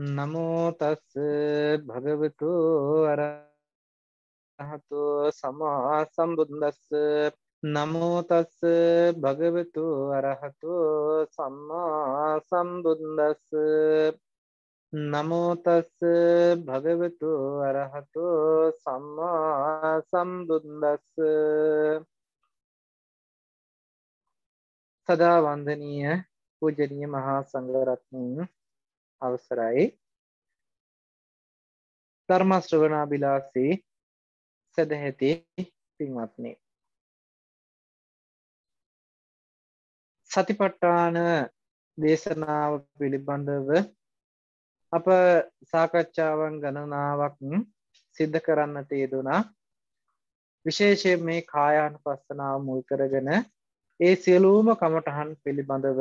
නමෝ තස් භගවතු අරහතු සමා සම්බුද්දස්ස නමෝ තස් භගවතු අරහතු සම්මා සම්බුද්දස්ස නමෝ තස් භගවතු අරහතු සම්මා සම්බුද්දස්ස සදා වන්දනීය පූජනීය මහා සංඝරත්නයන් අවසරයි. ධර්මශ්‍රවනාබිලාසී සදහැති පින්වත්නි. සතිපට්ඨාන දේශනාව පිළිබඳව අප සාකච්ඡාවන් ගණනාවක් සිද්ධ කරන්නට යෙදුනා විශේෂයෙන් මේ කායානුපස්සනාව මුල් කරගෙන ඒ සියලුම කමටහන් පිළිබඳව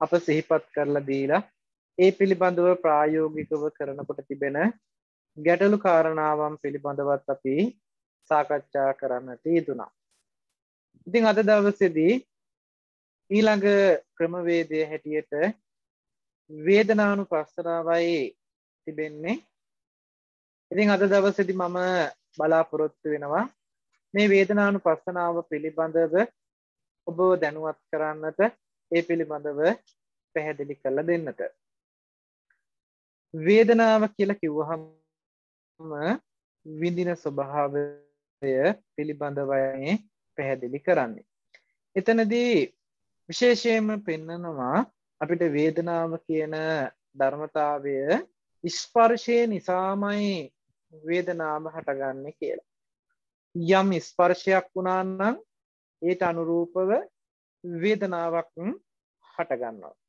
අප සිහිපත් කරලා දීලා ඒ පිළිබඳව ප්‍රායෝගිකව කරනකොට තිබෙන ගැටලු කාරණාවන් පිළිබඳවත් අපි සාකච්ඡා කරන්නට යෙදුනා. ඉතින් අද දවසේදී ඊළඟ ක්‍රමවේදය හැටියට වේදනානුපස්සනාවයි තිබෙන්නේ. ඉතින් අද දවසේදී මම බලාපොරොත්තු වෙනවා මේ වේදනානුපස්සනාව පිළිබඳව ඔබ දැනුවත් කරන්නට ඒ පිළිබඳව පැහැදිලි කරලා දෙන්නට. වේදනාව කියලා කිව්වහම විඳින ස්වභාවය පිළිබඳවයි පැහැදිලි කරන්නේ. එතනදී විශේෂයෙන්ම පෙන්නනවා අපිට වේදනාව කියන ධර්මතාවය ස්පර්ශය නිසාමයි වේදනාව හටගන්නේ කියලා. යම් ස්පර්ශයක් වුණා නම් ඒට අනුරූපව වේදනාවක් හටගන්නවා.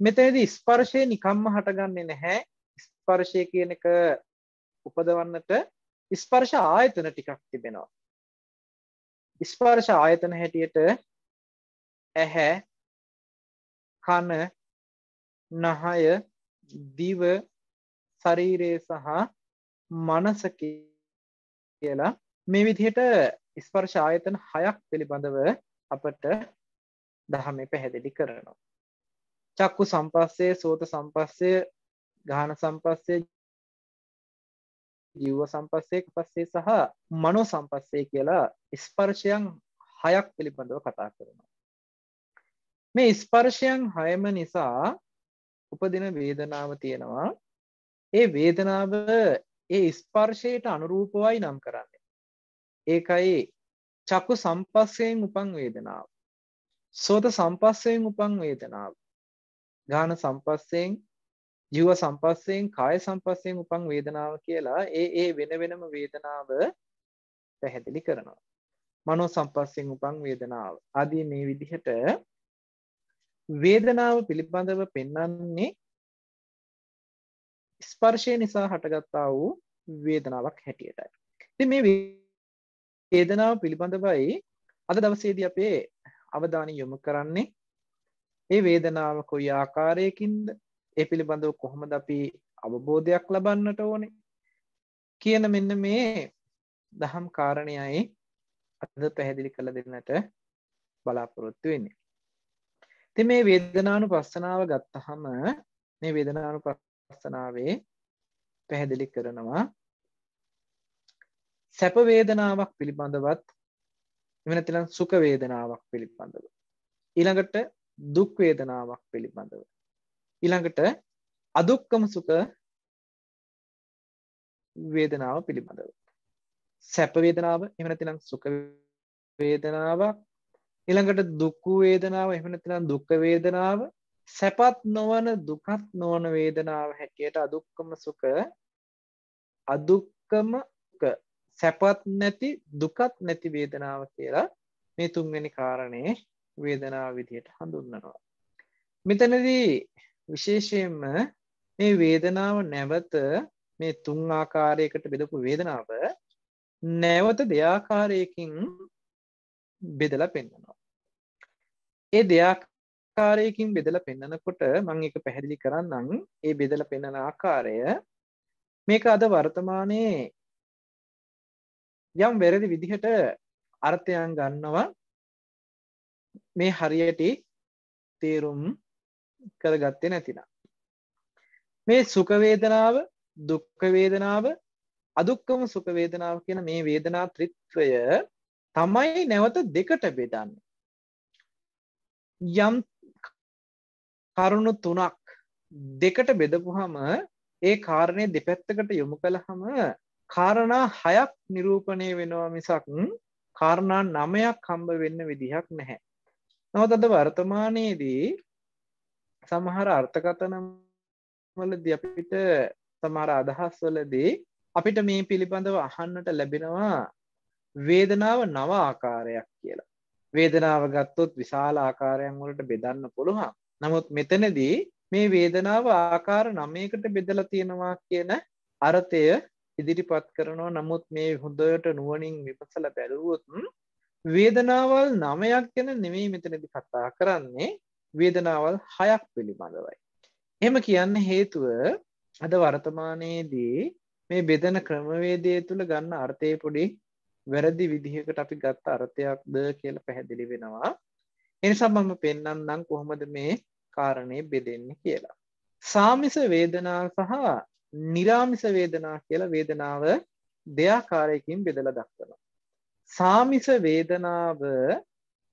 මෙතනදී ස්පර්ශය නිකම්ම හටගන්නේ නැහැ. ස්පර්ශය කියන එක උපදවන්නට ස්පර්ශ ආයතන ටිකක් තිබෙනවා. ස්පර්ශ ආයතන හැටියට ඇහැ, කන, නහය, දිව, ශරීරය සහ මනස කියලා මේ විදිහට ස්පර්ශ ආයතන හයක් පිළිබඳව අපට දහමේ පැහැදිලි කරනවා. චක්කු සම්පස්සේ සෝත සම්පස්සේ ගාන සම්පස්සේ ජීව සම්පස්සේ පස්සේ සහ මනෝ සම්පස්සේ කියලා ස්පර්ශයන් හයක් පිළිබඳව කතා කරනවා. මේ ස්පර්ශයන් හයම නිසා උපදින වේදනාව තියෙනවා. ඒ වේදනාව ඒ ස්පර්ශයට අනුරූපවයි නම් කරන්නේ. ඒකයි චක්කු සම්පස්සයෙන් උපන් වේදනාව. සෝත සම්පස්සයෙන් උපන් වේදනාව. ගාන සම්පස්සයෙන් ජීව සම්පස්සයෙන් කාය සම්පස්සයෙන් උපන් වේදනාව කියලා ඒ ඒ වෙන වෙනම වේදනාව පැහැදිලි කරනවා. මනෝ සම්පස්සයෙන් උපන් වේදනාව. ආදී මේ විදිහට වේදනාව පිළිබඳව පෙන්වන්නේ ස්පර්ශය නිසා හටගත්තා වූ වේදනාවක් හැටියටයි. ඉතින් මේ වේදනාව පිළිබඳවයි අද දවසේදී අපේ අවධානය යොමු කරන්නේ ඒ වේදනාව කොයි ආකාරයකින්ද ඒ පිළිබඳව කොහොමද අපි අවබෝධයක් ලබන්නට ඕනේ කියන මෙන්න මේ දහම් කාරණයයි අද පැහැදිලි කළ දෙන්නට බලාපොරොත්තු වෙන්නේ. ඉතින් මේ වේදනානුපස්සනාව ගත්තහම මේ වේදනානුපස්සනාවේ පැහැදිලි කරනවා සැප වේදනාවක් පිළිබඳවත් එව නැතිනම් සුඛ වේදනාවක් පිළිබඳව ඊළඟට දුක් වේදනාවක් පිළිබඳව. ඊළඟට අදුක්කම සුඛ වේදනාව පිළිබඳව. සැප වේදනාව එහෙම නැතිනම් සුඛ වේදනාවක් ඊළඟට දුක් වේදනාව එහෙම නැතිනම් දුක් වේදනාව. සැපත් නොවන දුකත් නොවන වේදනාව හැටියට අදුක්කම සුඛ අදුක්කම සැපත් නැති දුකත් නැති වේදනාව කියලා මේ තුන්වෙනි කාරණේ වේදනාව විදිහට හඳුන්වනවා. මෙතනදී විශේෂයෙන්ම මේ වේදනාව නැවත මේ තුන් ආකාරයකට බෙදපු වේදනාව නැවත දෙආකාරයකින් බෙදලා පෙන්වනවා. ඒ දෙආකාරයකින් බෙදලා පෙන්වනකොට මම එක පැහැදිලි කරන්නම්. ඒ බෙදලා පෙන්වන ආකාරය මේක අද වර්තමානයේ යම් වැරදි විදිහට අර්ථයන් ගන්නවා මේ හරියට තේරුම් කරගත්තේ නැතිනම් මේ සුඛ වේදනාව දුක්ඛ වේදනාව අදුක්කම සුඛ වේදනාව කියන මේ වේදනා ත්‍රිත්වය තමයි නැවත දෙකට බෙදන්නේ. යම් කරුණු තුනක් දෙකට බෙදපුහම ඒ කාරණය දෙපැත්තකට යොමු කළහම කාරණා හයක් නිරූපණය වෙනවා මිසක් කාරණා නමයක් හම්බ වෙන්න විදිහක් නැහැ. නමුත් අද වර්තමානයේදී සමහර අර්ථකථන වලදී අපිට සමහර අදහස් වලදී අපිට මේ පිළිබඳව අහන්නට ලැබෙනවා වේදනාව නව ආකාරයක් කියලා. වේදනාව ගත්තොත් විශාල ආකාරයන් වලට බෙදන්න පුළුවන්. නමුත් මෙතනදී මේ වේදනාව ආකාර නමයකට බෙදලා තියෙනවා කියන අර්ථය ඉදිරිපත් කරනවා. නමුත් මේ හොඳට නුවණින් විමසලා බැලුවොත් වේදනාවල් නමයක් ගැන නෙමෙයි මෙතනදී කතා කරන්නේ වේදනාවල් හයක් පිළිබඳවයි. එහෙම කියන්න හේතුව අද වර්තමානයේදී මේ බෙදන ක්‍රමවේදය තුළ ගන්න අර්ථය පොඩි වැරදි විදිහකට අපි ගත්ත අර්ථයක්ද කියලා පැහැදිලි වෙනවා. එනිසා මම පෙන්වන්නම් කොහොමද මේ කාරණේ බෙදෙන්නේ කියලා. සාමිස වේදනා සහ නිරාමිස වේදනා කියලා වේදනාව දෙආකාරයකින් බෙදලා දක්වනවා. සාමිස වේදනාව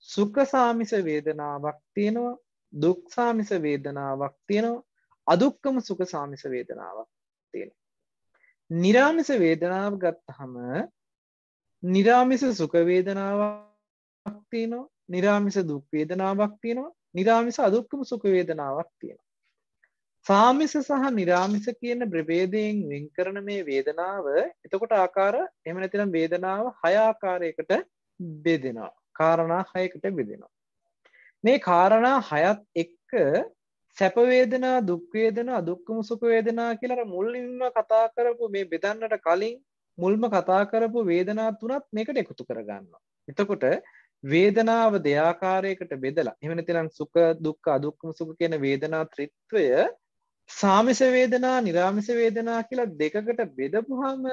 සුඛ සාමිස වේදනාවක් තියෙනවා දුක් සාමිස වේදනාවක් තියෙනවා අදුක්කම සුඛ සාමිස වේදනාවක් තියෙනවා. නිරාමිස වේදනාව ගත්තහම නිරාමිස සුඛ වේදනාවක් තියෙනවා නිරාමිස දුක් වේදනාවක් තියෙනවා නිරාමිස අදුක්කම සුඛ වේදනාවක් තියෙනවා. සාමිස සහ නිරාමිස කියන ප්‍රභේදයෙන් වෙන් කරන මේ වේදනාව එතකොට ආකාර එහෙම නැතිනම් වේදනාව හය ආකාරයකට බෙදෙනවා. කාරණා හයකට බෙදෙනවා. මේ කාරණා හයත් එක්ක සැප වේදනා දුක් වේදනා අදුක්කම සුඛ වේදනා කියලා මුලින්ම කතා කරපු මේ බෙදන්නට කලින් මුල්ම කතා කරපු වේදනා තුනත් මේකට එකතු කරගන්නවා. එතකොට වේදනාව දෙයාකාරයකට බෙදලා එහෙම නැතිනම් සුඛ දුක්ඛ අදුක්ඛම සුඛ කියන වේදනා ත්‍රිත්වය සාමිස වේදනා නිරාමිස වේදනා කියලා දෙකකට බෙදපුහම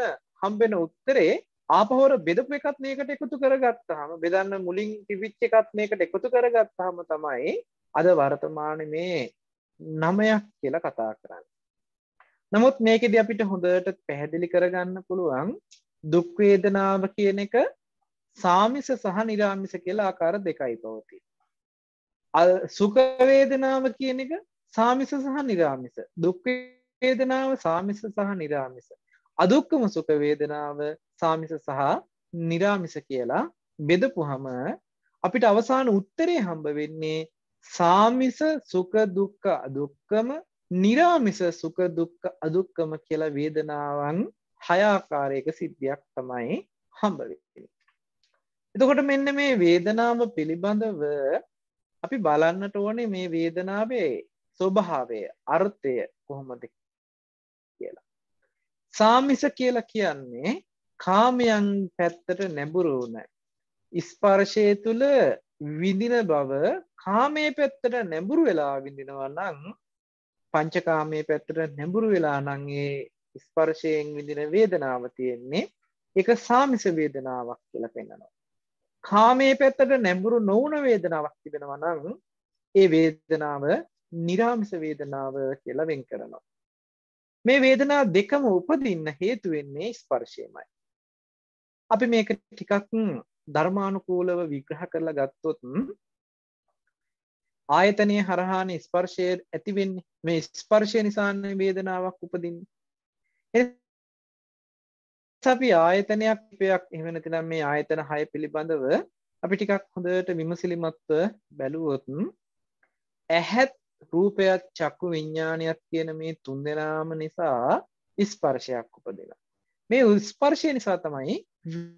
හම්බෙන උත්තරේ ආපහොර බෙදපු එකත් මේකට එකතු කරගත්තාම බෙදන්න මුලින් තිබිච්ච එකත් මේකට එකතු කරගත්තාම තමයි අද වර්තමාන මේ නමයක් කියලා කතා කරන්න. නමුත් මේකෙදි අපිට හොඳට පැහැදිලි කරගන්න පුළුවන් දුක් වේදනාව කියන එක සාමිස සහ නිරාමිස කියලා ආකාර දෙකයි පවතී. සුඛ වේදනාව කියන එක සාමිස සහ නිරාමිස. දුක් වේදනාව සාමිස සහ නිරාමිස. අදුක්කම සුඛ වේදනාව සාමිස සහ නිරාමිස කියලා බෙදපුහම අපිට අවසාන උත්තරේ හම්බ වෙන්නේ සාමිස සුඛ දුක්ඛ අදුක්කම නිරාමිස සුඛ දුක්ඛ අදුක්කම කියලා වේදනාවන් හය ආකාරයක සිද්ධියක් තමයි හම්බ වෙන්නේ. එතකොට මෙන්න මේ වේදනාව පිළිබඳව අපි බලන්නට ඕනේ මේ වේදනාවේ ස්වභාවය අර්ථය කොහොමද කියලා. සාමිස කියලා කියන්නේ කාමයන් පැත්තට නැඹුරු වුණ ස්පර්ශය තුළ විඳින බව කාමයේ පැත්තට නැඹුරු වෙලා විඳිනවා නම් පංචකාමයේ පැත්තට නැඹුරු වෙලා නම් ඒ ස්පර්ශයෙන් විඳින වේදනාව තියෙන්නේ ඒක සාමිස වේදනාවක් කියලා පෙන්වනවා. කාමයේ පැත්තට නැඹුරු නොවුන වේදනාවක් තිබෙනවා නම් ඒ වේදනාව නිරාමිස වේදනාව කියලා වෙන් කරනවා. මේ වේදනා දෙකම උපදින්න හේතු වෙන්නේ ස්පර්ශයමයි. අපි මේක ටිකක් ධර්මානුකූලව විග්‍රහ කරලා ගත්තොත් ආයතනය හරහානේ ස්පර්ශය ඇති වෙන්නේ. මේ ස්පර්ශය නිසානේ වේදනාවක් උපදින්නේ. අපි ආයතනයක් ටිකක් එහෙම නැතිනම් මේ ආයතන 6 පිළිබඳව අපි ටිකක් හොඳට විමසිලිමත්ව බැලුවොත් ඇහත් රූපයක් චක්කු විඤ්ඥානයක් කියන මේ තුන් දෙනාම නිසා ස්පර්ශයක් උපදින. මේ ස්පර්ශය නිසා තමයි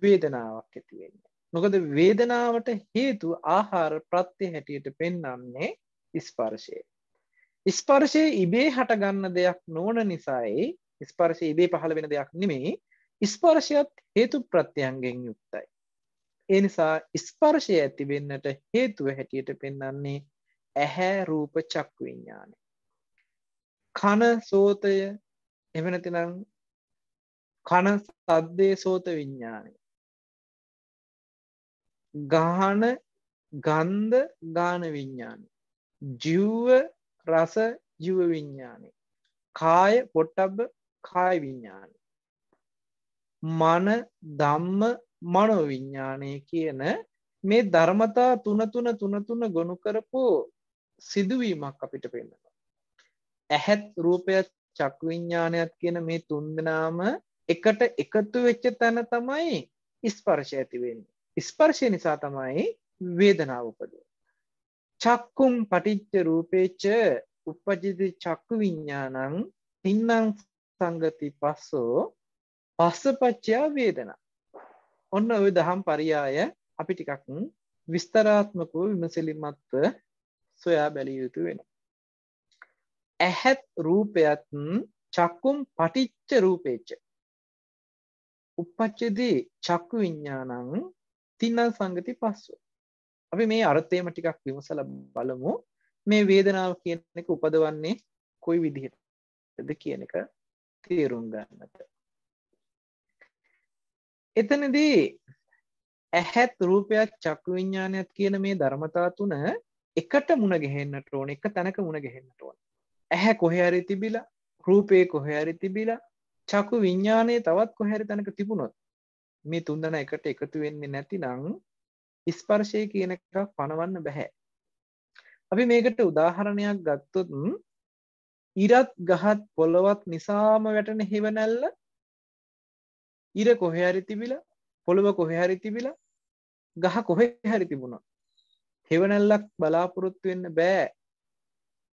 වේදනාවක් ඇතිවෙන්න. නොකද වේදනාවට හේතු ආහාර ප්‍රත්්‍යය හැටියට පෙන්නන්නේ ස්පර්ශය. ස්පර්ශය ඉබේ හටගන්න දෙයක් නොවන නිසායි ස්පර්ශය ඉබේ පහළ වෙන දෙයක් නෙමේ ස්පර්ශයත් හේතු ප්‍රත්‍යයන්ගෙන් යුක්තයි. ඒ නිසා ස්පර්ශය ඇතිවෙන්නට හේතුව හැටියට පෙන්නන්නේ ඇහැ රූප චක්කු විඤ්ඥානය. කන සෝතය එවනතිනම් කන සද්දේ සෝත විඤ්ඥානය. ගාන ගන්ධ ගාන විඤ්ඥානය. ජීව රස ජීව විඤ්ඥානය. කාය පොට්ටබ්බ කාය විඤ්ඥාන මන දම්ම මනෝ විඤ්ඥානය කියන මේ ධර්මතා තුන තුන තුන තුන ගොනු කරපු සිදුවීමක් අපිට පෙන්නවා. ඇහැත් රූපයත් චක් විඤ්ඥානයක් කියන මේ තුන්දනාම එකට එකතු වෙච්ච තැන තමයි ස්පර්ශය ඇතිවෙන්නේ. ස්පර්ශය නිසා තමයි වේදනාව උපද. චක්කුම් පටිච්ච රූපේච්ච උපජිති චක්කු විඤ්ඥානං තින්නං සංගති පස්සෝ පස්සපච්චයා වේදනා. ඔන්න ඔය දහම් පරියාය අපි ටිකක් විස්තරාත්මකව විමසිලිමත්ව සොයා බැලිය යුතු වෙන. ඇහැත් රූපයත් චක්කුම් පටිච්ච රූපේච්ච. උපච්චදී චක්කු විඤ්ඥානං තින්නල් සංගති පස්සු. අපි මේ අර්ථයම ටිකක් විමසල බලමු මේ වේදනාව කියන එක උපදවන්නේ කොයි විදිහටද කියන එක තේරුම් ගන්නට. එතනදී ඇහැත් රූපයක් චක්කු විඤ්ඥානයක් කියන මේ ධර්මතා තුන එකට මුණ ගැහෙන්න්නට ඕන එක තැනක මුණ ගැහෙන්න්නට ඕන. ඇහැ කොහැරි තිබිලා රූපය කොහැරි තිබිලා චකු විඤ්ඥානය තවත් කොහැරි තැනක තිබුණොත් මේ තුන්දන එකට එකතු වෙන්නේ නැති නං ස්පර්ශය කියන එකක් පනවන්න බැහැ. අපි මේකට උදාහරණයක් ගත්තොත් ඉරත් ගහත් පොළොවත් නිසාම වැටන හෙවනැල්ල ඉර කොහෙහරි තිබිලා පොළොව කොහෙහරි තිබිලා ගහ කොහෙ හරි තිබුණා හෙවනැල්ලක් බලාපොරොත්තු වෙන්න බෑ.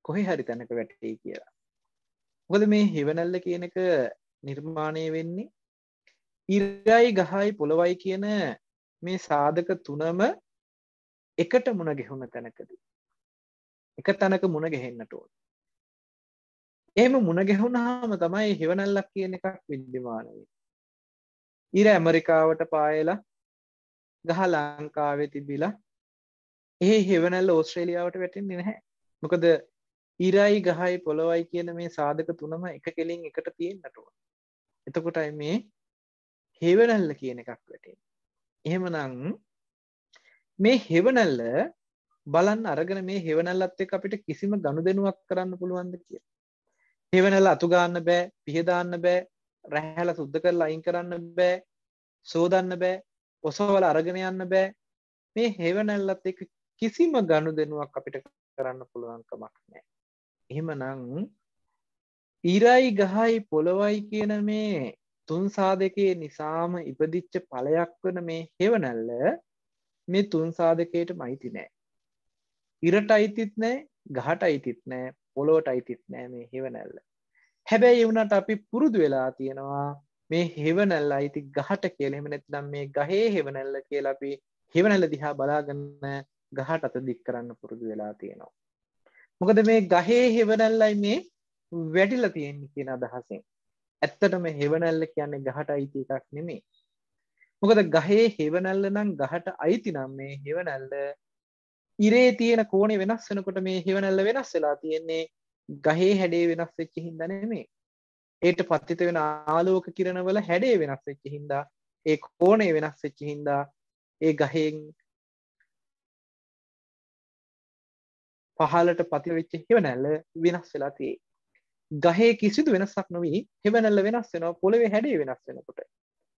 කොහෙ හරි තැනක වැටේ කියලා. මොකද මේ හෙවනැල්ල කියන එක නිර්මාණය වෙන්නේ? ඉරයි ගහයි පොළොවයි කියන මේ සාධක තුනම එකට මුණ ගෙහුණ තැනකදී? එක තැනක මුණ ගැහෙන්නට ඕන. එහෙම මුණ ගැහුණාම තමයි හෙවනැල්ලක් කියන එකක් විද්‍යමාන වෙන්නේ. ඉර ඇමරිකාවට පායලා ගහ ලංකාවේ තිබිලා ඒ හෙවනැල්ල ඕස්ට්‍රේලියාවට වැටෙන්නේ නැහැ. මොකද ඉරයි ගහයි පොළොවයි කියන මේ සාධක තුනම එක කෙලින් එකට තියෙන්න්නටුව එතකොටයි මේ හෙවනැල්ල කියන එකක් වැටෙන් එහෙමනං මේ හෙවනැල්ල බලන්න අරගෙන මේ හෙවනැල්ලත් එක් අපිට කිසිම ගණු දෙනුවක් කරන්න පුළුවන්ද කිය හෙවනැල්ල අතුගාන්න බෑ පිහදාන්න බෑ රැහැල සුද්ධ කරලා අයින් කරන්න බෑ සෝදන්න බෑ ඔසවල අරගෙන යන්න බෑ. මේ හෙවනැල්ලත් එක කිසිම ගණු දෙනුවක් අපිට කරන්න පුළුවන්කමක් නෑ එහෙමනං ඉරයි ගහයි පොළොවයි කියන මේ තුන් සාධකයේ නිසාම ඉපදිච්ච පලයක් වන මේ හෙවනැල්ල මේ තුන් සාධකයට මයිති නෑ ඉරට අයිතිත් නෑ ගහට අයිතිත් නෑ පොළොවට අයිතිත් නෑ මේ හෙවනැල්ල හැබැයි වුණට අපි පුරුදු වෙලා තියෙනවා මේ හෙවනැල්ල අයිති ගහට කියලෙම නැත්නම් මේ ගහේ හෙවනැල්ල කියලා අපි හෙවනැල්ල දිහා බලාගන්න ගහට අත දික් කරන්න පුරුදු වෙලා තියෙනවා. මොකද මේ ගහේ හෙවනැල්ලයි මේ වැඩිල තියෙන්නේ කියන අදහසෙන්. ඇත්තටම හෙවනැල්ල කියන්නේ ගහට අයිති එකක් නෙමේ. මොකද ගහේ හෙවනැල්ල නම් ගහට අයිති නම් මේ හෙවනැල්ල ඉරේ තියෙන කෝණේ වෙනස් වෙනකොට මේ හෙවනැල්ල වෙනස් වෙලා තියෙන්නේ ගහේ හැඩේ වෙනස් වෙච්ච හින්දා නෙමේ. ඒට පත්තිත වෙන ආලෝක කිරණවල හැඩේ වෙනස් වෙච්ච හින්දා ඒ කෝණේ වෙනස් වෙච්ච හින්දා ඒ ගහෙන් පහලට පතිවෙච්ච හෙවනැල්ල වෙනස් වෙලා තියේ. ගහේ කිසිදු වෙනසක් නොවී හෙවනැල්ල වෙනස් වෙනවා පොළවේ හැඩේ වෙනස් වෙනකොට.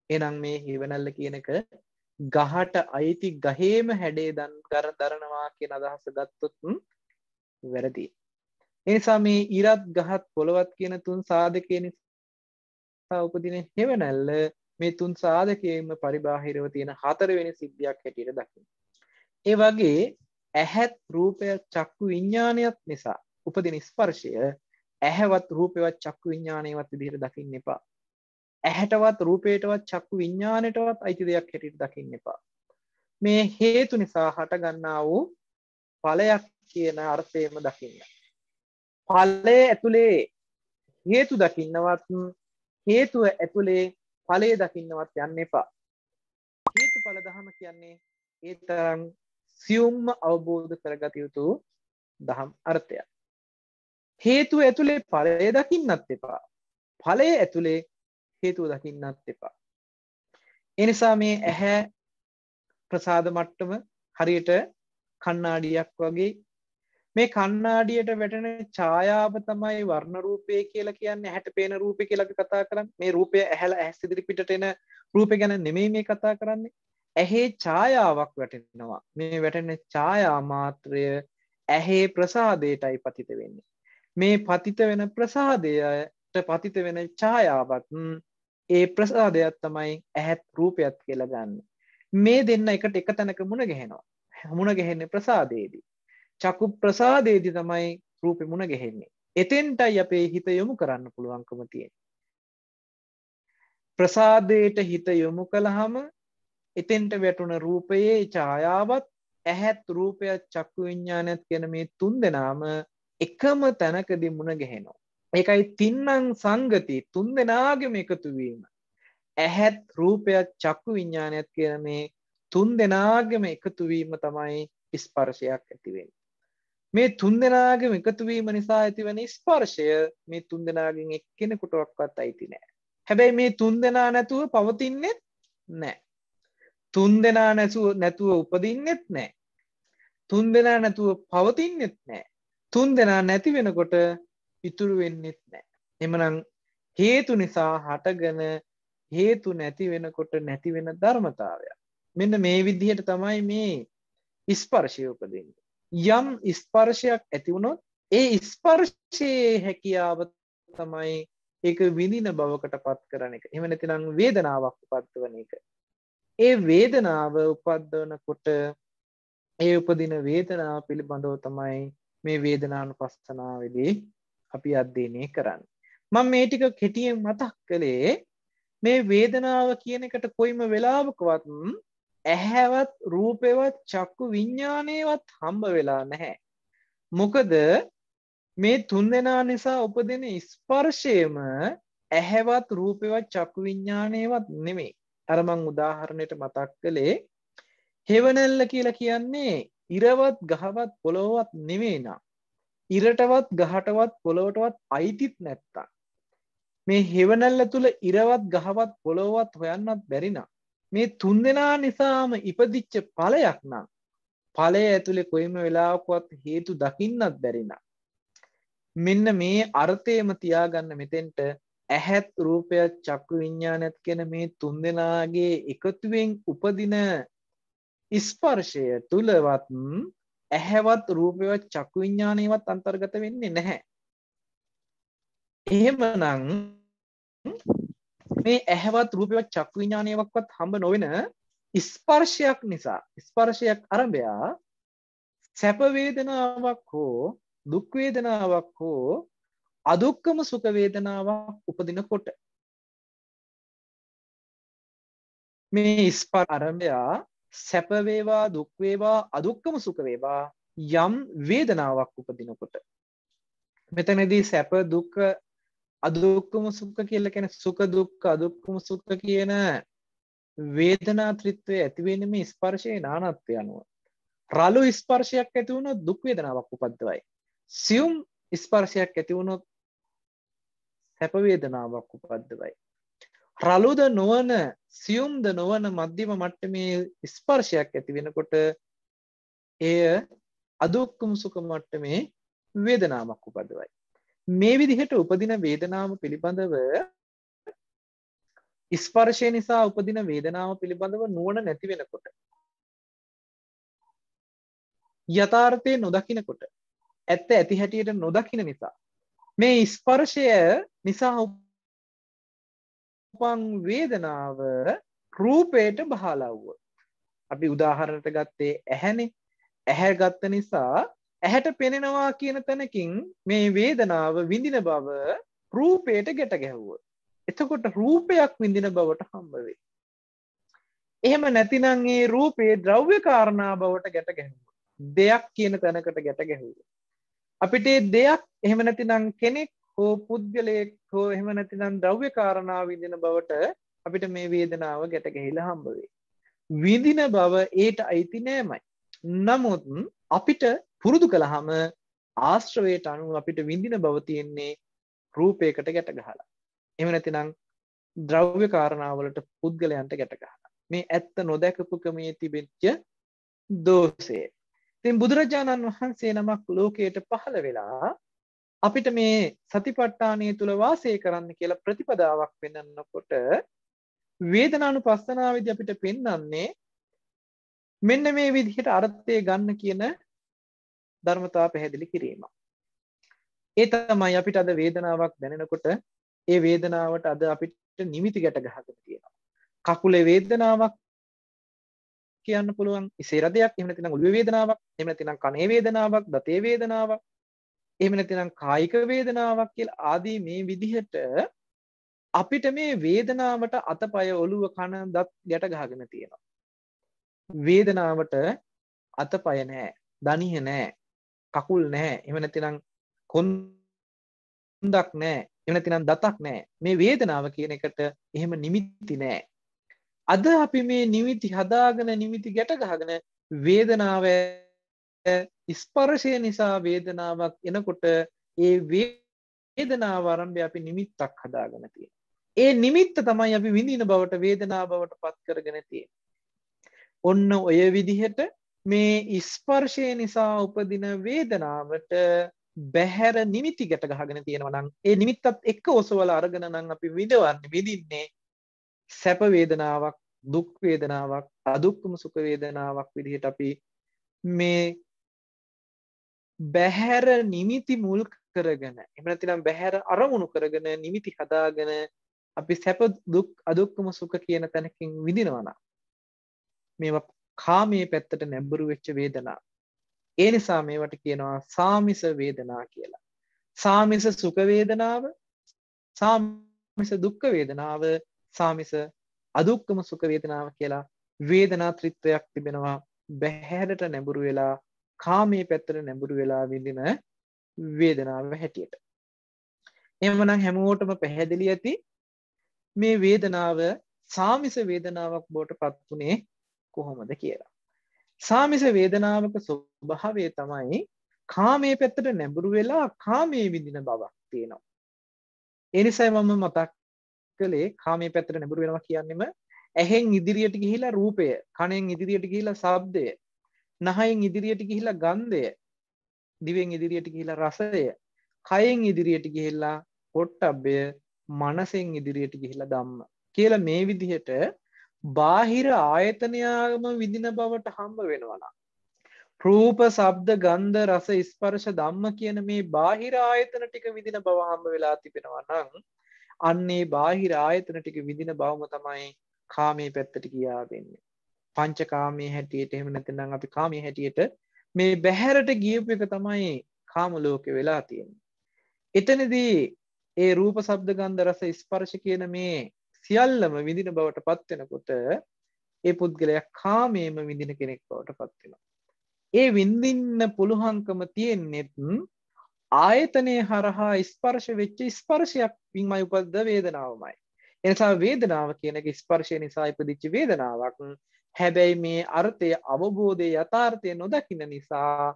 එනම් මේ හෙවනැල්ල කියන එක ගහට අයිති ගහේම හැඩේ දන් ගර දරනවා කියන අදහස ගත්තොත් වැරදි. එනිසා මේ ඉරත් ගහත් පොළොවත් කියන තුන් සාධකය නිසා උපදින හෙවනැල්ල මේ තුන් සාධකයෙන්ම පරිබාහිරව තියෙන හතරවෙනි සිද්ධියක් හැටියට දකින්න. ඒ වගේ ඇහැත් රූපය චක්කු විඤ්ඥානයක් නිසා උපදින ස්පර්ශය ඇහැවත් රූපයවත් චක්කු විඤ්ඥානයවත් විදිහට දකින්න එපා. ඇහැටවත් රූපයටවත් චක්කු විඤ්ඥානයටවත් අයිති දෙයක් හැටියට දකින්න එපා. මේ හේතු නිසා හටගන්නා වූ ඵලයක් කියන අර්ථයම දකින්න. ඵලය ඇතුලේ හේතු දකින්නවත් හේතුව ඇතුලේ ඵලය දකින්නවත් යන්න එපා. හේතුඵල දහම කියන්නේ ඒ තරම් සියුම්ම අවබෝධ කරගත යුතු දහම් අර්ථයක්. හේතුව ඇතුලේ ඵලය දකින්නත් එපා. ඵලය ඇතුලේ හේතුව දකින්නත් එපා. එනිසා මේ ඇහැ ප්‍රසාද මට්ටම හරියට කණ්නාඩියක් වගේ මේ කන්නාඩියට වැටෙන ඡායාව තමයි වර්ණ රූපය කියලා කියන්නේ ඇහැට පේන රූපය කියලා අපි කතා කරන්නේ මේ රූපය ඇහැල ඇස් ඉදිරි පිටට එන රූපය ගැන නෙමෙයි මේ කතා කරන්නේ ඇහි ඡායාවක් වැටෙනවා. මේ වැටෙන ඡායා මාත්‍රය ඇහි ප්‍රසාදයටයි පතිත වෙන්නේ. මේ පතිත වෙන ප්‍රසාදයට පතිත වෙන ඡායාවත් ඒ ප්‍රසාදයක් තමයි ඇහත් රූපයත් කියලා ගන්න. මේ දෙන්න එකට එක තැනක මුණ ගැහෙනවා. මුණ ගැහෙන්නේ ප්‍රසාදයේදී. චකු ප්‍රසාදයේදී තමයි රූපෙ මුණ ගැහෙන්නේ. එතෙන්ටයි අපේ හිත යොමු කරන්න පුළුවන්කම තියෙන්නේ. ප්‍රසාදයට හිත යොමු කළහම එතෙන්ට වැටුණ රූපයේ ඡායාවත් ඇහැත් රූපයත් චක්කු විඤ්ඤාණයත් කියන මේ තුන් දෙනාම එකම තැනකදී මුණ ගැහෙනවා. ඒකයි තින්නම් සංගති තුන් දෙනාගේම එකතු වීම. ඇහැත් රූපයත් චක්කු විඤ්ඤාණයත් කියන මේ තුන් දෙනාගේම එකතු වීම තමයි ස්පර්ශයක් ඇති වෙන්නේ. මේ තුන් දෙනාගේම එකතු වීම නිසා ඇතිවන ස්පර්ශය මේ තුන් දෙනාගෙන් එක්කෙනෙකුටවත් අයිති නෑ. හැබැයි මේ තුන් දෙනා නැතුව පවතින්නෙත් නෑ. තුන් දෙනා නැසුව නැතුව උපදින්නෙත් නෑ. තුන් දෙනා නැතුව පවතින්නෙත් නෑ. තුන් දෙනා නැති වෙනකොට ඉතුරු වෙන්නෙත් නෑ. එමනම් හේතු නිසා හටගෙන හේතු නැති වෙනකොට නැති වෙන ධර්මතාවයක්. මෙන්න මේ විදිහට තමයි මේ ස්පර්ශය උපදින්නේ. යම් ස්පර්ශයක් ඇති වුණොත් ඒ ස්පර්ශයේ හැකියාව තමයි ඒක විඳින බවකට පත් කරන එක. එහෙම නැතිනම් වේදනාවක් උපද්දවන එක. ඒ වේදනාව උපද්දවනකොට ඒ උපදින වේදනාව පිළිබඳව තමයි මේ වේදනානුපස්සනාවේදී අපි අධ්‍යයනය කරන්නේ. මම මේ ටික කෙටියෙන් මතක් කළේ මේ වේදනාව කියන එකට කොයිම වෙලාවකවත් ඇහැවත් රූපෙවත් චක්කු විඤ්ඥානයවත් හම්බ වෙලා නැහැ. මොකද මේ තුන්දෙනා නිසා උපදින ස්පර්ශයම ඇහැවත් රූපෙවත් චක්කු විඤ්ඥානයවත් නෙමේ අරමං උදාහරණයට මතක් කළේ හෙවනැල්ල කියලා කියන්නේ ඉරවත් ගහවත් පොළොවත් නෙමේනා ඉරටවත් ගහටවත් පොළොවටවත් අයිතිත් නැත්තා මේ හෙවනැල්ල තුළ ඉරවත් ගහවත් පොළොවත් හොයන්නත් බැරිනා මේ තුන්දෙනා නිසාම ඉපදිච්ච ඵලයක් නම් ඵලය ඇතුලේ කොයිම වෙලාවකවත් හේතු දකින්නත් බැරිනා මෙන්න මේ අර්ථයම තියාගන්න මෙතෙන්ට ඇහැත් රූපයත් චක්කු විඤ්ඥානත් කෙන මේ තුන්දෙනගේ එකතුවෙන් උපදින ස්පර්ශය තුළවත් ඇහැවත් රූපයවත් චක්කු විඤ්ඥානයවත් අන්තර්ගත වෙන්නේ නැහැ. එහෙමනං මේ ඇහැවත් රූපවත් චක්කු විඤ්ඥානයවක්වත් හම්බ නොවෙන ස්පර්ශයක් නිසා ස්පර්ශයක් අරභයා සැපවේදනාවක් හෝ දුක්වේදනාවක් හෝ අදුක්කම සුඛවේදනාවක් උපදිනකොට. මේ ස්පර් අරභයා සැපවේවා දුක්වේවා අදුක්කම සුඛවේවා යම් වේදනාවක් උපදිනකොට. මෙතනදී සැප දුක්ක අදුක්කම සුක්ක කියල කෙන සුක දුක්ක අදුක්කම සුක්ක කියන වේදනා ත්‍රිත්වය ඇතිවෙන මේ ස්පර්ශය නානත්වය අනුව. රලු ස්පර්ශයක් ඇතිවුණ දුක්වේදනාවක් උපද්දවයි. සියුම් ස්පර්ශයක් ඇතිවුණොත් සැපවේදනාවක් උපද්දවයි. රළුද නොවන සියුම්ද නොවන මධ්‍යම මට්ටමේ ස්පර්ශයක් ඇති වෙනකොට එය අදුක්කුම් සුක මට්ටමේ වේදනාවක් උපදවයි මේ විදිහට උපදින වේදනාව පිළිබඳව ස්පර්ශය නිසා උපදින වේදනාව පිළිබඳව නුවණ නැති වෙනකොට යථාර්ථය නොදකිනකොට ඇත්ත ඇති හැටියට නොදකින නිසා මේ ස්පර්ශය නිසා උපන් වේදනාව රූපයට බහලව්ව අපි උදාහරණට ගත්තේ ඇහැනේ ඇහැ ගත්ත නිසා ඇහැට පෙනෙනවා කියන තැනකින් මේ වේදනාව විඳින බව රූපයට ගැට ගැහුව. එතකොට රූපයක් විඳින බවට හම්බවේ. එහෙම නැතිනම් ඒ රූපේ ද්‍රව්‍ය කාරණා බවට ගැට ගැහුව. දෙයක් කියන තැනකට ගැට ගැහුව. අපිට දෙයක් එහෙම නැතිනම් කෙනෙක් හෝ පුද්ගලයෙක් හෝ එහෙම නැතිනම් ද්‍රව්‍ය කාරණා විඳින බවට අපිට මේ වේදනාව ගැට ගැහිලා හම්බ වේ. විඳින බව ඒට අයිති නෑමයි. නමුත් අපිට පුරුදු කළාම ආශ්‍රවයට අනුව අපිට විඳින බව තියෙන්නේ රූපයකට ගැට ගහලා. එහෙම නැතිනම් ද්‍රව්‍ය කාරණාවලට පුද්ගලයන්ට ගැට ගහලා. මේ ඇත්ත නොදැකපු ක්‍රමේ තිබෙච්ච දෝෂය. ඉතින් බුදුරජාණන් වහන්සේ නමක් ලෝකයට පහළ වෙලා අපිට මේ සතිපට්ඨානය තුල වාසය කරන්න කියලා ප්‍රතිපදාවක් පෙන්වන්නකොට වේදනානුපස්සනාවේදී අපිට පෙන්වන්නේ මෙන්න මේ විදිහට අර්ථය ගන්න කියන ධර්මතාව පැහැදිලි කිරීම. ඒ තමයි අපිට අද වේදනාවක් දැනෙනකොට ඒ වේදනාවට අද අපිට නිමිති ගැට ගහගෙන තියෙනවා. කකුලේ වේදනාවක් කියන්න පුළුවන් ඉසේරදයක් එහෙම නැත්නම් ඔළුවේ වේදනාවක් එහෙම නැත්නම් කනේ වේදනාවක් දතේ වේදනාවක් එහෙම නැත්නම් කායික වේදනාවක් කියලා ආදී මේ විදිහට අපිට මේ වේදනාවට අතපය ඔළුව කන දත් ගැට ගහගෙන තියෙනවා. වේදනාවට අතපය නැහැ දණිය නැහැ කකුල් නැහැ. එහෙම නැත්නම් කොන්දක් නැහැ. එහෙම නැත්නම් දතක් නැහැ. මේ වේදනාව කියන එකට එහෙම නිමිති නැහැ. අද අපි මේ නිමිති හදාගෙන නිමිති ගැට ගහගෙන වේදනාව ස්පර්ශය නිසා වේදනාවක් එනකොට ඒ වේදනාව ආරම්භය අපි නිමිත්තක් හදාගෙන තියෙන. ඒ නිමිත්ත තමයි අපි විඳින බවට වේදනාව බවට පත් කරගෙන තියෙන. ඔන්න ඔය විදිහට මේ ස්පර්ශය නිසා උපදින වේදනාවට බැහැර නිමිති ගැට ගහගෙන තියෙනවා නම් ඒ නිමිත්තත් එක්ක ඔසවලා අරගෙන නම් අපි විඳවන්නේ විඳින්නේ සැප වේදනාවක් දුක් වේදනාවක් අදුක්කම සුඛ වේදනාවක් විදිහට අපි මේ බැහැර නිමිති මුල් කරගෙන එහෙම නැත්නම් බැහැර අරමුණු කරගෙන නිමිති හදාගෙන අපි සැප දුක් අදුක්කම සුඛ කියන තැනකින් විඳිනවා නම් මේවා කාමයේ පැත්තට නැඹුරු වෙච්ච වේදනා. ඒ නිසා මේවට කියනවා සාමිස වේදනා කියලා. සාමිස සුඛ වේදනාව, සාමිස දුක්ඛ වේදනාව, සාමිස අදුක්කම සුඛ වේදනාව කියලා වේදනා ත්‍රිත්වයක් තිබෙනවා. බැහැරට නැඹුරු වෙලා කාමයේ පැත්තට නැඹුරු වෙලා විඳින වේදනාව හැටියට. එහෙමනම් හැමෝටම පැහැදිලි ඇති මේ වේදනාව සාමිස වේදනාවක් බවට පත්ුනේ කොහොමද කියලා. සාමිස වේදනාවක ස්වභාවය තමයි කාමයේ පැත්තට නැඹුරු වෙලා කාමයේ විඳින බවක් තියෙනවා. ඒ නිසා මම මතක් කළේ කාමයේ පැත්තට නැඹුරු වෙනවා කියන්නෙම ඇහෙන් ඉදිරියට ගිහිලා රූපය, කනෙන් ඉදිරියට ගිහිලා ශබ්දය, නහයෙන් ඉදිරියට ගිහිලා ගන්ධය, දිවෙන් ඉදිරියට ගිහිලා රසය, කයෙන් ඉදිරියට ගිහිලා පොට්ටබ්බය, මනසෙන් ඉදිරියට ගිහිලා ධම්ම කියලා මේ විදිහට බාහිර ආයතනයාම විදින බවට හම්බ වෙනවනම් රූප ශබ්ද ගන්ධ රස ස්පර්ශ ධම්ම කියන මේ බාහිර ආයතන ටික විදින බව හම්බ වෙලා තිබෙනවා නම් අන්නේ බාහිර ආයතන ටික විදින බවම තමයි කාමයේ පැත්තට කියා වෙන්නේ පංචකාමයේ හැටියට එහෙම නැත්නම් අපි කාමයේ හැටියට මේ බැහැරට ගියපු එක තමයි කාම ලෝකේ වෙලා තියෙන්නේ එතනදී ඒ රූප ශබ්ද ගන්ධ රස ස්පර්ශ කියන මේ සියල්ලම විඳින බවට පත්වෙනකොට ඒ පුද්ගලයා කාමයේම විඳින කෙනෙක් බවට පත්වෙනවා. ඒ විඳින්න පුළුවන්කම තියෙන්නෙත් ආයතනය හරහා ස්පර්ශ වෙච්ච ස්පර්ශයක් වින්මයි උපද්ද වේදනාවමයි. එනිසා වේදනාව කියන එක ස්පර්ශය නිසා ඉපදිච්ච වේදනාවක්. හැබැයි මේ අර්ථය අවබෝධය යථාර්ථය නොදකින නිසා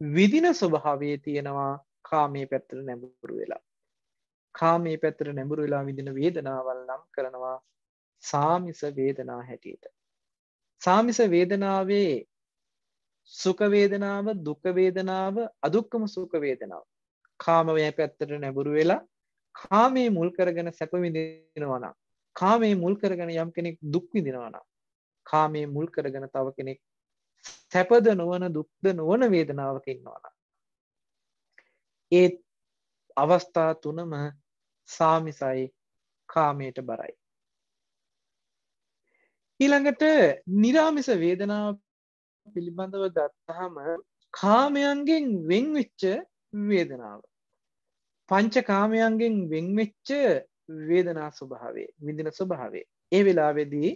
විදින ස්වභාවයේ තියෙනවා කාමයේ පැත්තට නැඹුරු වෙලා. කාමයේ පැත්තට නැඹුරු වෙලා විඳින වේදනාවල් නම් කරනවා සාමිස වේදනා හැටියට. සාමිස වේදනාවේ සුඛ වේදනාව, දුක් වේදනාව, අදුක්කම සුඛ වේදනාව. කාමයේ පැත්තට නැඹුරු වෙලා කාමයේ මුල් කරගෙන සැප විඳිනවා නම්, කාමයේ මුල් කරගෙන යම් කෙනෙක් දුක් විඳිනවා නම්, කාමයේ මුල් කරගෙන තව කෙනෙක් සැපද නොවන දුක්ද නොවන වේදනාවක ඉන්නවා නම් ඒ අවස්ථා තුනම සාමිසයි කාමයට බරයි. ඊළඟට නිරාමිස වේදනාව පිළිබඳව ගත්තහම කාමයන්ගෙන් වෙන්වෙච්ච වේදනාව. පංච කාමයන්ගෙන් වෙන්වෙච්ච වේදනා ස්වභාවේ විඳින ස්වභාවේ. ඒ වෙලාවෙදී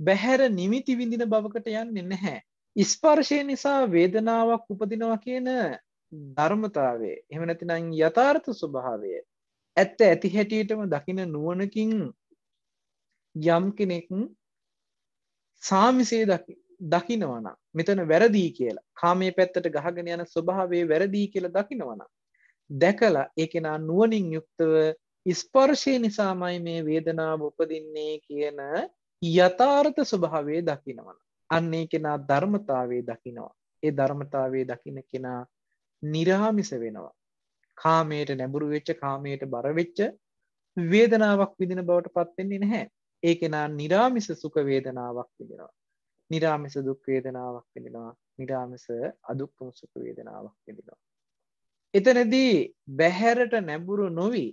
බැහැර නිමිති විඳින බවකට යන්නේ නැහැ. ස්පර්ශය නිසා වේදනාවක් උපදිනවා කියන ධර්මතාවේ එහෙම නැතිනම් යථාර්ථ ස්වභාවය ඇත්ත ඇති හැටියටම දකින නුවණකින් යම් කෙනෙක් සාමිසේ දකිනවනම් මෙතන වැරදි කියලා කාමයේ පැත්තට ගහගෙන යන ස්වභාවයේ වැරදි කියලා දකිනවනම් දැකලා ඒ කෙනා නුවණින් යුක්තව ස්පර්ශය නිසාමයි මේ වේදනාව උපදින්නේ කියන යථාර්ථ ස්වභාවය දකිනවනම් අන්න ඒ කෙනා ධර්මතාවයේ දකිනවා ඒ ධර්මතාවයේ දකින්න කෙනා නිරාමිස වෙනවා. කාමයට නැඹුරු වෙච්ච කාමයට බර වෙච්ච වේදනාවක් විඳින බවට පත් වෙන්නේ නැහැ. ඒ කෙනා නිරාමිස සුඛ වේදනාවක් විඳිනවා. නිරාමිස දුක් වේදනාවක් විඳිනවා. නිරාමිස අදුක්කම සුඛ වේදනාවක් විඳිනවා. එතනදී බැහැරට නැඹුරු නොවි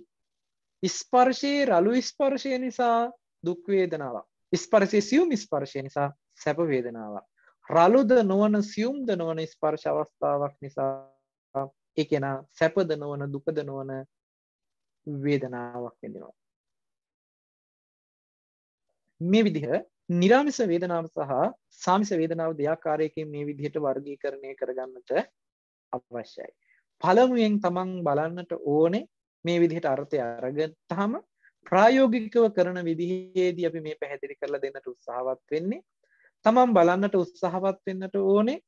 ස්පර්ශයේ රළු ස්පර්ශය නිසා දුක් වේදනාවක්. ස්පර්ශයේ සියුම් ස්පර්ශය නිසා සැප වේදනාවක්. රළුද නොවන සියුම්ද නොවන ස්පර්ශ අවස්ථාවක් නිසා ඒ කෙනා සැපද නොවන දුකද නොවන වේදනාවක් විඳිනවා. මේ විදිහ නිරාමිස වේදනාව සහ සාමිස වේදනාව දෙආකාරයකින් මේ විදිහට වර්ගීකරණය කරගන්නට අවශ්‍යයි. පළමුවෙන් තමන් බලන්නට ඕනේ මේ විදිහට අර්ථය අරගත්තාම ප්‍රායෝගිකව කරන විදිහේදී අපි මේ පැහැදිලි කරලා දෙන්නට උත්සාහවත් වෙන්නේ. තමන් බලන්නට උත්සාහවත් වෙන්නට ඕනේ.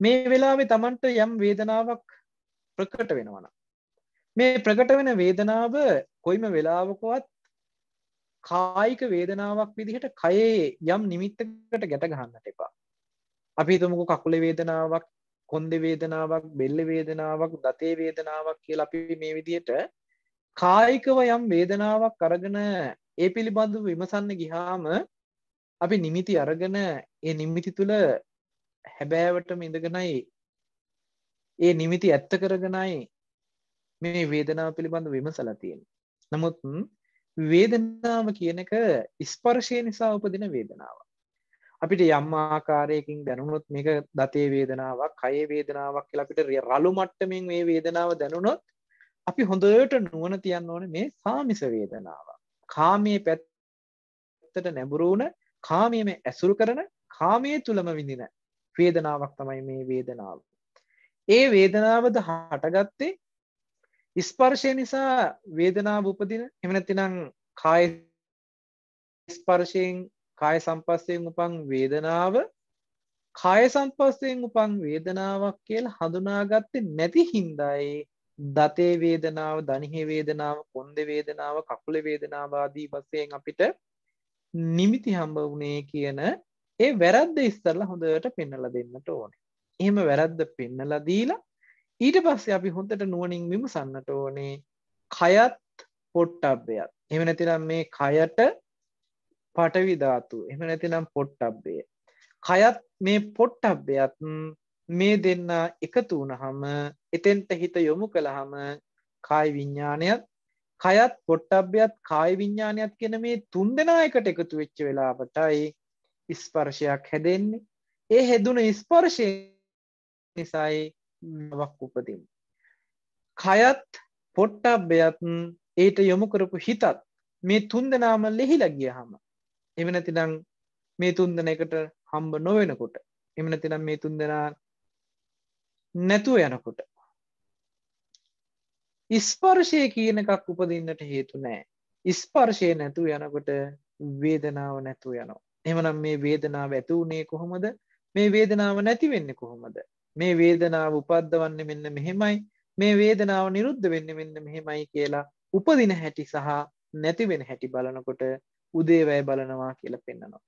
මේ වෙලාවේ තමන්ට යම් වේදනාවක් ප්‍රකට වෙනවා මේ ප්‍රකට වෙන වේදනාව කොයිම වෙලාවකවත් කායික වේදනාවක් විදිහට කයේ යම් නිමිත්තකට ගැට ගහන්නට එපා. අපි හිතමුකෝ කකුලේ වේදනාවක්, කොන්දේ වේදනාවක්, බෙල්ල වේදනාවක්, දතේ වේදනාවක් කියලා අපි මේ විදිහට කායිකව යම් වේදනාවක් අරගෙන ඒ පිළිබඳව විමසන්න ගියාම අපි නිමිති අරගෙන ඒ නිමිති තුල හැබෑවටම ඉඳගෙනයි ඒ නිමිති ඇත්ත කරගෙනයි මේ වේදනාව පිළිබඳ විමසලා තියෙන්නේ. නමුත් වේදනාව කියන එක ස්පර්ශය නිසා උපදින වේදනාව. අපිට යම් ආකාරයකින් දැනුනොත් මේක දතේ වේදනාවක්, කයේ වේදනාවක් කියලා අපිට රළු මට්ටමින් මේ වේදනාව දැනුනොත් අපි හොඳට නුවණ තියන්න ඕනේ මේ සාමිස වේදනාව. කාමයේ පැත්තට නැඹුරු වුණ කාමයේම ඇසුරු කරන කාමයේ තුලම විඳින වේදනාවක් තමයි මේ වේදනාව. ඒ වේදනාවද හටගත්තේ ස්පර්ශය නිසා වේදනාව උපදින එහෙම නැතිනම් කාය ස්පර්ශයෙන් කාය සම්පස්යෙන් උපන් වේදනාව කාය සම්පස්යෙන් උපන් වේදනාවක් කියලා හඳුනාගත්තේ නැති හින්දායි දතේ වේදනාව, දණිහි වේදනාව, කොන්දේ වේදනාව, කකුලේ වේදනාව ආදී වශයෙන් අපිට නිමිති හම්බ වුණේ කියන ඒ වැරද්ද ඉස්සරලා හොඳට පෙන්වලා දෙන්නට ඕනේ. එහෙම වැරද්ද පෙන්වලා දීලා ඊට පස්සේ අපි හොඳට නුවණින් විමසන්නට ඕනේ කයත් පොට්ටබ්බයත්. එහෙම නැතිනම් මේ කයට පටවි ධාතු. එහෙම නැතිනම් පොට්ටබ්බය. කයත් මේ පොට්ටබ්බයත් මේ දෙන්න එකතු වුණාම එතෙන්ට හිත යොමු කළාම කාය විඥානයත් කයත් පොට්ටබ්බයත් කාය විඥානයත් කියන මේ තුන් දෙනා එකට එකතු වෙච්ච වෙලාවටයි ස්පර්ශයක් හැදෙන්නේ. ඒ හැදුන ස්පර්ශය නිසායි වක් උපදින්. කයත් පොට්ටබ්බයත් ඒට යොමු කරපු හිතත් මේ තුන් දෙනාම ලෙහිලා ගියහම එම නැතිනම් මේ තුන් දෙන එකට හම්බ නොවෙනකොට එම නැතිනම් මේ තුන් දෙනා නැතුව යනකොට ස්පර්ශය කියන එකක් උපදින්නට හේතු නෑ ස්පර්ශය නැතුව යනකොට වේදනාව නැතුව යනවා. එමනම් මේ වේදනාව ඇති වුණේ කොහොමද? මේ වේදනාව නැති වෙන්නේ කොහොමද? මේ වේදනාව උපද්දවන්න මෙන්න මෙහෙමයි. මේ වේදනාව නිරුද්ධ වෙන්න මෙන්න මෙහෙමයි කියලා උපදින හැටි සහ නැති වෙන හැටි බලනකොට උදේවැය බලනවා කියලා පෙන්වනවා.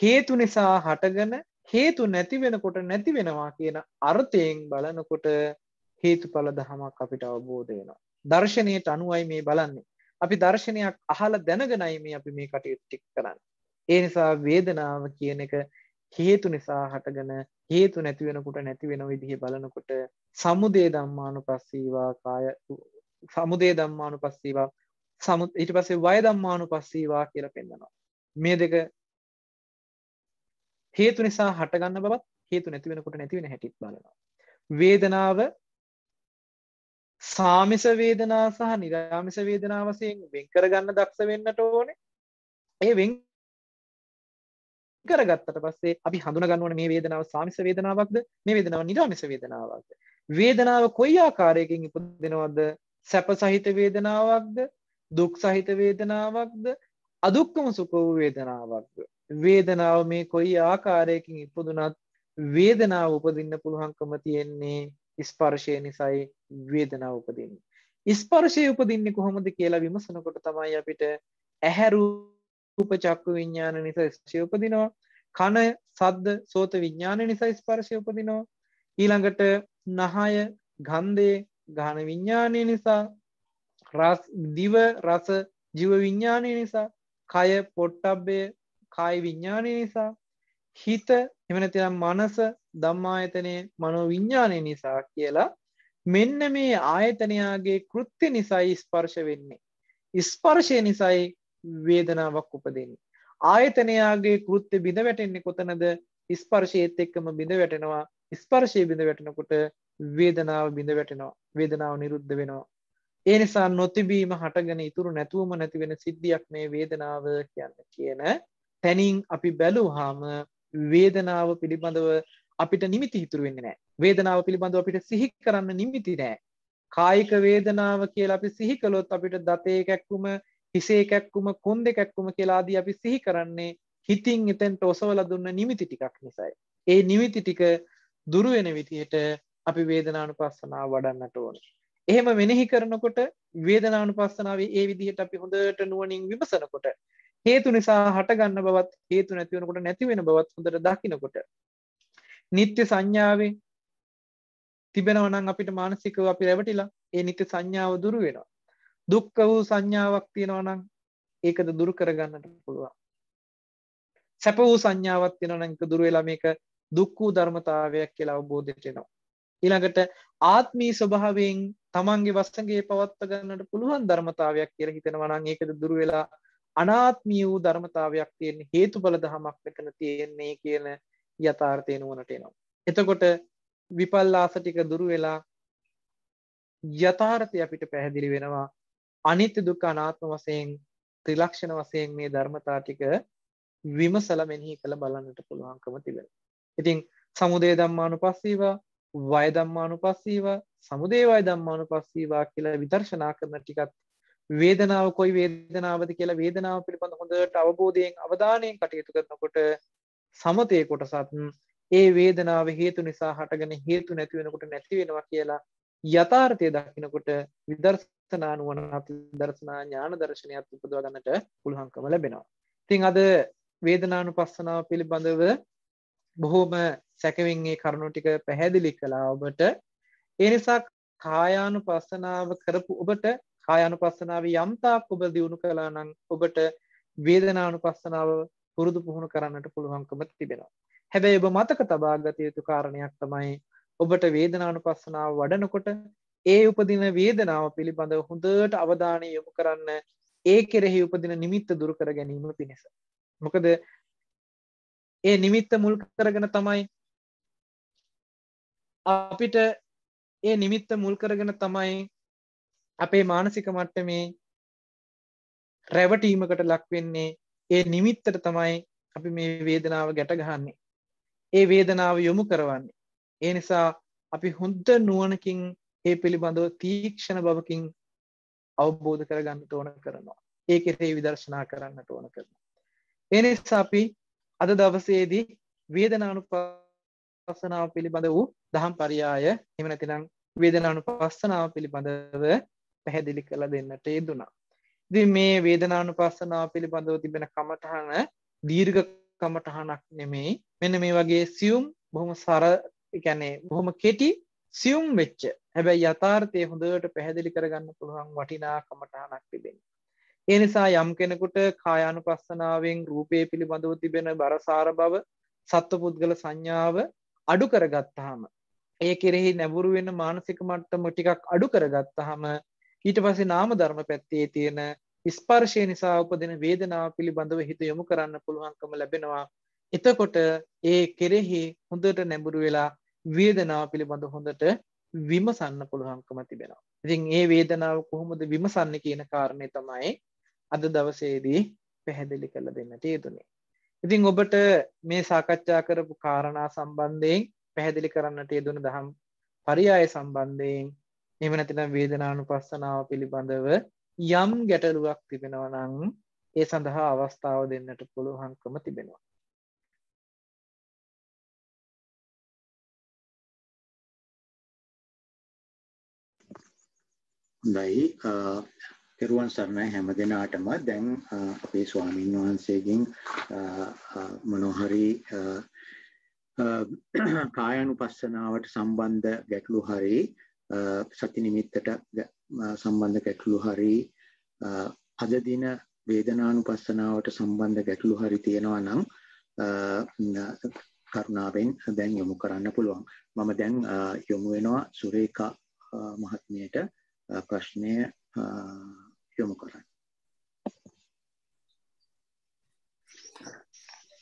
හේතු නිසා හටගෙන හේතු නැති වෙනකොට නැති වෙනවා කියන අර්ථයෙන් බලනකොට හේතුඵල ධමයක් අපිට අවබෝධ වෙනවා. දර්ශනයට අනුවයි මේ බලන්නේ. අපි දර්ශනයක් අහලා දැනගෙනයි මේ අපි මේ කටයුතු ටික කරන්නේ. ඒ නිසා වේදනාව කියන එක හේතු නිසා හටගෙන හේතු නැති වෙනකොට නැති වෙන විදිහ බලනකොට සමුදේ ධම්මානුපස්සීවා කාය සමුදේ ධම්මානුපස්සීවා සමු ඊට පස්සේ වය ධම්මානුපස්සීවා කියලා පෙන්නනවා මේ දෙක හේතු නිසා හටගන්න බවත් හේතු නැති වෙනකොට නැති වෙන හැටිත් බලනවා වේදනාව සාමිස වේදනා සහ නිරාමිස වේදනා වශයෙන් වෙන් කරගන්න දක්ෂ වෙන්නට ඕනේ. ඒ වෙන් කරගත්තට පස්සේ අපි හඳුනගන්න ඕනේ මේ වේදනාව සාමිස වේදනාවක්ද මේ වේදනාව නිරාමිස වේදනාවක්ද? වේදනාව කොයි ආකාරයකින් ඉපදෙනවද? සැප සහිත වේදනාවක්ද? දුක් සහිත වේදනාවක්ද? අදුක්කම සුඛ වූ වේදනාවක්ද? වේදනාව මේ කොයි ආකාරයකින් ඉපදුනත් වේදනාව උපදින්න පුළුවන්කම තියෙන්නේ ස්පර්ශය නිසායි. වේදනාව උපදින්නේ. ස්පර්ශය උපදින්නේ කොහොමද කියලා විමසනකොට තමයි අපිට ඇහැ රූප චක්කු විඤ්ඤාණ නිසා ස්පර්ශය උපදිනවා. කන සද්ද සෝත විඥානය නිසා ස්පර්ශය උපදිනවා. ඊළඟට නහය ගන්ධය ගහන විඥානය නිසා රස දිව රස ජීව විඥානය නිසා කය පොට්ටබ්බය කාය විඥානය නිසා හිත එහෙම නැත්නම් මනස ධම්මායතනය මනෝ විඥානය නිසා කියලා මෙන්න මේ ආයතනයාගේ කෘත්‍ය නිසායි ස්පර්ශ වෙන්නේ. ස්පර්ශය නිසායි වේදනාවක් උපදින්නේ. ආයතනයාගේ කෘත්‍ය බිඳ වැටෙන්නේ කොතනද? ස්පර්ශයත් එක්කම බිඳ වැටෙනවා. ස්පර්ශය බිඳ වැටෙනකොට වේදනාව බිඳ වැටෙනවා. වේදනාව නිරුද්ධ වෙනවා. ඒ නිසා නොතිබීම හටගෙන ඉතුරු නැතුවම නැති වෙන සිද්ධියක් මේ වේදනාව කියන්න කියන තැනින් අපි බැලුවාම වේදනාව පිළිබඳව අපිට නිමිති ඉතුරු වෙන්නේ නැහැ. වේදනාව පිළිබඳව අපිට සිහි කරන්න නිමිති නැහැ. කායික වේදනාව කියලා අපි සිහි කළොත් අපිට දතේ කැක්කුම, හිසේ කැක්කුම, කොන්දේ කැක්කුම කියලා ආදී අපි සිහි කරන්නේ හිතින් එතෙන්ට ඔසවලා දුන්න නිමිති ටිකක් නිසායි. ඒ නිමිති ටික දුරු වෙන විදිහට අපි වේදනානුපස්සනාව වඩන්නට ඕනේ. එහෙම මෙනෙහි කරනකොට වේදනානුපස්සනාවේ ඒ විදිහට අපි හොඳට නුවණින් විමසනකොට හේතු නිසා හටගන්න බවත් හේතු නැති වෙනකොට නැති වෙන බවත් හොඳට දකිනකොට නිත්‍ය සංඥාවේ තිබෙනවා නම් අපිට මානසිකව අපි රැවටිලා ඒ නිත්‍ය සංඥාව දුරු වෙනවා. දුක්ඛ වූ සංඥාවක් තියෙනවා නම් ඒකද දුරු කරගන්නට පුළුවන්. සැප වූ සංඥාවක් තියෙනවා නම් ඒක දුරු වෙලා මේක දුක් වූ ධර්මතාවයක් කියලා අවබෝධයට එනවා. ඊළඟට ආත්මී ස්වභාවයෙන් තමන්ගේ වස්තගේ පවත්ව ගන්නට පුළුවන් ධර්මතාවයක් කියලා හිතනවා නම් ඒකද දුර වෙලා අනාත්මී වූ ධර්මතාවයක් තියෙන හේතුඵල ධමයක් මෙතන තියෙන්නේ කියන යථාර්ථය නුවණට එනවා. එතකොට විපල්ලාස ටික දුර වෙලා යථාර්ථය අපිට පැහැදිලි වෙනවා. අනිත්‍ය දුක්ඛ අනාත්ම වශයෙන් ත්‍රිලක්ෂණ වශයෙන් මේ ධර්මතා ටික විමසලා මෙනෙහි කළ බලන්නට පුළුවන්කම තිබෙනවා. ඉතින් සමුදය ධම්මානුපස්සීවා වය ධම්මානුපස්සීවා සමුදේ වය ධම්මානුපස්සීවා කියලා විදර්ශනා කරන ටිකත් වේදනාව කොයි වේදනාවද කියලා වේදනාව පිළිබඳ හොඳට අවබෝධයෙන් අවධානයෙන් කටයුතු කරනකොට සමතේ කොටසත් ඒ වේදනාව හේතු නිසා හටගෙන හේතු නැති වෙනකොට නැති වෙනවා කියලා යථාර්ථය දකිනකොට විදර්ශනා නුවණත් දර්ශනා ඥාන දර්ශනයත් උපදවා ගන්නට පුළුවන්කම ලැබෙනවා. ඉතින් අද වේදනානුපස්සනාව පිළිබඳව බොහෝම සැකවින් ඒ කරුණු ටික පැහැදිලි කළා ඔබට. ඒ නිසා කායානුපස්සනාව කරපු ඔබට කායානුපස්සනාවේ යම් තාක් ඔබ දියුණු කළා නම් ඔබට වේදනානුපස්සනාව පුරුදු පුහුණු කරන්නට පුළුවන්කම තිබෙනවා. හැබැයි ඔබ මතක තබා ගත යුතු කාරණයක් තමයි ඔබට වේදනානුපස්සනාව වඩනකොට ඒ උපදින වේදනාව පිළිබඳව හොඳට අවධානය යොමු කරන්න ඒ කෙරෙහි උපදින නිමිත්ත දුරු කර ගැනීම පිණිස. මොකද ඒ නිමිත්ත මුල් කරගෙන තමයි අපිට ඒ නිමිත්ත මුල් කරගෙන තමයි අපේ මානසික මට්ටමේ රැවටීමකට ලක් වෙන්නේ ඒ නිමිත්තට තමයි අපි මේ වේදනාව ගැට ගහන්නේ ඒ වේදනාව යොමු කරවන්නේ ඒ නිසා අපි හොඳ නුවණකින් ඒ පිළිබඳව තීක්ෂණ බවකින් අවබෝධ කරගන්නට ඕන කරනවා ඒ කෙරෙහි විදර්ශනා කරන්නට ඕන කරනවා ඒ නිසා අපි අද දවසේදී වේදනානුපස්සනාව පිළිබඳ වූ දහම් පරියාය එහෙම නැතිනම් වේදනානුපස්සනාව පිළිබඳව පැහැදිලි කරලා දෙන්නට යෙදුණා. ඉතින් මේ වේදනානුපස්සනාව පිළිබඳව තිබෙන කමඨහන දීර්ඝ කමඨහනක් නෙමෙයි. මෙන්න මේ වගේ සියුම් බොහොම සර කියන්නේ බොහොම කෙටි සියුම් වෙච්ච හැබැයි යථාර්ථය හොඳට පැහැදිලි කරගන්න පුළුවන් වටිනා කමඨහනක් තිබෙනවා. ඒ නිසා යම් කෙනෙකුට කායානුපස්සනාවෙන් රූපය පිළිබඳව තිබෙන බරසාර බව සත්වපුද්ගල සංඥාව අඩු කරගත්තාම ඒ කෙරෙහි නැඹුරු වෙන මානසික මට්ටම ටිකක් අඩු කරගත්තාම ඊට පස්සේ නාම ධර්ම පැත්තේ තියෙන ස්පර්ශය නිසා උපදින වේදනාව පිළිබඳව හිත යොමු කරන්න පුළුවන්කම ලැබෙනවා. එතකොට ඒ කෙරෙහි හොඳට නැඹුරු වෙලා වේදනාව පිළිබඳ හොඳට විමසන්න පුළුවන්කම තිබෙනවා. ඉතින් ඒ වේදනාව කොහොමද විමසන්නේ කියන කාරණේ තමයි අද දවසේදී පැහැදිලි කරලා දෙන්නට යෙදුනේ. ඉතින් ඔබට මේ සාකච්ඡා කරපු කාරණා සම්බන්ධයෙන් පැහැදිලි කරන්නට යෙදුන දහම් පරියාය සම්බන්ධයෙන් එහෙම නැතිනම් වේදනානුපස්සනාව පිළිබඳව යම් ගැටලුවක් තිබෙනවා නම් ඒ සඳහා අවස්ථාව දෙන්නට පුළුවන්කම තිබෙනවා. හොඳයි. තෙරුවන් සරණයි හැම දෙනාටම. දැන් අපේ ස්වාමීන් වහන්සේගෙන් මොනොහරි කායනුපස්සනාවට සම්බන්ධ ගැටලු හරි සති නිමිත්තට සම්බන්ධ ගැටලු හරි අද දින වේදනානුපස්සනාවට සම්බන්ධ ගැටලු හරි තියෙනවා නම් කරුණාවෙන් දැන් යොමු කරන්න පුළුවන්. මම දැන් යොමු වෙනවා සුරේකා මහත්මියට. ප්‍රශ්නය යොමු කරන්න.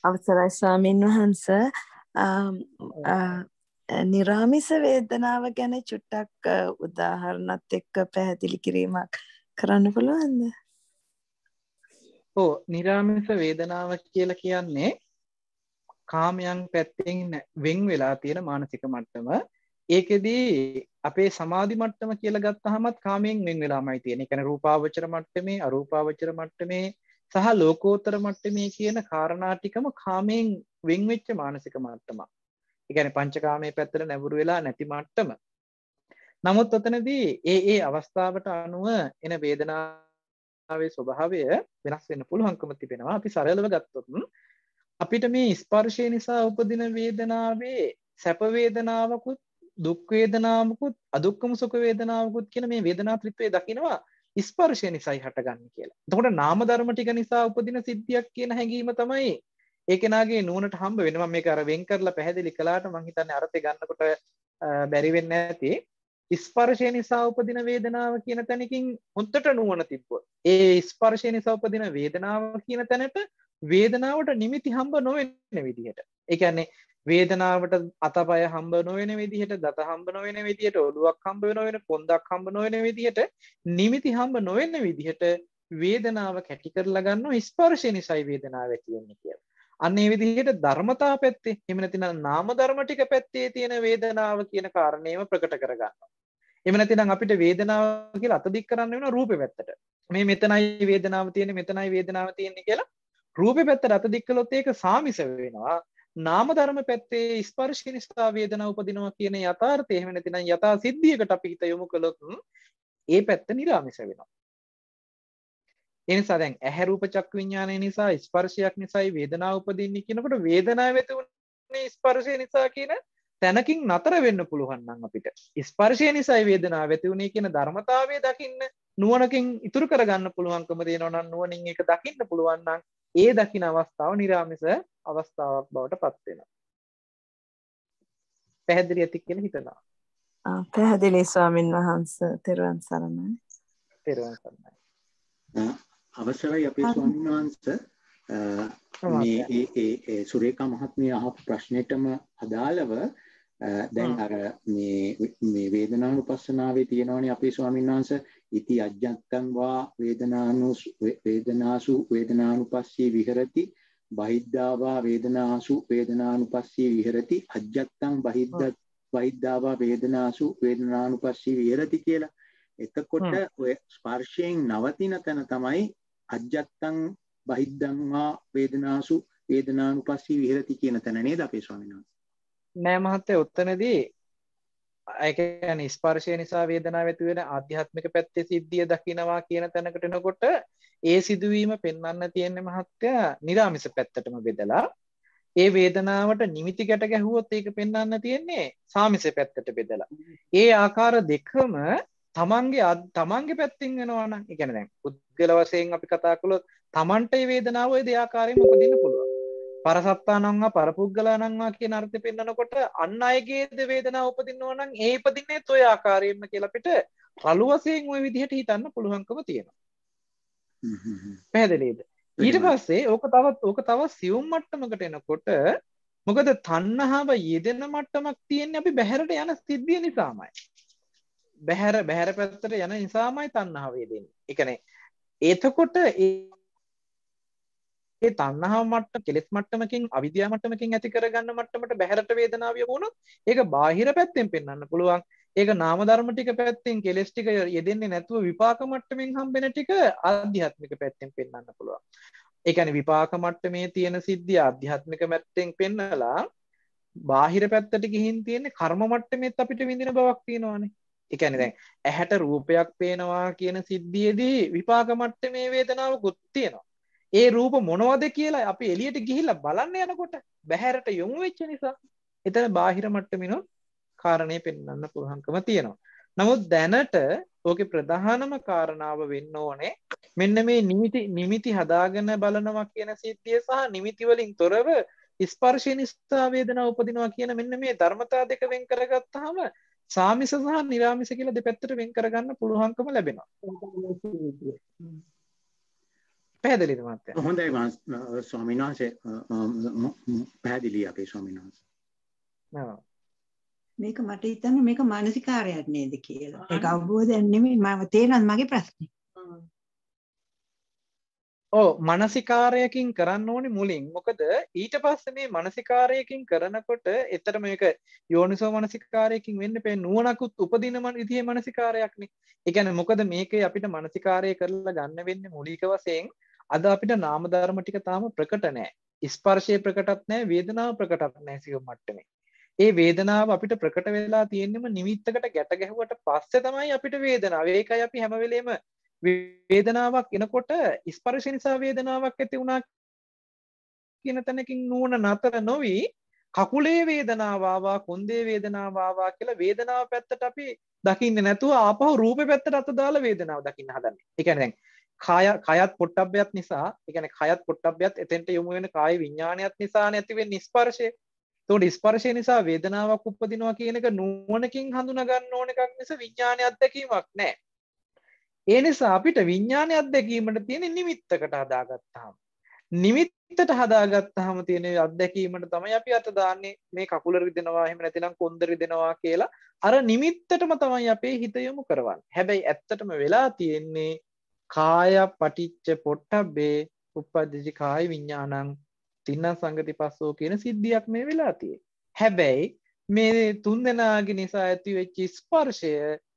අවසරයි ස්වාමීන් වහන්ස නිරාමිස වේදනාව ගැන චුට්ටක් උදාහරණත් එක්ක පැහැදිලි කිරීමක් කරන්න පුළුවන්ද? ඔව් නිරාමිස වේදනාව කියලා කියන්නේ කාමයන් පැත්තෙන් වෙන් වෙලා තියෙන මානසික මට්ටම ඒකෙදී අපේ සමාධි මට්ටම කියලා ගත්තහමත් කාමයෙන් වෙන් වෙලාමයි තියෙන. ඒ කියන්නේ රූපාවචර මට්ටමේ, අරූපාවචර මට්ටමේ සහ ලෝකෝත්තර මට්ටමේ කියන කාරණා ටිකම කාමයෙන් වෙන් වෙච්ච මානසික මට්ටමක්. ඒ කියන්නේ පංචකාමයේ පැත්තට නැඹුරු වෙලා නැති මට්ටම. නමුත් ඔතනදී ඒ ඒ අවස්ථාවට අනුව එන වේදනාවේ ස්වභාවය වෙනස් වෙන්න පුළුවන්කම තිබෙනවා. අපි සරලව ගත්තොත් අපිට මේ ස්පර්ශය නිසා උපදින වේදනාවේ සැප වේදනාවකුත් දුක් වේදනාවකුත් අදුක්කම සුඛ වේදනාවකුත් කියන මේ වේදනා ත්‍රිත්වය දකිනවා ස්පර්ශය නිසායි හටගන්නේ කියලා. එතකොට නාම ධර්ම ටික නිසා උපදින සිද්ධියක් කියන හැඟීම තමයි ඒ කෙනාගේ නුවණට හම්බ වෙන්නේ. මම මේක අර වෙන් කරලා පැහැදිලි කළාට මම හිතන්නේ අර්ථය ගන්නකොට බැරි වෙන්නේ නැති. ස්පර්ශය නිසා උපදින වේදනාව කියන තැනකින් හොඳට නුවණ තිබ්බොත් ඒ ස්පර්ශය නිසා උපදින වේදනාව කියන තැනට වේදනාවට නිමිති හම්බ නොවෙන විදිහට. ඒ කියන්නේ වේදනාවට අතපය හම්බ නොවෙන විදිහට දත හම්බ නොවෙන විදිහට ඔළුවක් හම්බ වෙන කොන්දක් හම්බ නොවෙන විදිහට නිමිති හම්බ නොවෙන විදිහට වේදනාව කැටි කරලා ගන්නවා ස්පර්ශය නිසායි වේදනාව ඇති වෙන්නේ කියලා. අන්න ඒ විදිහට ධර්මතා පැත්තේ එහෙම නැතිනම් නාම ධර්ම ටික පැත්තේ තියෙන වේදනාව කියන කාරණේම ප්‍රකට කරගන්නවා. එහෙම නැතිනම් අපිට වේදනාව කියලා අත දික් කරන්න වෙනවා රූපේ පැත්තට. මේ මෙතනයි වේදනාව තියෙන්නේ මෙතනයි වේදනාව තියෙන්නේ කියලා රූපේ පැත්තට අත දික් කළොත් ඒක සාමිස වෙනවා. නාම ධර්ම පැත්තේ ස්පර්ශ නිසා වේදනාව උපදිනවා කියන යථාර්ථය එහෙම නැතිනම් යථා සිද්ධියකට අපි හිත යොමු කළොත් ඒ පැත්ත නිරාමිස වෙනවා. ඒ නිසා දැන් ඇහැ රූප චක්කු විඥානය නිසා ස්පර්ශයක් නිසායි වේදනාව උපදින්නේ කියනකොට වේදනාව වෙත උනේ ස්පර්ශය නිසා කියන තැනකින් නතර වෙන්න පුළුවන් නම් අපිට ස්පර්ශය නිසායි වේදනාව ඇති උනේ කියන ධර්මතාවය දකින්න නුවණකින් ඉතුරු කරගන්න පුළුවන්කම තියෙනවා නම් නුවණින් ඒක දකින්න පුළුවන් නම් ඒ දකින අවස්ථාව නිරාමිස අවස්ථාවක් බවට පත් වෙනවා. පැහැදිලි ඇති කියලා හිතනවා. පැහැදිලි ස්වාමින් වහන්සේ තෙරුවන් සරණයි. තෙරුවන් සරණයි. අවසරයි අපේ ස්වාමීන් වහන්සේ මේ ඒ ඒ සුරේකා මහත්මිය අහපු ප්‍රශ්නෙටම අදාළව දැන් අර මේ මේ වේදනානුපස්සනාවේ තියෙනවනේ අපේ ස්වාමීන් වහන්සේ ඉති අජ්ජත්තං වා වේදනානු වේදනාසු වේදනානුපස්සී විහෙරති බහිද්ධාවා වේදනාසු වේදනානුපස්සී විහෙරති අජ්ජත්තං බහිද්ධ බහිද්ධාවා වේදනාසු වේදනානුපස්සී විහෙරති කියලා. එතකොට ඔය ස්පර්ශයෙන් නවතින තැන තමයි අජ්ජත්තං බහිද්ධං වා වේදනාසු වේදනානුපස්සී විහෙරති කියන තැන නේද අපේ ස්වාමීන් වහන්සේ? නෑ මහත්තයා උත්තනදී ඒකන ස්පර්ශය නිසා වේදනාව ඇති වෙන ආධ්‍යාත්මික පැත්තේ සිද්ධිය දකිනවා කියන තැනකට එනකොට ඒ සිදුවීම පෙන්වන්න තියෙන්නේ මහත්තයා නිරාමිස පැත්තටම බෙදලා ඒ වේදනාවට නිමිති ගැට ගැහුවොත් ඒක පෙන්වන්න තියෙන්නේ සාමිස පැත්තට බෙදලා. ඒ ආකාර දෙකම තමන්ගේ තමන්ගේ පැත්තිෙන් වෙනවා නම් ඒ කියන්නේ දැන් පුද්ගල වශයෙන් අපි කතා කළොත් තමන්ට ඒ වේදනාව ওই දෙආකාරයෙන්ම උපදින්න පුළුවන්. පරසත්තානංවා පරපුද්ගලානංවා කියන අර්ථය පෙන්වනකොට අන් අයගේද වේදනාව උපදිනවා නම් ඒ උපදින්නේ toy ආකාරයෙන්ම කියලා අපිට රළු වශයෙන් ওই විදිහට හිතන්න පුළුවන්කම තියෙනවා. පැහැදිලිද? ඊට පස්සේ ඕක තවත් ඕක තවත් සියුම් මට්ටමකට එනකොට මොකද තණ්හාව යෙදෙන මට්ටමක් තියෙන්නේ අපි බහැරට යන සිද්ධිය නිසාමයි. බහැර බහැර පැත්තට යන නිසාමයි. ඒ කියන්නේ එතකොට ඒ ඒ තණ්හාව මට්ටම කෙලෙස් මට්ටමකින් අවිද්‍යා මට්ටමකින් ඇති කරගන්න මට්ටමට බහැරට වේදනාව යවුණොත් ඒක බාහිර පැත්තෙන් පෙන්වන්න පුළුවන්. ඒක නාම ධර්ම ටික පැත්තෙන් කෙලෙස් ටික යෙදෙන්නේ නැතුව විපාක මට්ටමින් හම්බෙන ටික ආධ්‍යාත්මික පැත්තෙන් පෙන්වන්න පුළුවන්. ඒ කියන්නේ විපාක මට්ටමේ තියෙන සිද්ධිය ආධ්‍යාත්මික මට්ටෙන් පෙන්නලා බාහිර පැත්තට ගිහින් තියෙන්නේ කර්ම මට්ටමෙත් අපිට විඳින බවක් තියෙනවානේ. ඒ කියන්නේ දැන් ඇහැට රූපයක් පේනවා කියන සිද්ධියේදී විපාක මට්ටමේ වේදනාවකුත් තියෙනවා. ඒ රූප මොනවද කියලා අපි එළියට ගිහිල්ලා බලන්න යනකොට බහැරට යොමු වෙච්ච නිසා එතන බාහිර මට්ටමිනුත් කාරණේ පෙන්වන්න පුළුවන්කම තියෙනවා. නමුත් දැනට ඕකේ ප්‍රධානම කාරණාව වෙන්න ඕනේ මෙන්න මේ නිමිති නිමිති හදාගෙන බලනවා කියන සිද්ධිය සහ නිමිති වලින් තොරව ස්පර්ශය නිසා වේදනාව උපදිනවා කියන මෙන්න මේ ධර්මතා දෙක වෙන් කරගත්තාම සාමිස සහ නිරාමිස කියලා දෙපැත්තට වෙන් කරගන්න පුළුවන්කම ලැබෙනවා. පැහැදිලිද මහත්තයා? හොඳයි ස්වාමීන් වහන්සේ පැහැදිලි අපේ ස්වාමීන් වහන්සේ. ඔව්. මේක මට හිතන්නේ මේක මානසිකාරයක් නේද කියලා. ඒක අවබෝධයක් නෙමෙයි මම තේරෙනවද මගේ ප්‍රශ්නේ? ඕ මනසිකාරයකින් කරන්න ඕනේ මුලින් මොකද ඊට පස්සේ මේ මනසිකාරයකින් කරනකොට එතර මේක යෝනිසෝ මනසිකාරයකින් වෙන්න පේ නුවණකුත් උපදින විදිහේ මනසිකාරයක්නේ. ඒ කියන්නේ මොකද මේකේ අපිට මනසිකාරය කරලා ගන්න වෙන්නේ මූලික වශයෙන් අද අපිට නාම ධර්ම ටික තාම ප්‍රකට නැහැ. ස්පර්ශය ප්‍රකටත් නැහැ, වේදනාව ප්‍රකටත් නැහැ සියුම් මට්ටමේ. ඒ වේදනාව අපිට ප්‍රකට වෙලා තියෙන්නම නිමිත්තකට ගැට ගැහුවට පස්සේ තමයි අපිට වේදනාව. ඒකයි අපි හැම වෙලේම වේදනාවක් එනකොට ස්පර්ශ නිසා වේදනාවක් ඇති වුණා කියන තැනකින් නුවණ නතර නොවි කකුලේ වේදනාව ආවා කොන්දේ වේදනාව ආවා කියලා වේදනාව පැත්තට අපි දකින්නේ නැතුව ආපහු රූපේ පැත්තට අත දාලා වේදනාව දකින්න හදන්නේ. ඒ කියන්නේ දැන් කාය කයත් පොට්ටබ්බයත් නිසා ඒ කියන්නේ කයත් පොට්ටබ්බයත් එතෙන්ට යොමු වෙන කාය විඥානයත් නිසා නැති වෙන්නේ ස්පර්ශය. එතකොට ස්පර්ශය නිසා වේදනාවක් උපදිනවා කියන එක නුවණකින් හඳුනා ගන්න ඕන එකක් නිසා විඥානය අත්දැකීමක් නැහැ. ඒ නිසා අපිට විඥානය අත්දැකීමට තියෙන නිමිත්තකට හදාගත්තාම නිමිත්තට හදාගත්තාම තියෙන අත්දැකීමට තමයි අපි අත දාන්නේ මේ කකුල රිදෙනවා එහෙම නැතිනම් කොන්ද රිදෙනවා කියලා අර නිමිත්තටම තමයි අපේ හිත යොමු කරවන්නේ. හැබැයි ඇත්තටම වෙලා තියෙන්නේ කාය පටිච්ච පොට්ටබ්බේ උප්පද්දිජි කාය විඥානං තින්න සංගති පස්සෝ කියන සිද්ධියක් මේ වෙලා තියෙන්නේ. හැබැයි මේ තුන් දෙනාගේ නිසා ඇති වෙච්ච ස්පර්ශය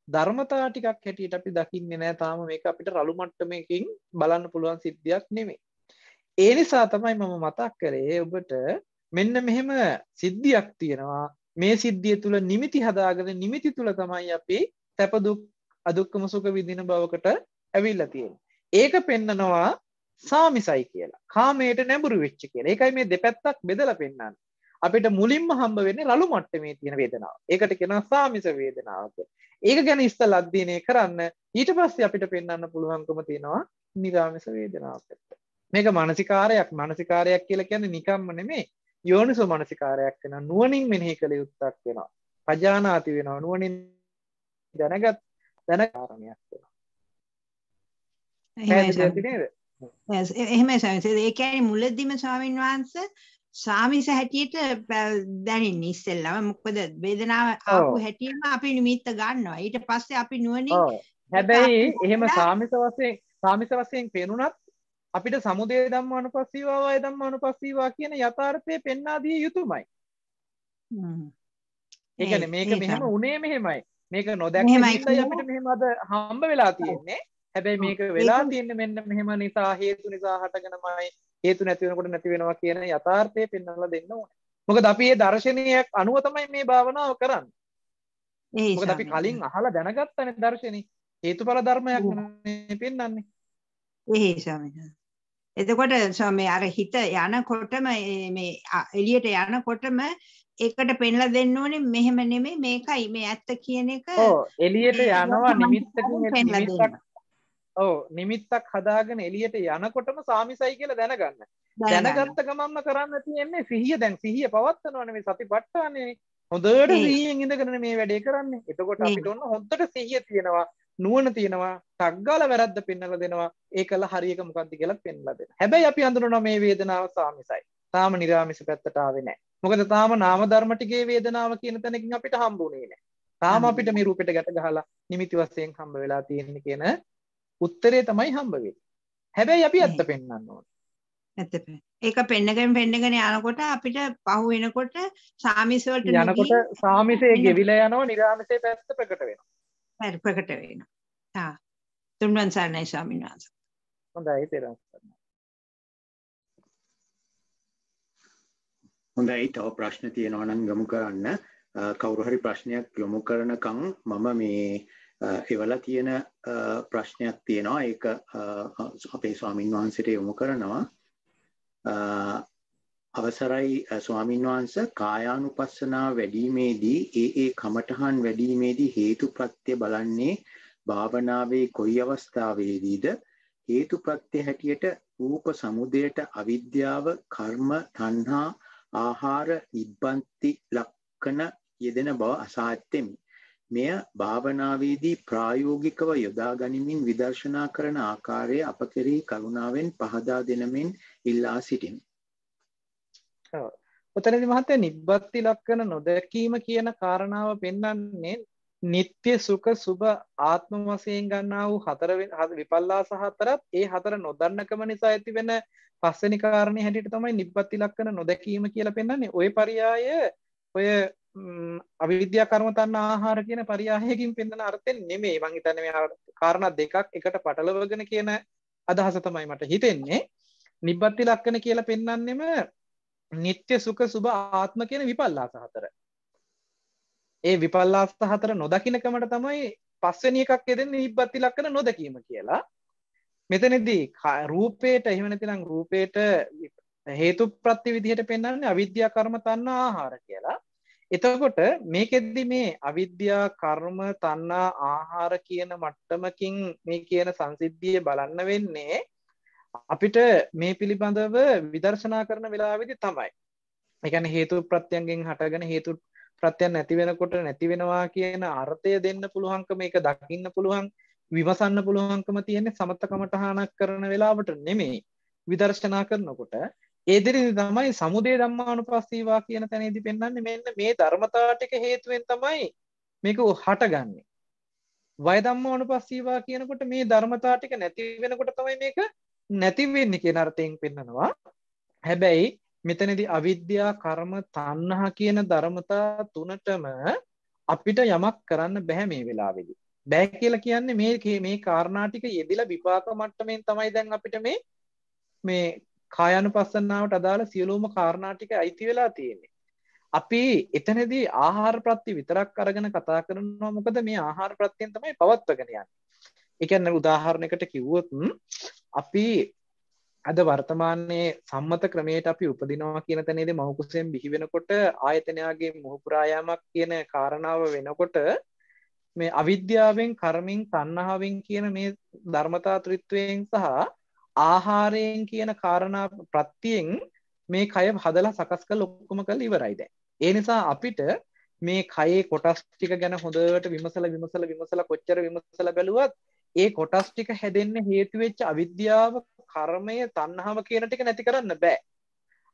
ධර්මතා ටිකක් හැටියට අපි දකින්නේ නැහැ තාම මේක අපිට රළු මට්ටමකින් බලන්න පුළුවන් සිද්ධියක් නෙමෙයි. ඒ නිසා තමයි මම මතක් කරේ ඔබට මෙන්න මෙහෙම සිද්ධියක් තියෙනවා. මේ සිද්ධිය තුල නිමිති හදාගෙන නිමිති තුල තමයි අපි සැප දුක් අදුක්කම සුඛ විඳින බවකට ඇවිල්ලා තියෙන්නේ. ඒක පෙන්නනවා සාමිසයි කියලා. කාමයට නැඹුරු වෙච්ච කියලා. ඒකයි මේ දෙපැත්තක් බෙදලා පෙන්නන්නේ. අපිට මුලින්ම හම්බ වෙන්නේ රළු මට්ටමේ තියෙන වේදනාව. ඒකට කියනවා සාමිස වේදනාව කියලා. ඒක ගැන ඉස්සෙල්ලා අධ්‍යයනය කරන්න ඊට පස්සේ අපිට පෙන්වන්න පුළුවන්කම තියෙනවා නිරාමිස වේදනාවක් මේක මානසිකාරයක් මානසිකාරයක් කියලා කියන්නේ නිකම්ම නෙමෙයි යෝනිසෝ මානසිකාරයක් වෙනවා නුවණින් මෙනෙහි කළ යුත්තක් වෙනවා පජානාති වෙනවා නුවණින් දැනගත් දැනකාරණයක් වෙනවා එහෙමයි ස්වාමීන් ඒ කියන්නේ මුලදීම ස්වාමීන් වහන්සේ සාමිස හැටියට දැනෙන්නේ ඉස්සෙල්ලම. මොකද වේදනාව ආපු හැටියෙම අපි නිමිත්ත ගන්නවා. ඊට පස්සේ අපි නුවණින් හැබැයි එහෙම සාමිස වශයෙන් සාමිස වශයෙන් පේනුණත් අපිට සමුදය ධම්මානුපස්සීවා වය ධම්මානුපස්සීවා කියන යථාර්ථය පෙන්වා දිය යුතුමයි. ඒ කියන්නේ මේක මෙහෙම උනේ මෙහෙමයි. මේක නොදැක්ක නිසා අපිට මෙහෙම අද හම්බ වෙලා තියෙන්නේ. හැබැයි මේක වෙලා තියෙන්නේ මෙන්න මෙහෙම නිසා හේතු නිසා හටගෙනමයි හේතු නැති වෙනකොට නැති වෙනවා කියන යථාර්ථය පෙන්වලා දෙන්න ඕනේ. මොකද අපි මේ දර්ශනීයක් අනුව තමයි මේ භාවනාව කරන්නේ. මොකද අපි කලින් අහලා දැනගත්තනේ දර්ශනේ. හේතුඵල ධර්මයක් නේ පෙන්වන්නේ. එහේ ස්වාමීනි. එතකොට ස්වාමී අර හිත යනකොටම මේ එළියට යනකොටම ඒකට පෙන්ලා දෙන්න ඕනේ මෙහෙම නෙමෙයි මේකයි මේ ඇත්ත කියන එක. ඔව් එළියට යනවා නිමිත්තකින් නිමිත්තක් ඔව් නිමිත්තක් හදාගෙන එළියට යනකොටම සාමිසයි කියලා දැනගන්න. දැනගත්ත ගමන්ම කරන්න තියෙන්නේ සිහිය දැන් සිහිය පවත්වනවනේ මේ සතිපට්ඨානේ. හොඳට සිහියෙන් ඉඳගෙන මේ වැඩේ කරන්නේ. එතකොට අපිට ඔන්න හොඳට සිහිය තියෙනවා. නුවණ තියෙනවා. ටග්ගාල වැරද්ද පෙන්වලා දෙනවා. ඒකල හරියක මොකක්ද කියලා පෙන්වලා දෙනවා. හැබැයි අපි අඳුරනවා මේ වේදනාව සාමිසයි. තාම නිරාමිස පැත්තට ආවේ නැහැ. මොකද තාම නාම ධර්ම ටිකේ වේදනාව කියන තැනකින් අපිට හම්බුනේ නැහැ. තාම අපිට මේ රූපෙට ගැට ගහලා නිමිති වශයෙන් හම්බ වෙලා තියෙන්නේ කියන උත්තරේ තමයි හම්බ වෙන්නේ. හැබැයි අපි ඇත්ත පෙන්වන්න ඕනේ. ඇත්ත ඒක පෙන්නගෙන පෙන්නගෙන යනකොට අපිට පහු වෙනකොට සාමිස වලට යනකොට සාමිසේ ගෙවිලා යනවා නිරාමිසේ පැත්ත ප්‍රකට වෙනවා. හරි ප්‍රකට වෙනවා. ආ. තුන්වන් සරණයි ස්වාමීන් වහන්සේ. හොඳයි තේරුම් ගන්න. හොඳයි තව ප්‍රශ්න තියෙනවා නම් ගමු කරන්න. කවුරු හරි ප්‍රශ්නයක් යොමු කරනකම් මම මේ Uh, එවලා තියෙන uh, ප්‍රශ්නයක් තියෙනවා. ඒක uh, අපේ ස්වාමින් වහන්සේට යොමු කරනවා. අවසරයි ස්වාමින් වහන්සේ කායානුපස්සනා වැඩිීමේදී ඒ ඒ කමඨහන් වැඩිීමේදී හේතුප්‍රත්‍ය බලන්නේ භාවනාවේ කොයි අවස්ථාවේදීද? හේතුප්‍රත්‍ය හැටියට රූප සමුදයට අවිද්‍යාව කර්ම තණ්හා ආහාර නිබ්බන්ති ලක්කන යෙදෙන බව අසා ඇත්තෙමි. මෙය භාවනාවේදී ප්‍රායෝගිකව යොදා ගනිමින් විදර්ශනා කරන ආකාරය අප කෙරෙහි කරුණාවෙන් පහදා දෙනමින් ඉල්ලා සිටිමි. ඔව්. උතනදී මහත්තයා නිබ්බත්ති ලක්ෂණ නොදැකීම කියන කාරණාව පෙන්වන්නේ නিত্য සුඛ සුභ ආත්ම වශයෙන් ගන්නා වූ හතර විපල්ලාස හතරත් ඒ හතර නොදන්නකම නිසා ඇතිවෙන පස්වෙනි කාරණේ හැටියට තමයි නිබ්බත්ති ලක්ෂණ නොදැකීම කියලා පෙන්වන්නේ. ওই පරයය ඔය අවිද්‍යා කර්ම තන්න ආහාර කියන පරියාහයකින් පෙන්වන අර්ථයෙන් නෙමෙයි. මං හිතන්නේ මේ කාරණා දෙකක් එකට පටලවගෙන කියන අදහස තමයි මට හිතෙන්නේ. නිබ්බත්ති ලක්ෂණ කියලා පෙන්වන්නෙම නিত্য සුඛ සුභ ආත්ම කියන විපල්ලාස හතර. ඒ විපල්ලාස හතර නොදකින්නකමට තමයි පස්වෙනි එකක් යෙදෙන්නේ නිබ්බත්ති ලක්ෂණ නොදකීම කියලා. මෙතනදී රූපේට එහෙම නැතිනම් රූපේට හේතු ප්‍රත්‍ය විදිහට පෙන්වන්නේ අවිද්‍යා කර්ම තණ්හ ආහාර කියලා. එතකොට මේකෙද්දි මේ අවිද්‍යා කර්ම තණ්හා ආහාර කියන මට්ටමකින් මේ කියන සංසිද්ධිය බලන්න වෙන්නේ අපිට මේ පිළිබඳව විදර්ශනා කරන වෙලාවෙදි තමයි. ඒ කියන්නේ හේතු ප්‍රත්‍යයෙන් හටගෙන හේතු ප්‍රත්‍යයන් නැති වෙනකොට නැති වෙනවා කියන අර්ථය දෙන්න පුළුවන්කම මේක දකින්න පුළුවන් විමසන්න පුළුවන්කම තියෙන්නේ සමතකමටහනක් කරන වෙලාවට නෙමෙයි විදර්ශනා කරනකොට ඒදිරි තමයි සමුදේ ධම්මානුපස්සීවා කියන තැනේදී පෙන්වන්නේ මෙන්න මේ ධර්මතා ටික හේතුවෙන් තමයි මේක හටගන්නේ. වය ධම්මානුපස්සීවා කියනකොට මේ ධර්මතා ටික නැති වෙනකොට තමයි මේක නැති වෙන්නේ කියන අර්ථයෙන් පෙන්නනවා. හැබැයි මෙතනදී අවිද්‍යා කර්ම තණ්හා කියන ධර්මතා තුනටම අපිට යමක් කරන්න බෑ මේ වෙලාවේදී. බෑ කියලා කියන්නේ මේ මේ කාරණා ටික යෙදිලා විපාක මට්ටමින් තමයි දැන් අපිට මේ මේ කායानुපස්සනාවට අදාළ සියලුම කාරණා ටික අයිති වෙලා තියෙන්නේ. අපි එතනදී ආහාර ප්‍රත්‍ය විතරක් අරගෙන කතා කරනවා මොකද මේ ආහාර ප්‍රත්‍යයෙන් තමයි පවත්වගෙන යන්නේ. ඒ කියන්නේ උදාහරණයකට කිව්වොත් අපි අද වර්තමානයේ සම්මත ක්‍රමයට අපි උපදිනවා කියන තැනේදී මව් කුසෙන් බිහි වෙනකොට ආයතනයාගේ මුහුපුරා යාමක් කියන කාරණාව වෙනකොට මේ අවිද්‍යාවෙන් කර්මෙන් තණ්හාවෙන් කියන මේ ධර්මතා ත්‍රිත්වයෙන් සහ ආහාරයෙන් කියන කාරණා ප්‍රත්තියෙන් මේ කය හදලා සකස් කළ ඔක්කොම කරලා ඉවරයි දැන්. ඒ නිසා අපිට මේ කයේ කොටස් ටික ගැන හොඳට විමසලා විමසලා විමසලා කොච්චර විමසලා බැලුවත් ඒ කොටස් ටික හැදෙන්න හේතු වෙච්ච අවිද්‍යාව, කර්මය, තණ්හාව කියන ටික නැති කරන්න බෑ.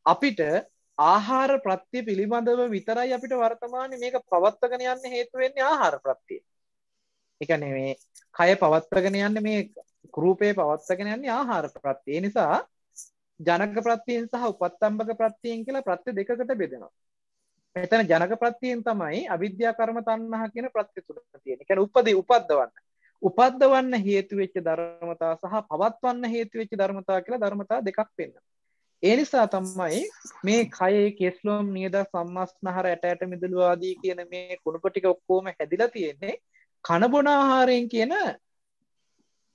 අපිට ආහාර ප්‍රත්‍ය පිළිබඳව විතරයි අපිට වර්තමානයේ මේක පවත්වගෙන යන්න හේතු වෙන්නේ ආහාර ප්‍රත්‍යය. ඒ කියන්නේ මේ කය පවත්වගෙන යන්නේ මේ රූපේ පවත්වගෙන යන්නේ ආහාර ප්‍රත්‍ය. ඒ නිසා ජනක ප්‍රත්‍යයෙන් සහ උපත්තම්බක ප්‍රත්‍යයෙන් කියලා ප්‍රත්‍ය දෙකකට බෙදෙනවා. එතන ජනක ප්‍රත්‍යයෙන් තමයි අවිද්‍යා කර්ම තණ්හා කියන ප්‍රත්‍ය තුන තියෙන්නේ. කියන්නේ උපදී උපද්දවන්න. උපද්දවන්න හේතු වෙච්ච ධර්මතා සහ පවත්වන්න හේතු වෙච්ච ධර්මතා කියලා ධර්මතා දෙකක් වෙනවා. ඒ නිසා තමයි මේ කයේ කෙස්ලොම් නියද සම්මස්නහර ඇට ඇට මිදුළු ආදී කියන මේ කුණප ටික ඔක්කොම හැදිලා තියෙන්නේ කනබොන ආහාරයෙන් කියන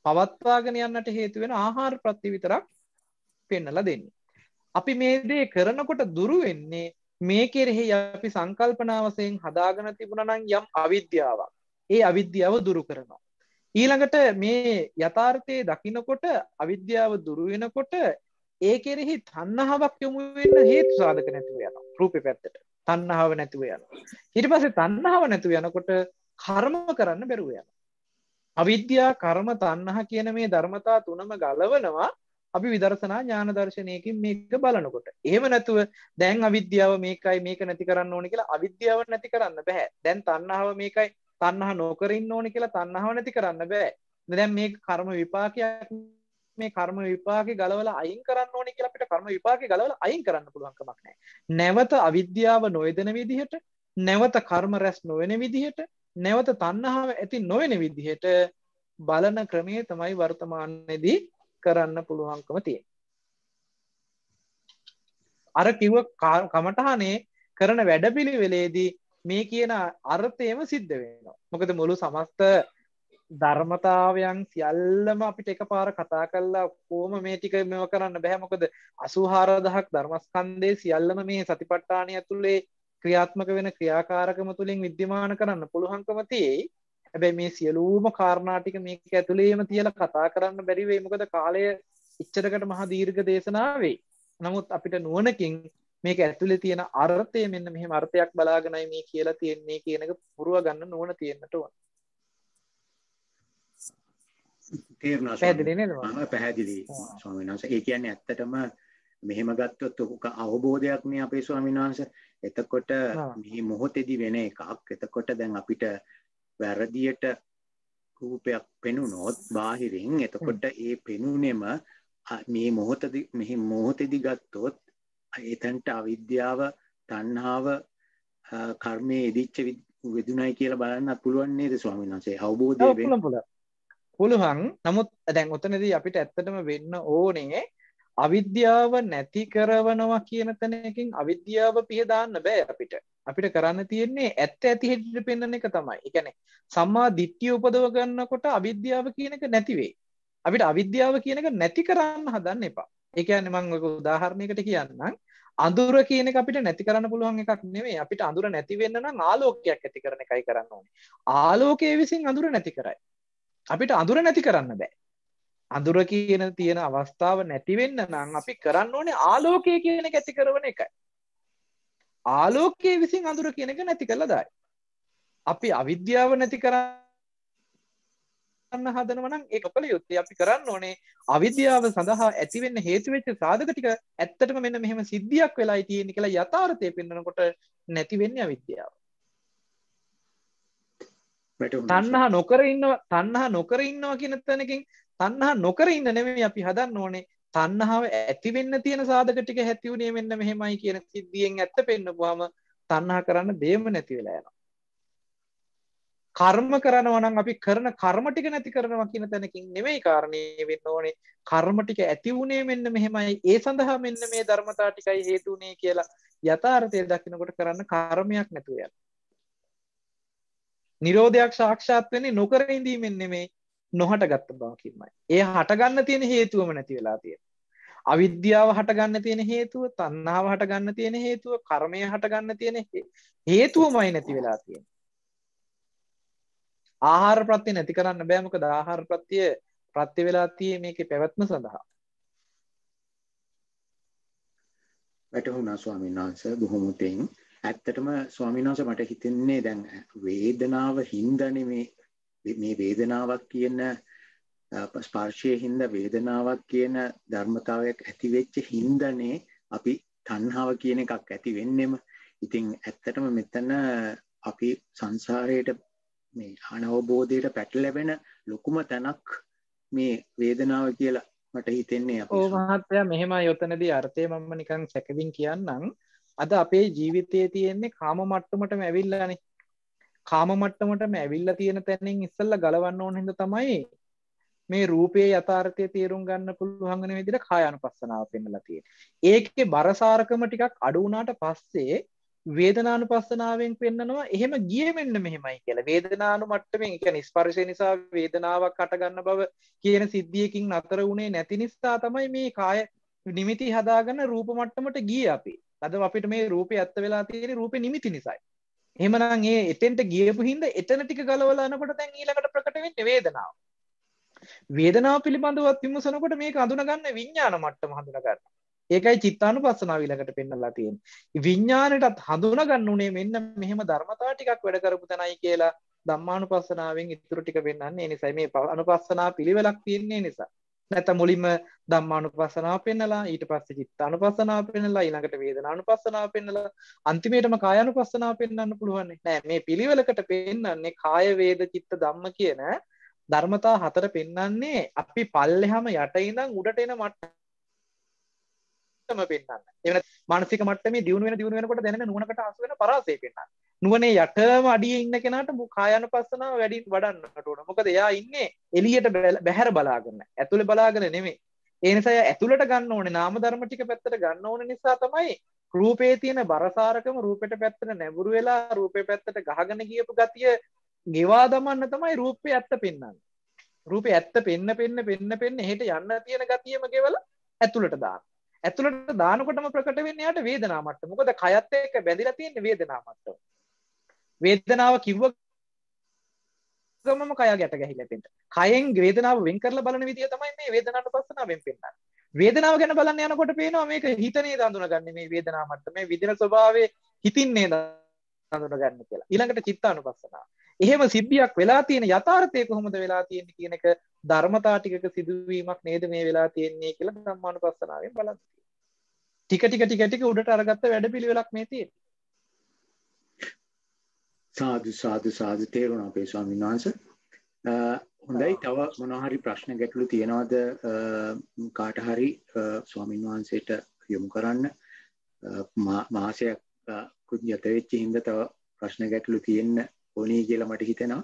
පවත්වාගෙන යන්නට හේතු වෙන ආහාර ප්‍රත්‍ය විතරක් පෙන්නලා දෙන්නේ. අපි මේ දේ කරනකොට දුරු වෙන්නේ මේ කෙරෙහි අපි සංකල්පනා වශයෙන් හදාගෙන තිබුණා නම් යම් අවිද්‍යාවක්. ඒ අවිද්‍යාව දුරු කරනවා. ඊළඟට මේ යථාර්ථයේ දකිනකොට අවිද්‍යාව දුරු වෙනකොට ඒ කෙරෙහි තණ්හාවක් යොමු වෙන්න හේතු සාධක නැතුව යනවා. රූපේ පැත්තට. තණ්හාව නැතුව යනවා. ඊට පස්සේ තණ්හාව නැතුව යනකොට කර්ම කරන්න බැරුව යනවා. අවිද්‍යා කර්ම තණ්හා කියන මේ ධර්මතා තුනම ගලවනවා අපි විදර්ශනා ඥාන දර්ශනයකින් මේක බලනකොට. එහෙම නැතුව දැන් අවිද්‍යාව මේකයි මේක නැති කරන්න ඕනේ කියලා අවිද්‍යාව නැති කරන්න බෑ. දැන් තණ්හාව මේකයි තණ්හා නොකර ඉන්න ඕනේ කියලා තණ්හාව නැති කරන්න බෑ. දැන් මේ කර්ම විපාකයක් මේ කර්ම විපාකේ ගලවලා අයින් කරන්න ඕනේ කියලා අපිට කර්ම විපාකේ ගලවලා අයින් කරන්න පුළුවන් කමක් නැහැ. නැවත අවිද්‍යාව නොයදෙන විදිහට, නැවත කර්ම රැස් නොවන විදිහට, නැවත තණ්හාව ඇති නොවන විදිහට බලන ක්‍රමය තමයි වර්තමානයේදී කරන්න පුළුවන්කම තියෙන්නේ. අර කිව්ව කමඨහනේ කරන වැඩපිළිවෙලේදී මේ කියන අර්ථයම සිද්ධ වෙනවා. මොකද මුළු සමස්ත ධර්මතාවයන් සියල්ලම අපිට එකපාර කතා කරලා කොහොම මේ ටික මෙව කරන්න බෑ මොකද 84000ක් ධර්මස්කන්ධයේ සියල්ලම මේ සතිපට්ඨානය ඇතුලේ ක්‍රියාත්මක වෙන ක්‍රියාකාරකම තුළින් විද්‍යමාන කරන්න පුළුවන්කම තියෙයි. හැබැයි මේ සියලුම කාරණා ටික මේක ඇතුළේම තියලා කතා කරන්න බැරි වෙයි. මොකද කාලය ඉච්චරකට මහා දීර්ඝ දේශනාව වෙයි. නමුත් අපිට නුවණකින් මේක ඇතුලේ තියෙන අර්ථය මෙන්න මෙහෙම අර්ථයක් බලාගෙනයි මේ කියලා තියෙන්නේ කියන එක පුරව ගන්න නුවණ තියෙන්නට ඕන. තේරුණා. පැහැදිලි නේද? පැහැදිලි ස්වාමීන් වහන්සේ. ඒ කියන්නේ ඇත්තටම මෙහෙම ගත්තොත් ඔක අවබෝධයක් නේ අපේ ස්වාමීන් වහන්සේ. එතකොට මේ මොහොතේදී වෙන එකක්. එතකොට දැන් අපිට වැරදියට රූපයක් පෙනුනොත් බාහිරින් එතකොට ඒ පෙනුනේම මේ මොහොතදී මෙහි මොහොතේදී ගත්තොත් එතනට අවිද්‍යාව තණ්හාව කර්මයේ ඉදිච්ච වෙදුනයි කියලා බලන්නත් පුළුවන් නේද ස්වාමීන් වහන්සේ? අවබෝධය වෙන්න. පුළුවන්. නමුත් දැන් ඔතනදී අපිට ඇත්තටම වෙන්න ඕනේ අවිද්‍යාව නැති කරවනවා කියන තැනකින් අවිද්‍යාව පිහදාන්න බෑ අපිට අපිට කරන්න තියෙන්නේ ඇත්ත ඇති හැටියට පෙන්වන එක තමයි. ඒ කියන්නේ සම්මා දිට්ඨිය උපදව ගන්නකොට අවිද්‍යාව කියන එක නැති වෙයි. අපිට අවිද්‍යාව කියන එක නැති කරන්න හදන්න එපා. ඒ කියන්නේ මම ඔක උදාහරණයකට කියන්නම්. අඳුර කියන එක අපිට නැති කරන්න පුළුවන් එකක් නෙමෙයි. අපිට අඳුර නැති වෙන්න නම් ආලෝකයක් ඇති කරන එකයි කරන්න ඕනේ. ආලෝකයේ විසින් අඳුර නැති කරයි. අපිට අඳුර නැති කරන්න බෑ. අඳුර කියන තියෙන අවස්ථාව නැති වෙන්න නම් අපි කරන්න ඕනේ ආලෝකය කියන එක ඇති කරන එකයි. ආලෝකයේ විසින් අඳුර කියන එක නැති කළා දායි. අපි අවිද්‍යාව නැති කරන්න හදනවා නම් ඒක කළ යුත්තේ අපි කරන්න ඕනේ අවිද්‍යාව සඳහා ඇති වෙන්න හේතු වෙච්ච සාධක ටික ඇත්තටම මෙන්න මෙහෙම සිද්ධියක් වෙලායි තියෙන්නේ කියලා යථාර්ථය පෙන්වනකොට නැති වෙන්නේ අවිද්‍යාව. තණ්හා නොකර ඉන්නවා තණ්හා නොකර ඉන්නවා කියන තැනකින් තණ්හා නොකර ඉන්න නෙමෙයි අපි හදන්න ඕනේ තණ්හාව ඇති වෙන්න තියෙන සාධක ටික ඇති වුණේ මෙන්න මෙහෙමයි කියන සිද්ධියෙන් ඇත්ත පෙන්නපුවාම තණ්හා කරන්න දෙයම නැති වෙලා යනවා. කර්ම කරනවා නම් අපි කරන කර්ම ටික නැති කරනවා කියන තැනකින් නෙමෙයි කාරණේ වෙන්න ඕනේ. කර්ම ටික ඇති වුණේ මෙන්න මෙහෙමයි. ඒ සඳහා මෙන්න මේ ධර්මතා ටිකයි හේතු වුණේ කියලා යථාර්ථය දකිනකොට කරන්න කර්මයක් නැතුව යනවා. නිරෝධයක් සාක්ෂාත් වෙන්නේ නොකර ඉඳීමෙන් නෙමෙයි නොහට ගත්ත බවකින්මයි. ඒ හටගන්න තියෙන හේතුවම නැති වෙලා තියෙනවා. අවිද්‍යාව හටගන්න තියෙන හේතුව, තණ්හාව හටගන්න තියෙන හේතුව, කර්මය හටගන්න තියෙන හේතුවමයි නැති වෙලා තියෙන්නේ. ආහාර ප්‍රත්‍ය නැති කරන්න බෑ මොකද ආහාර ප්‍රත්‍ය ප්‍රත්‍ය වෙලා තියෙන්නේ මේකේ පැවැත්ම සඳහා. වැටහුණා ස්වාමීන් වහන්සේ බොහොම තෙන් ඇත්තටම ස්වාමීන් වහන්සේ මට හිතෙන්නේ දැන් වේදනාව හින්දානේ මේ මේ වේදනාවක් කියන ස්පර්ශයේ හින්දා වේදනාවක් කියන ධර්මතාවයක් ඇති වෙච්ච හින්දානේ අපි තණ්හාව කියන එකක් ඇති වෙන්නෙම. ඉතින් ඇත්තටම මෙතන අපි සංසාරයට මේ අනවබෝධයට පැටලැවෙන ලොකුම තැනක් මේ වේදනාව කියලා මට හිතෙන්නේ අපේ. ඔව් මහත්තයා මෙහෙමයි යොතනදී අර්ථය මම නිකන් සැකවින් කියන්නම්. අද අපේ ජීවිතයේ තියෙන්නේ කාම මට්ටමටම ඇවිල්ලානේ. කාම මට්ටමටම ඇවිල්ලා තියෙන තැනින් ඉස්සෙල්ලා ගලවන්න ඕන හින්දා තමයි මේ රූපයේ යථාර්ථය තේරුම් ගන්න පුළුවන් වෙන විදිහට කායානුපස්සනාව පෙන්නලා තියෙන්නේ. ඒකේ බරසාරකම ටිකක් අඩු වුණාට පස්සේ වේදනානුපස්සනාවෙන් පෙන්නනවා එහෙම ගියේ මෙන්න මෙහෙමයි කියලා. වේදනානු මට්ටමින් කියන්නේ ස්පර්ශය නිසා වේදනාවක් හටගන්න බව කියන සිද්ධියකින් නතර වුණේ නැති නිසා තමයි මේ කාය නිමිති හදාගන්න රූප මට්ටමට ගියේ අපි. අද අපිට මේ රූපේ ඇත්ත වෙලා තියෙන්නේ රූපේ නිමිති නිසායි. එහෙමනම් ඒ එතෙන්ට ගියපු හින්දා එතන ටික ගලවලා යනකොට දැන් ඊළඟට ප්‍රකට වෙන්නේ වේදනාව. වේදනාව පිළිබඳව විමසනකොට මේක හඳුනගන්න විඥාන මට්ටම හඳුනගන්න. ඒකයි චිත්තානුපස්සනාව ඊළඟට පෙන්නලා තියෙන්නේ. විඥාණයටත් හඳුනගන්න උනේ මෙන්න මෙහෙම ධර්මතා ටිකක් වැඩ කරපු තැනයි කියලා ධම්මානුපස්සනාවෙන් ඉතුරු ටික පෙන්වන්නේ ඒ නිසායි මේ අනුපස්සනා පිළිවෙලක් තියෙන්නේ නිසා. නැත්නම් මුලින්ම ධම්මානුපස්සනාව පෙන්නලා ඊට පස්සේ චිත්තානුපස්සනාව පෙන්නලා ඊළඟට වේදනානුපස්සනාව පෙන්නලා අන්තිමේටම කායානුපස්සනාව පෙන්වන්න පුළුවන් නෑ. මේ පිළිවෙලකට පෙන්වන්නේ කාය වේද චිත්ත ධම්ම කියන ධර්මතා හතර පෙන්වන්නේ අපි පල්ලෙහාම යට ඉඳන් උඩට එන මට්ටම. පෙන්වන්න. එහෙම මානසික මට්ටමේ දියුණු වෙන දියුණු වෙනකොට දැනෙන නුවණකට හසු වෙන පරාසය පෙන්වන්න. නුවනේ යටම අඩියේ ඉන්න කෙනාට කායानुපස්සනාව වැඩි වඩන්නට ඕන. මොකද එයා ඉන්නේ එළියට බැහැර බලාගෙන. ඇතුලේ බලාගෙන නෙමෙයි. ඒ නිසා ඇතුළට ගන්න ඕනේ නාම ධර්ම ටික පැත්තට ගන්න ඕන නිසා තමයි රූපේ තියෙන බරසාරකම රූපෙට පැත්තට නැඹුරු වෙලා රූපේ පැත්තට ගහගෙන ගියපු ගතිය ගෙවා දමන්න තමයි රූපේ ඇත්ත පෙන්වන්නේ. රූපේ ඇත්ත පෙන්න පෙන්න පෙන්න පෙන්න එහෙට යන්න තියෙන ගතියම ගෙවලා ඇතුළට දාන්න. ඇතුළට දානකොටම ප්‍රකට වෙන්නේ යාට වේදනා මට්ටම. මොකද කයත් එක්ක බැඳිලා තියෙන වේදනා මට්ටම. වේදනාව කිව්ව ගමම කය ගැට ගැහිලා තියෙන. කයෙන් වේදනාව වෙන් කරලා බලන විදිය තමයි මේ වේදනානුපස්සනාවෙන් පෙන්නන්නේ. වේදනාව ගැන බලන්න යනකොට පේනවා මේක හිත නේද අඳුනගන්නේ මේ වේදනාව මට්ටම. මේ විදින ස්වභාවයේ හිතින් නේද අඳුනගන්නේ කියලා. ඊළඟට චිත්තානුපස්සනාව. එහෙම සිද්ධියක් වෙලා තියෙන යථාර්ථය කොහොමද වෙලා තියෙන්නේ කියන එක ධර්මතා ටිකක සිදුවීමක් නේද මේ වෙලා තියෙන්නේ කියලා ධම්මානුපස්සනාවෙන් බලන්න. ටික ටික ටික ටික උඩට අරගත්ත වැඩපිළිවෙලක් මේ තියෙන්නේ. සාදු සාදු සාදු තේරුණා අපේ ස්වාමීන් වහන්සේ. හොඳයි තව මොනහරි ප්‍රශ්න ගැටලු තියෙනවද කාට හරි ස්වාමීන් වහන්සේට යොමු කරන්න මාසයක් යත වෙච්ච හින්දා තව ප්‍රශ්න ගැටලු තියෙන්න ඕනී කියලා මට හිතෙනවා.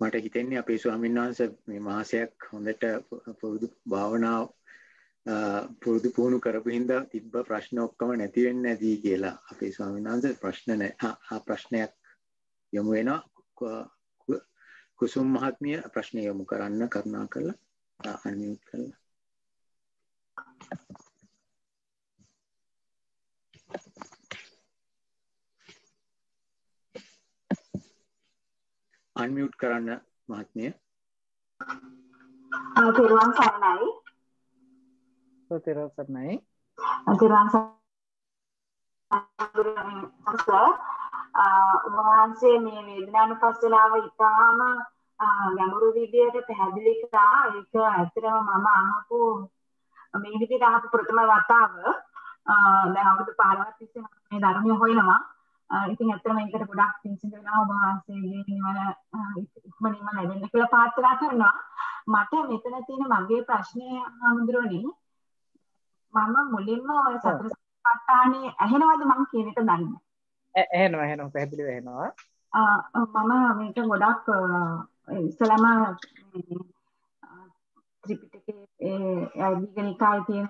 මට හිතෙන්නේ අපේ ස්වාමීන් වහන්සේ මේ මාසයක් හොඳට පුරුදු භාවනාව පුරුදු පුහුණු කරපු හින්දා තිබ්බ ප්‍රශ්න ඔක්කොම නැති වෙන්නේ නැති කියලා. අපේ ස්වාමීන් වහන්සේ ප්‍රශ්න නැහැ ප්‍රශ්නයක් යොමු වෙනවා. කුසුම් මහත්මිය ප්‍රශ්න යොමු කරන්න කරුණා කරලා අන්මියුට් කරලා. අන්මියුට් කරන්න මහත්මිය. තෙරුවන් සරණයි. තෙරුවන් සරණයි තෙරුවන් උන්වහන්සේ මේ වේදනානුපස්සනාව ඉතාම ගැඹුරු විදියට පැහැදිලි කළා. ඒක ඇත්තටම මම අහපු මේ විදිහට අහපු ප්‍රථම වතාව. දැන් අවුරුදු 15ක් තිස්සේ මේ ධර්මය හොයනවා. ඉතින් ඇත්තටම ඒකට ගොඩක් පිංසිඳ වෙනවා ඔබ වහන්සේගේ නිවන ඉක්මනින්ම ලැබෙන්න කියලා ප්‍රාර්ථනා කරනවා. මට මෙතන තියෙන මගේ ප්‍රශ්නය හඳුරන්නේ මම මුලින්ම ඔය සතර සතිපට්ඨානේ ඇහෙනවද මම කියන එක දන්නේ ඇහෙනවා ඇහෙනවා පැහැදිලිව ඇහෙනවා. මම මේක ගොඩක් ඉස්සලම ත්‍රිපිටකයේ ඒ දීගනිකායේ තියෙන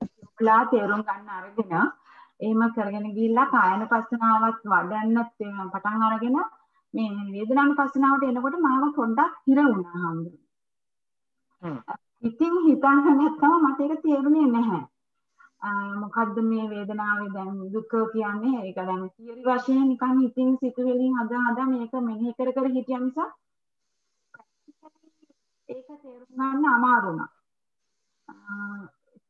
සූත්‍රලා තේරුම් ගන්න අරගෙන එහෙම කරගෙන ගිහිල්ලා කායනුපස්සනාවත් වඩන්නත් පටන් අරගෙන මේ වේදනානුපස්සනාවට එනකොට මාව පොඩ්ඩක් හිර වුණා හම්බුනේ. ඉතින් හිතන්න නැත්තම මට ඒක තේරුනේ නැහැ. මොකද්ද මේ වේදනාවේ දැන් දුක කියන්නේ ඒක දැන් තියරි වශයෙන් නිකන් ඉතින් සිතුවිලින් හදා හදා මේක මෙනෙහි කර කර හිටිය නිසා ඒක තේරුම් ගන්න අමාරු වුණා.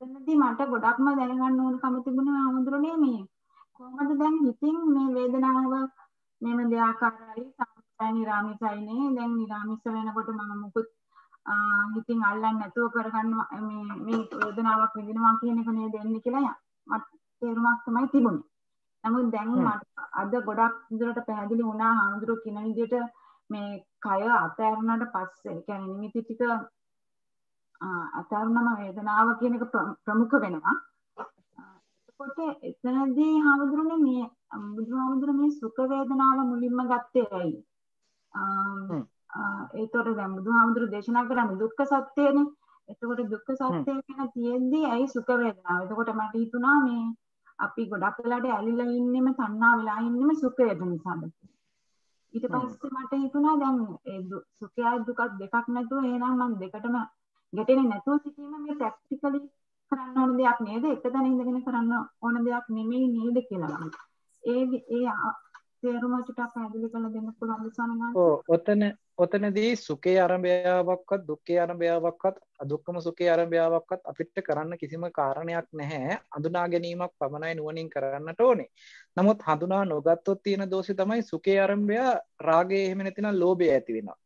එතනදී මට ගොඩක්ම දැනගන්න ඕනකම තිබුණා ආමුදුරනේ මේ කොහොමද දැන් හිතින් මේ වේදනාව මෙම දෙආකාරයි සම්පූර්ණ නිරාමිසයිනේ දැන් නිරාමිස වෙනකොට මම මුකුත් හිතින් අල්ලන්නේ නැතුව කරගන්න මේ මේ වේදනාවක් විඳිනවා කියන එක නේද එන්නේ කියලා මට තේරුමක් තමයි තිබුණේ. නමුත් දැන් මට අද ගොඩක් දුරට පැහැදිලි වුණා ආමුදුර කියන විදිහට මේ කය අතෑරුණාට පස්සේ කියන්නේ නිමිති ටික අතරුණම වේදනාව කියන එක ප්‍රමුඛ වෙනවා. එතකොට එතනදී හාමුදුරනේ මේ බුදුහාමුදුර මේ සුඛ වේදනාව මුලින්ම ගත්තේ ඇයි? ඒතකොට දැන් බුදුහාමුදුර දේශනා කරන්නේ දුක්ඛ සත්‍යනේ. එතකොට දුක්ඛ සත්‍ය කියන තියෙද්දි ඇයි සුඛ වේදනාව? එතකොට මට හිතුණා මේ අපි ගොඩක් වෙලාට ඇලිලා ඉන්නෙම තණ්හා වෙලා ඉන්නෙම සුඛ වේදන නිසාද? ඊට පස්සේ මට හිතුණා දැන් ඒ සුඛය දුකක් දෙකක් නැතුව එහෙනම් මම දෙකටම ගැටෙන්නේ නැතුව සිටීම මේ ප්‍රැක්ටිකලි කරන්න ඕන දෙයක් නේද? එක තැන ඉඳගෙන කරන්න ඕන දෙයක් නෙමෙයි නේද කියලා. ඒ ඒ තේරුම ටිකක් පැහැදිලි කරලා දෙන්න පුළුවන්ද ස්වාමීන් වහන්සේ? ඔව් ඔතන ඔතනදී සුඛේ ආරම්භයාවක්වත් දුක්ඛේ ආරම්භයාවක්වත් අදුක්කම සුඛේ ආරම්භයාවක්වත් අපිට කරන්න කිසිම කාරණයක් නැහැ. හඳුනා ගැනීමක් පමණයි නුවණින් කරන්නට ඕනේ. නමුත් හඳුනා නොගත්තොත් තියෙන දෝෂය තමයි සුඛේ ආරම්භය රාගය එහෙම නැතිනම් ලෝභය ඇති වෙනවා.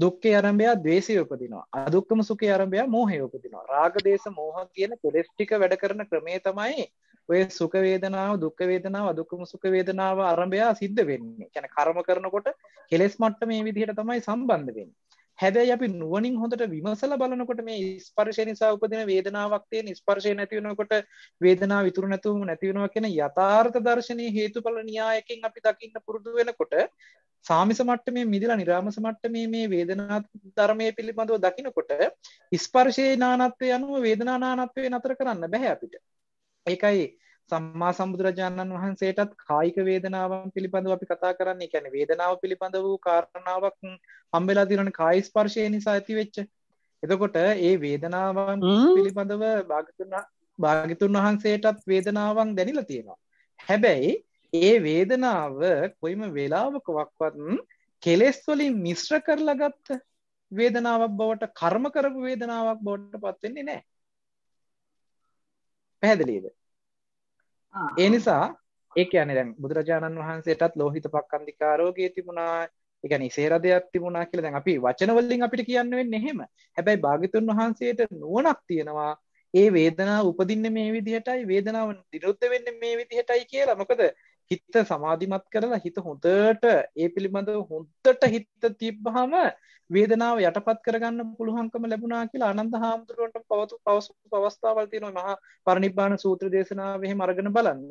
දුක්ඛේ ආරම්භය ද්වේෂය උපදිනවා. අදුක්කම සුඛේ ආරම්භය මෝහය උපදිනවා. රාග දේශ මෝහ කියන කෙලෙස් ටික වැඩ කරන ක්‍රමේ තමයි ඔය සුඛ වේදනාව, දුක්ඛ වේදනාව, අදුක්කම සුඛ වේදනාව ආරම්භය සිද්ධ වෙන්නේ. කියන්නේ කර්ම කරනකොට කෙලෙස් මට්ටම මේ විදිහට තමයි සම්බන්ධ වෙන්නේ. හැබැයි අපි නුවණින් හොඳට විමසලා බලනකොට මේ ස්පර්ශය නිසා උපදින වේදනාවක් තියෙන ස්පර්ශය නැති වෙනකොට වේදනාව ඉතුරු නැතුවම නැති වෙනවා කියන යථාර්ථ දර්ශනීය හේතුඵල න්‍යායකින් අපි දකින්න පුරුදු වෙනකොට සාමිස මට්ටමේ මිදලා නිරාමස මට්ටමේ මේ වේදනා ධර්මයේ පිළිබඳව දකිනකොට ස්පර්ශයේ නානත්වය අනුව වේදනා නානත්වය නතර කරන්න බෑ අපිට. ඒකයි සම්මා සම්බුදුරජාණන් වහන්සේටත් කායික වේදනාවන් පිළිබඳව අපි කතා කරන්නේ. කියන්නේ වේදනාව පිළිබඳ වූ කාරණාවක් හම්බෙලා තියෙනනේ කාය ස්පර්ශය නිසා ඇතිවෙච්ච. එතකොට ඒ වේදනාවන් පිළිබඳව භාගතුන් භාගතුන් වහන්සේටත් වේදනාවන් දැනිලා තියෙනවා. හැබැයි ඒ වේදනාව කොයිම වෙලාවකවත් කෙලෙස් වලින් මිශ්‍ර කරලා ගත්ත වේදනාවක් බවට කර්ම කරපු වේදනාවක් බවට පත් වෙන්නේ නැහැ. පැහැදිලිද? ඒ නිසා ඒ කියන්නේ දැන් බුදුරජාණන් වහන්සේටත් ලෝහිත පක්ඛන්දිකාරෝගයේ තිබුණා ඒ කියන්නේ ඉසේරදයක් තිබුණා කියලා දැන් අපි වචන වලින් අපිට කියන්න වෙන්නේ එහෙම. හැබැයි භාග්‍යතුන් වහන්සේට නුවණක් තියෙනවා ඒ වේදනාව උපදින්නේ මේ විදිහටයි වේදනාව නිරුද්ධ වෙන්නේ මේ විදිහටයි කියලා. මොකද හිත සමාධිමත් කරලා හිත හොඳට ඒ පිළිබඳව හොඳට හිත තිබ්බහම වේදනාව යටපත් කරගන්න පුළුවන්කම ලැබුණා කියලා ආනන්ද හාමුදුරුවන්ට පවතු පවසපු අවස්ථාවල් තියෙනවා මහා පරිනිබ්බාන සූත්‍ර දේශනාව එහෙම අරගෙන බලන්න.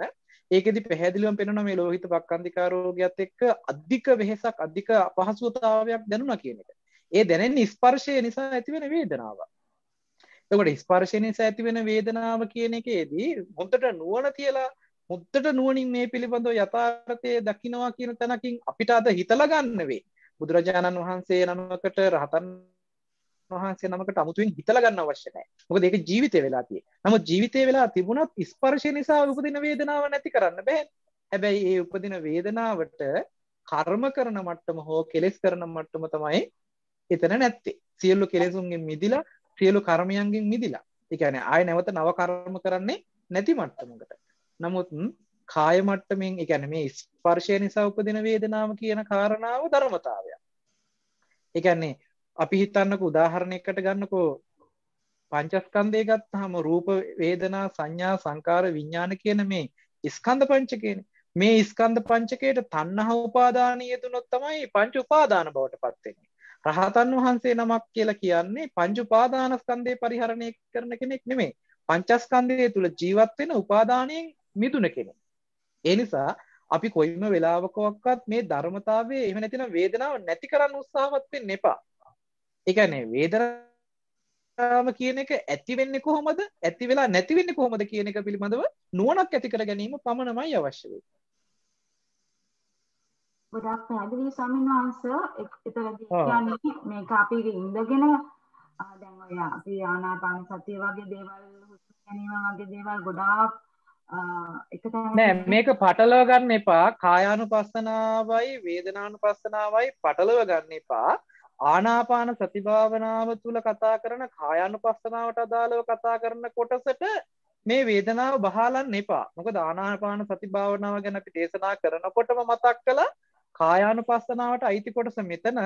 ඒකෙදි පැහැදිලිවම පෙන්වනවා මේ ලෝහිත පක්ඛන්දිකා රෝගයත් එක්ක අධික වෙහෙසක් අධික අපහසුතාවයක් දැනුණා කියන එක. ඒ දැනෙන්නේ ස්පර්ශය නිසා ඇතිවෙන වේදනාව. එතකොට ස්පර්ශය නිසා ඇතිවෙන වේදනාව කියන එකේදී හොඳට නුවණ තියලා හොඳට නුවණින් මේ පිළිබඳව යථාර්ථය දකිනවා කියන තැනකින් අපිට අද හිතලා ගන්න වේ. බුදුරජාණන් වහන්සේ නමකට රහතන් වහන්සේ නමකට අමුතුවෙන් හිතලා ගන්න අවශ්‍ය නැහැ. මොකද ඒක ජීවිතේ වෙලා තියෙන්නේ. නමුත් ජීවිතේ වෙලා තිබුණත් ස්පර්ශය නිසා උපදින වේදනාව නැති කරන්න බෑ. හැබැයි ඒ උපදින වේදනාවට කර්ම කරන මට්ටම හෝ කෙලෙස් කරන මට්ටම තමයි එතන නැත්තේ. සියලු කෙලෙසුන්ගෙන් මිදිලා සියලු කර්මයන්ගෙන් මිදිලා. ඒ කියන්නේ ආය නැවත නව කර්ම කරන්නේ නැති මට්ටමකට. නමුත් කාය මට්ටමින් ඒ කියන්නේ මේ ස්පර්ශය නිසා උපදින වේදනාව කියන කාරණාව ධර්මතාවයක්. ඒ කියන්නේ අපි හිතන්නකෝ උදාහරණයකට ගන්නකෝ පංචස්කන්ධය ගත්තාම රූප වේදනා සංඥා සංකාර විඥාන කියන මේ ස්කන්ධ පංචකයනේ. මේ ස්කන්ධ පංචකයට තණ්හා උපාදාන යෙදුනොත් තමයි පංච උපාදාන බවට පත් වෙන්නේ. රහතන් වහන්සේ නමක් කියලා කියන්නේ පංච උපාදානස්කන්ධය පරිහරණය කරන කෙනෙක් නෙමෙයි. පංචස්කන්ධය තුල ජීවත් වෙන උපාදානයෙන් මිදුන කෙනෙක්. ඒ නිසා අපි කොයිම වෙලාවකවත් මේ ධර්මතාවයේ එහෙම නැතිනම් වේදනාව නැති කරන්න උත්සාහවත් වෙන්න එපා. ඒ කියන්නේ වේදනාව කියන එක ඇති වෙන්නේ කොහොමද? ඇති වෙලා නැති වෙන්නේ කොහොමද කියන එක පිළිබඳව නුවණක් ඇති කර ගැනීම පමණමයි අවශ්‍ය වෙන්නේ. ගොඩක් පැහැදිලි ස්වාමීන් වහන්සේ එතනදී කියන්නේ මේක අපි ඉඳගෙන දැන් ඔය අපි ආනාපාන සතිය වගේ දේවල් හුස්ම ගැනීම වගේ දේවල් ගොඩාක් නෑ මේක පටලව ගන්න එපා. කායානුපස්සනාවයි වේදනානුපස්සනාවයි පටලව ගන්න එපා. ආනාපාන සතිභාවනාව තුළ කතා කරන කායානුපස්සනාවට අදාළව කතා කරන කොටසට මේ වේදනාව බහලන්න එපා. මොකද ආනාපාන සතිභාවනාව ගැන අපි දේශනා කරනකොටම මතක් කළා කායානුපස්සනාවට අයිති කොටස මෙතන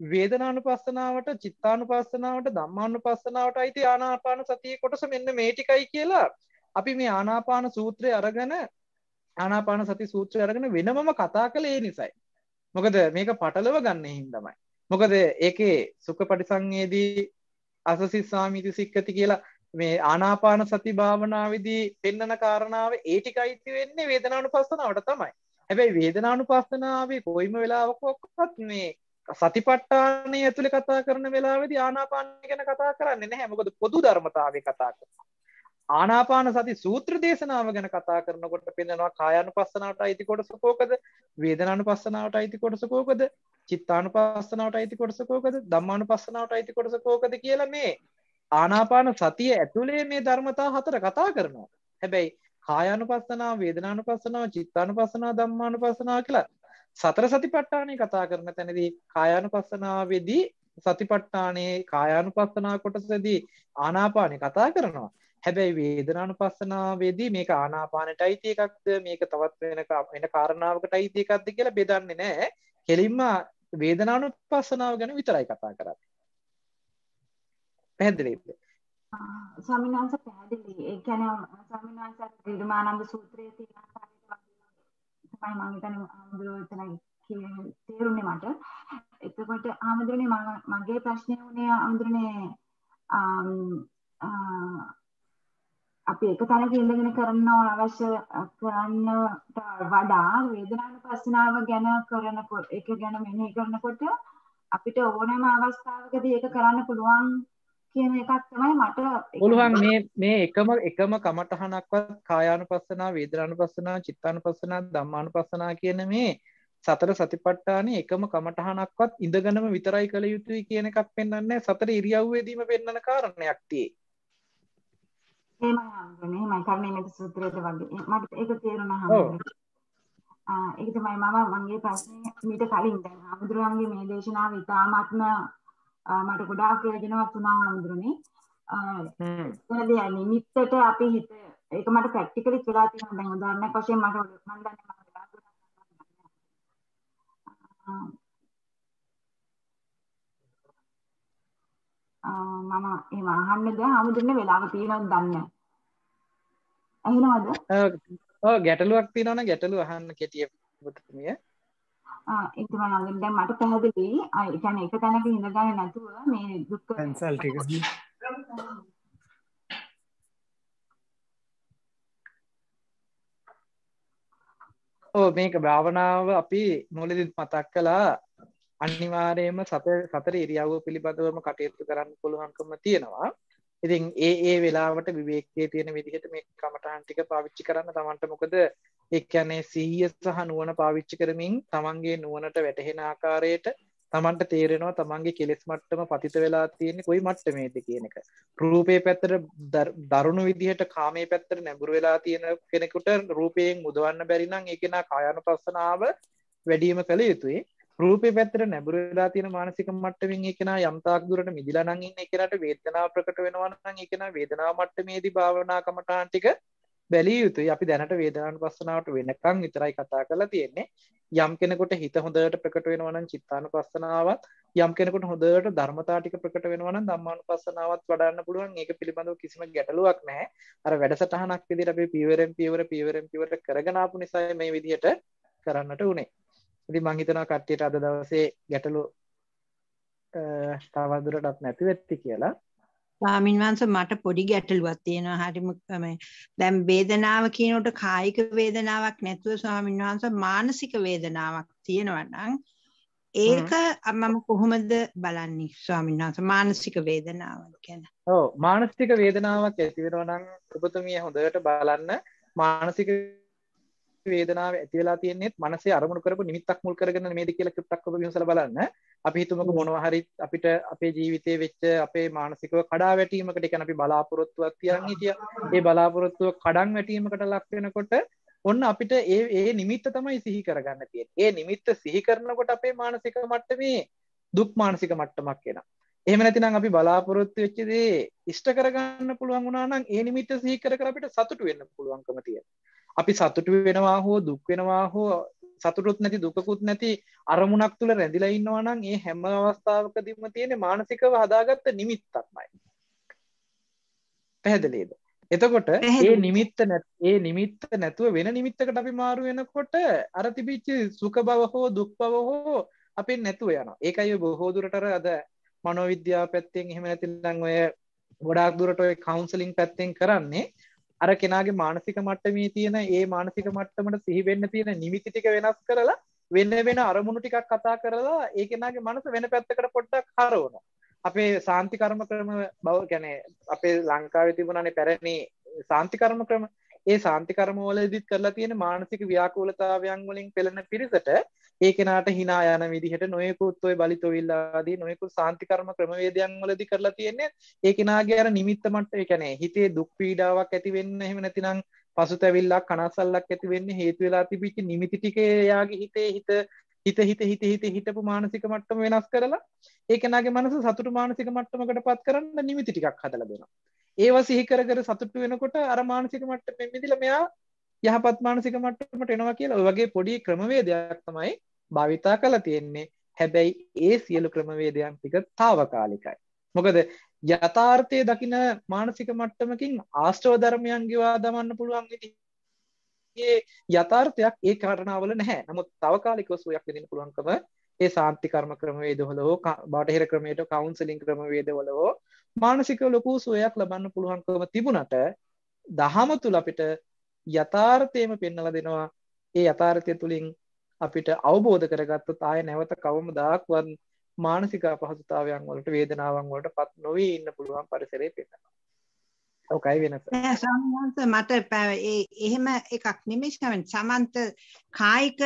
වේදනානුපස්සනාවට චිත්තානුපස්සනාවට ධම්මානුපස්සනාවට අයිති ආනාපාන සතියේ කොටස මෙන්න මේ ටිකයි කියලා. අපි මේ ආනාපාන සූත්‍රය අරගෙන ආනාපාන සති සූත්‍රය අරගෙන වෙනමම කතා කළේ ඒ නිසයි. මොකද මේක පටලව ගන්න හින්දාමයි. මොකද ඒකේ සුඛ පරිසංයේදී අසසි සාමිති සික්කති කියලා මේ ආනාපාන සති භාවනාවේදී පෙන්නන කාරණාව ඒ ටිකයි වෙන්නේ වේදනානුපස්සනාවට තමයි. හැබැයි වේදනානුපස්සනාවේ කොයිම වෙලාවකවත් මේ සතිපට්ඨානය ඇතුලේ කතා කරන වෙලාවේදී ආනාපාන ගැන කතා කරන්නේ නැහැ. මොකද පොදු ධර්මතාවය කතා කරනවා. ආනාපාන සති සූත්‍ර දේශනාව ගැන කතා කරනකොට පෙන්වනවා කායानुපස්සනාවට අයිති කොටස කෝකද? වේදනානුපස්සනාවට අයිති කොටස කෝකද? චිත්තානුපස්සනාවට අයිති කොටස කෝකද? ධම්මානුපස්සනාවට අයිති කොටස කෝකද කියලා මේ ආනාපාන සතිය ඇතුලේ මේ ධර්මතා හතර කතා කරනවා. හැබැයි කායानुපස්සනාව වේදනානුපස්සනාව චිත්තානුපස්සනාව ධම්මානුපස්සනාව කියලා සතර සතිපට්ඨානේ කතා කරන තැනදී කායानुපස්සනාවේදී සතිපට්ඨානේ කායानुපස්සනාව කොටසදී ආනාපානේ කතා කරනවා. හැබැයි වේදනානුපස්සනාවේදී මේක ආනාපානට අයිති එකක්ද මේක තවත් වෙන වෙන කාරණාවකට අයිති එකක්ද කියලා බෙදන්නේ නැහැ. කෙලින්ම වේදනානුපස්සනාව ගැන විතරයි කතා කරන්නේ. පැහැදිලිද? ස්වාමීන් වහන්සේ පැහැදිලි. ඒ කියන්නේ ස්වාමීන් වහන්සේ නිර්මානන්ද සූත්‍රයේ තියෙන ආකාරයට තමයි මම හිතන්නේ අඳුරෝ එතන තේරුණේ මට. එතකොට ආමඳුරනේ මගේ ප්‍රශ්නේ උනේ ආමඳුරනේ අපි එක තැනක ඉඳගෙන කරන්න අවශ්‍ය කරන්නට වඩා වේදනානුපස්සනාව ගැන කරනකොට ඒක ගැන මෙනෙහි කරනකොට අපිට ඕනෑම අවස්ථාවකදී ඒක කරන්න පුළුවන් කියන එකක් තමයි මට පුළුවන් මේ මේ එකම එකම කමටහනක්වත් කායානුපස්සනා වේදනානුපස්සනා චිත්තානුපස්සනා ධම්මානුපස්සනා කියන මේ සතර සතිපට්ඨානේ එකම කමටහනක්වත් ඉඳගෙනම විතරයි කළ යුතුයි කියන එකක් පෙන්වන්නේ සතර ඉරියව්වේදීම පෙන්වන කාරණයක් tie. එහෙමයි හම්බුනේ මම කර්ණේ මෙත සූත්‍රයේද වගේ. මට ඒක තේරුණා හම්බුනේ. ආ ඒක තමයි මම මගේ ප්‍රශ්නේ මීට කලින් දැන්. හාමුදුරුවන්ගේ මේ දේශනාව ඉතාමත්ම මට ගොඩාක් ප්‍රයෝජනවත් වුණා හාමුදුරනේ. එතනදී නිමිත්තට අපි හිත ඒක මට ප්‍රැක්ටිකලි කියලා තියෙනවා. දැන් උදාහරණයක් වශයෙන් මට මම දන්නේ මම මම එහෙම අහන්නද හාමුදුරනේ වෙලාව තියෙනවද දන්නේ ඇහෙනවද? ඔව් ගැටලුවක් තියෙනවනම් ගැටලුව අහන්න කෙටිය පුතුමිය. ඒක තමයි දැන් මට පැහැදිලි ඒ කියන්නේ එක තැනක ඉඳගන්නේ නැතුව මේ දුක් කැන්සල් ටික ඕ මේක භාවනාව අපි මුලදිත් මතක් කළා අනිවාර්යයෙන්ම සතර සතර ඉරියව්ව පිළිබඳවම කටයුතු කරන්න පුළුවන්කම තියෙනවා ඉතින් ඒ ඒ වෙලාවට විවේකයේ තියෙන විදිහට මේ කමටහන් ටික පාවිච්චි කරන්න තමන්ට මොකද ඒ කියන්නේ සිහිය සහ නුවණ පාවිච්චි කරමින් තමන්ගේ නුවණට වැටහෙන ආකාරයට තමන්ට තේරෙනවා තමන්ගේ කෙලෙස් මට්ටම පතිත වෙලා තියෙන්නේ කොයි මට්ටමේද කියන එක. රූපේ පැත්තට දරුණු විදිහට කාමයේ පැත්තට නැඹුරු වෙලා තියෙන කෙනෙකුට රූපයෙන් මුදවන්න බැරි නම් ඒක නා කායानुපස්සනාව වැඩිම කළ යුතුයි. රූපේ පැත්තට නැඹුරු වෙලා තියෙන මානසික මට්ටමින් ඒක නා යම් තාක් දුරට මිදිලා නම් ඉන්න එකනට වේදනාව ප්‍රකට වෙනවා නම් ඒක නා වේදනාව මට්ටමේදී භාවනා කමඨාන් ටික බැලිය යුතුයි. අපි දැනට වේදනානුපස්සනාවට වෙනකන් විතරයි කතා කරලා තියෙන්නේ. යම් කෙනෙකුට හිත හොඳට ප්‍රකට වෙනවා නම් චිත්තානුපස්සනාවත් යම් කෙනෙකුට හොඳට ධර්මතා ටික ප්‍රකට වෙනවා නම් ධම්මානුපස්සනාවත් වඩන්න පුළුවන්. ඒක පිළිබඳව කිසිම ගැටලුවක් නැහැ. අර වැඩසටහනක් විදිහට අපි පියවරෙන් පියවර පියවරෙන් පියවර කරගෙන ආපු නිසා මේ විදිහට කරන්නට උනේ. ඉතින් මං හිතනවා කට්ටියට අද දවසේ ගැටලු තවදුරටත් නැති වෙtti කියලා. ස්වාමීන් වහන්සේ මට පොඩි ගැටලුවක් තියෙනවා. හරිම මේ දැන් වේදනාව කියනකොට කායික වේදනාවක් නැතුව ස්වාමීන් වහන්සේ මානසික වේදනාවක් තියෙනවා නම් ඒක මම කොහොමද බලන්නේ ස්වාමීන් වහන්සේ මානසික වේදනාව ගැන? ඔව්. මානසික වේදනාවක් ඇති වෙනවා නම් ඔබතුමිය හොඳට බලන්න. මානසික වේදනාව ඇති වෙලා තියෙන්නේ මනසේ අරමුණු කරපු නිමිත්තක් මුල් කරගෙන නේද කියලා චුට්ටක් ඔබ විමසලා බලන්න. අපි හිතමුකෝ මොනවා හරි අපිට අපේ ජීවිතයේ වෙච්ච අපේ මානසිකව කඩා වැටීමකට කියන්නේ අපි බලාපොරොත්තුවක් තියන් හිටියා. ඒ බලාපොරොත්තුව කඩන් වැටීමකට ලක් වෙනකොට ඔන්න අපිට ඒ ඒ නිමිත්ත තමයි සිහි කරගන්න තියෙන්නේ. ඒ නිමිත්ත සිහි කරනකොට අපේ මානසික මට්ටමේ දුක් මානසික මට්ටමක් එනවා. එහෙම නැතිනම් අපි බලාපොරොත්තු වෙච්ච දේ ඉෂ්ට කරගන්න පුළුවන් වුණා නම් ඒ නිමිත්ත සිහි කර කර අපිට සතුටු වෙන්න පුළුවන්කම තියෙනවා. අපි සතුටු වෙනවා හෝ දුක් වෙනවා හෝ සතුටුත් නැති දුකකුත් නැති අරමුණක් තුළ රැඳිලා ඉන්නවා නම් ඒ හැම අවස්ථාවකදීම තියෙන මානසිකව හදාගත්ත නිමිත්තක්මයි. පැහැදිලිද? එතකොට ඒ නිමිත්ත ඒ නිමිත්ත නැතුව වෙන නිමිත්තකට අපි මාරු වෙනකොට අර තිබිච්ච සුඛ බව හෝ දුක් බව හෝ අපෙන් නැතුව යනවා. ඒකයි බොහෝ දුරට අද මනෝවිද්‍යාව පැත්තෙන් එහෙම නැතිනම් ඔය ගොඩාක් දුරට ඔය කවුන්සලින් පැත්තෙන් කරන්නේ අර කෙනාගේ මානසික මට්ටමේ තියෙන ඒ මානසික මට්ටමට සිහි වෙන්න තියෙන නිමිති ටික වෙනස් කරලා වෙන වෙන අරමුණු ටිකක් කතා කරලා ඒ කෙනාගේ මනස වෙන පැත්තකට පොඩ්ඩක් හරවනවා. අපේ සාන්ති කර්ම ක්‍රම බව කියන්නේ අපේ ලංකාවේ තිබුණානේ පැරණි සාන්ති කර්ම ක්‍රම ඒ සාන්ති කර්ම වලදීත් කරලා තියෙන මානසික ව්‍යාකූලතාවයන් වලින් පෙළෙන පිරිසට ඒ කෙනාට hina යන විදිහට නොයෙකුත් ඔය බලිතොවිල් ආදී නොයෙකුත් සාන්ති කර්ම ක්‍රමවේදයන් වලදී කරලා තියෙන්නේ ඒ කෙනාගේ අර නිමිත්ත මට්ට ඒ කියන්නේ හිතේ දුක් පීඩාවක් ඇති වෙන්න එහෙම නැතිනම් පසුතැවිල්ලක් කනස්සල්ලක් ඇති වෙන්න හේතු වෙලා තිබිච්ච නිමිති ටික එයාගේ හිතේ හිත හිත හිත හිත හිත හිටපු මානසික මට්ටම වෙනස් කරලා ඒ කෙනාගේ මනස සතුටු මානසික මට්ටමකට පත් කරන්න නිමිති ටිකක් හදලා දෙනවා. ඒව සිහි කර කර සතුටු වෙනකොට අර මානසික මට්ටමෙන් මිදලා මෙයා යහපත් මානසික මට්ටමට එනවා කියලා ඔය වගේ පොඩි ක්‍රමවේදයක් තමයි භාවිතා කරලා තියෙන්නේ. හැබැයි ඒ සියලු ක්‍රමවේදයන් ටික తాවකාලිකයි. මොකද යථාර්ථයේ දකින මානසික මට්ටමකින් ආශ්‍රව ධර්මයන් ගෙවා දමන්න පුළුවන් විදිහ ඒ යථාර්ථයක් ඒ කාරණාවල නැහැ. නමුත් తాවකාලිකව සුවයක් විඳින්න පුළුවන්කම ඒ සාන්ති කර්ම ක්‍රමවේදවල හෝ බටහිර ක්‍රමයට කවුන්සලින් ක්‍රමවේදවල හෝ මානසිකව ලොකු සුවයක් ලබන්න පුළුවන්කම තිබුණට දහම තුල අපිට යථාර්ථයම පෙන්වලා දෙනවා. ඒ යථාර්ථය තුලින් අපිට අවබෝධ කරගත්තොත් ආය නැවත කවමදාක්වත් මානසික අපහසුතාවයන් වලට වේදනාවන් වලට පත් නොවී ඉන්න පුළුවන් පරිසරය පෙන්වනවා. ඔකයි වෙනස. නෑ සමහරවිට මට එහෙම එකක් නෙමෙයි සමන්ත කායික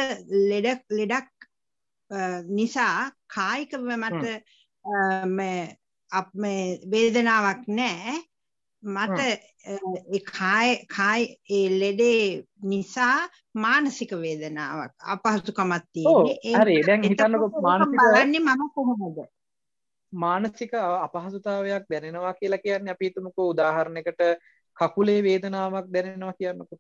ලෙඩක් ලෙඩක් නිසා කායිකව මට මේ අප මේ වේදනාවක් නෑ. මට ඒ කාය කාය ඒ ලෙඩේ නිසා මානසික වේදනාවක් අපහසුකමක් තියෙන්නේ. හරි. දැන් හිතන්නකෝ මානසික බලන්නේ මම කොහොමද මානසික අපහසුතාවයක් දැනෙනවා කියලා කියන්නේ අපි හිතමුකෝ උදාහරණයකට කකුලේ වේදනාවක් දැනෙනවා කියන්නකෝ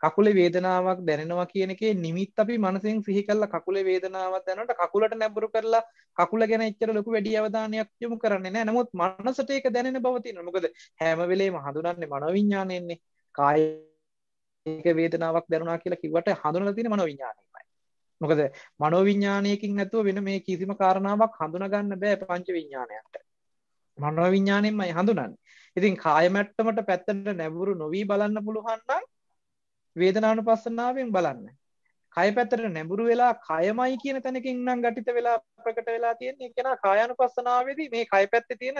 කකුලේ වේදනාවක් දැනෙනවා කියන එකේ නිමිත් අපි මනසෙන් සිහි කරලා කකුලේ වේදනාවක් දැනනකොට කකුලට නැඹුරු කරලා කකුල ගැන එච්චර ලොකු වැඩි අවධානයක් යොමු කරන්නේ නැහැ. නමුත් මනසට ඒක දැනෙන බව තියෙනවා. මොකද හැම වෙලේම හඳුනන්නේ මනෝවිඤ්ඤාණයෙන්නේ. කායික වේදනාවක් දැනුණා කියලා කිව්වට හඳුනලා තියෙන මනෝවිඤ්ඤාණයමයි. මොකද මනෝවිඤ්ඤාණයකින් නැතුව වෙන මේ කිසිම කාරණාවක් හඳුනා ගන්න බෑ පංච විඤ්ඤාණයට. මනෝවිඤ්ඤාණයෙන්මයි හඳුනන්නේ. ඉතින් කාය මට්ටමට පැත්තට නැඹුරු නොවි බලන්න පුළුවන් නම් වේදනානුපස්සනාවෙන් බලන්න. කය පැත්තට නැඹුරු වෙලා කයමයි කියන තැනකින් නම් ගටිත වෙලා ප්‍රකට වෙලා තියෙන්නේ කෙනා කායानुපස්සනාවේදී මේ කය පැත්තේ තියෙන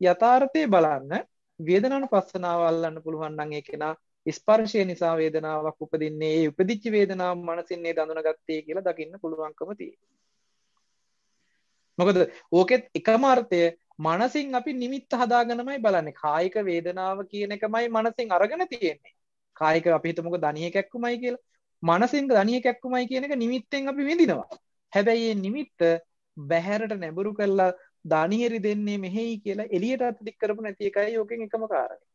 යථාර්ථය බලන්න වේදනානුපස්සනාව අල්ලන්න පුළුවන් නම් ඒ කෙනා ස්පර්ශය නිසා වේදනාවක් උපදින්නේ ඒ උපදිච්ච වේදනාව මනසින් නේද අඳුනගත්තේ කියලා දකින්න පුළුවන්කම තියෙනවා. මොකද ඕකෙත් එකම අර්ථය මනසින් අපි නිමිත්ත හදාගෙනමයි බලන්නේ කායික වේදනාව කියන එකමයි මනසින් අරගෙන තියෙන්නේ. කායික අපි හිතමුකෝ ධනිය කැක්කුමයි කියලා. මනසින් ධනිය කැක්කුමයි කියන එක නිමිත්තෙන් අපි විඳිනවා. හැබැයි මේ නිමිත්ත බහැරට නැඹුරු කරලා ධනියරි දෙන්නේ මෙහෙයි කියලා එළියට අත්දික් කරපු නැති එකයි ඕකෙන් එකම කාරණේ.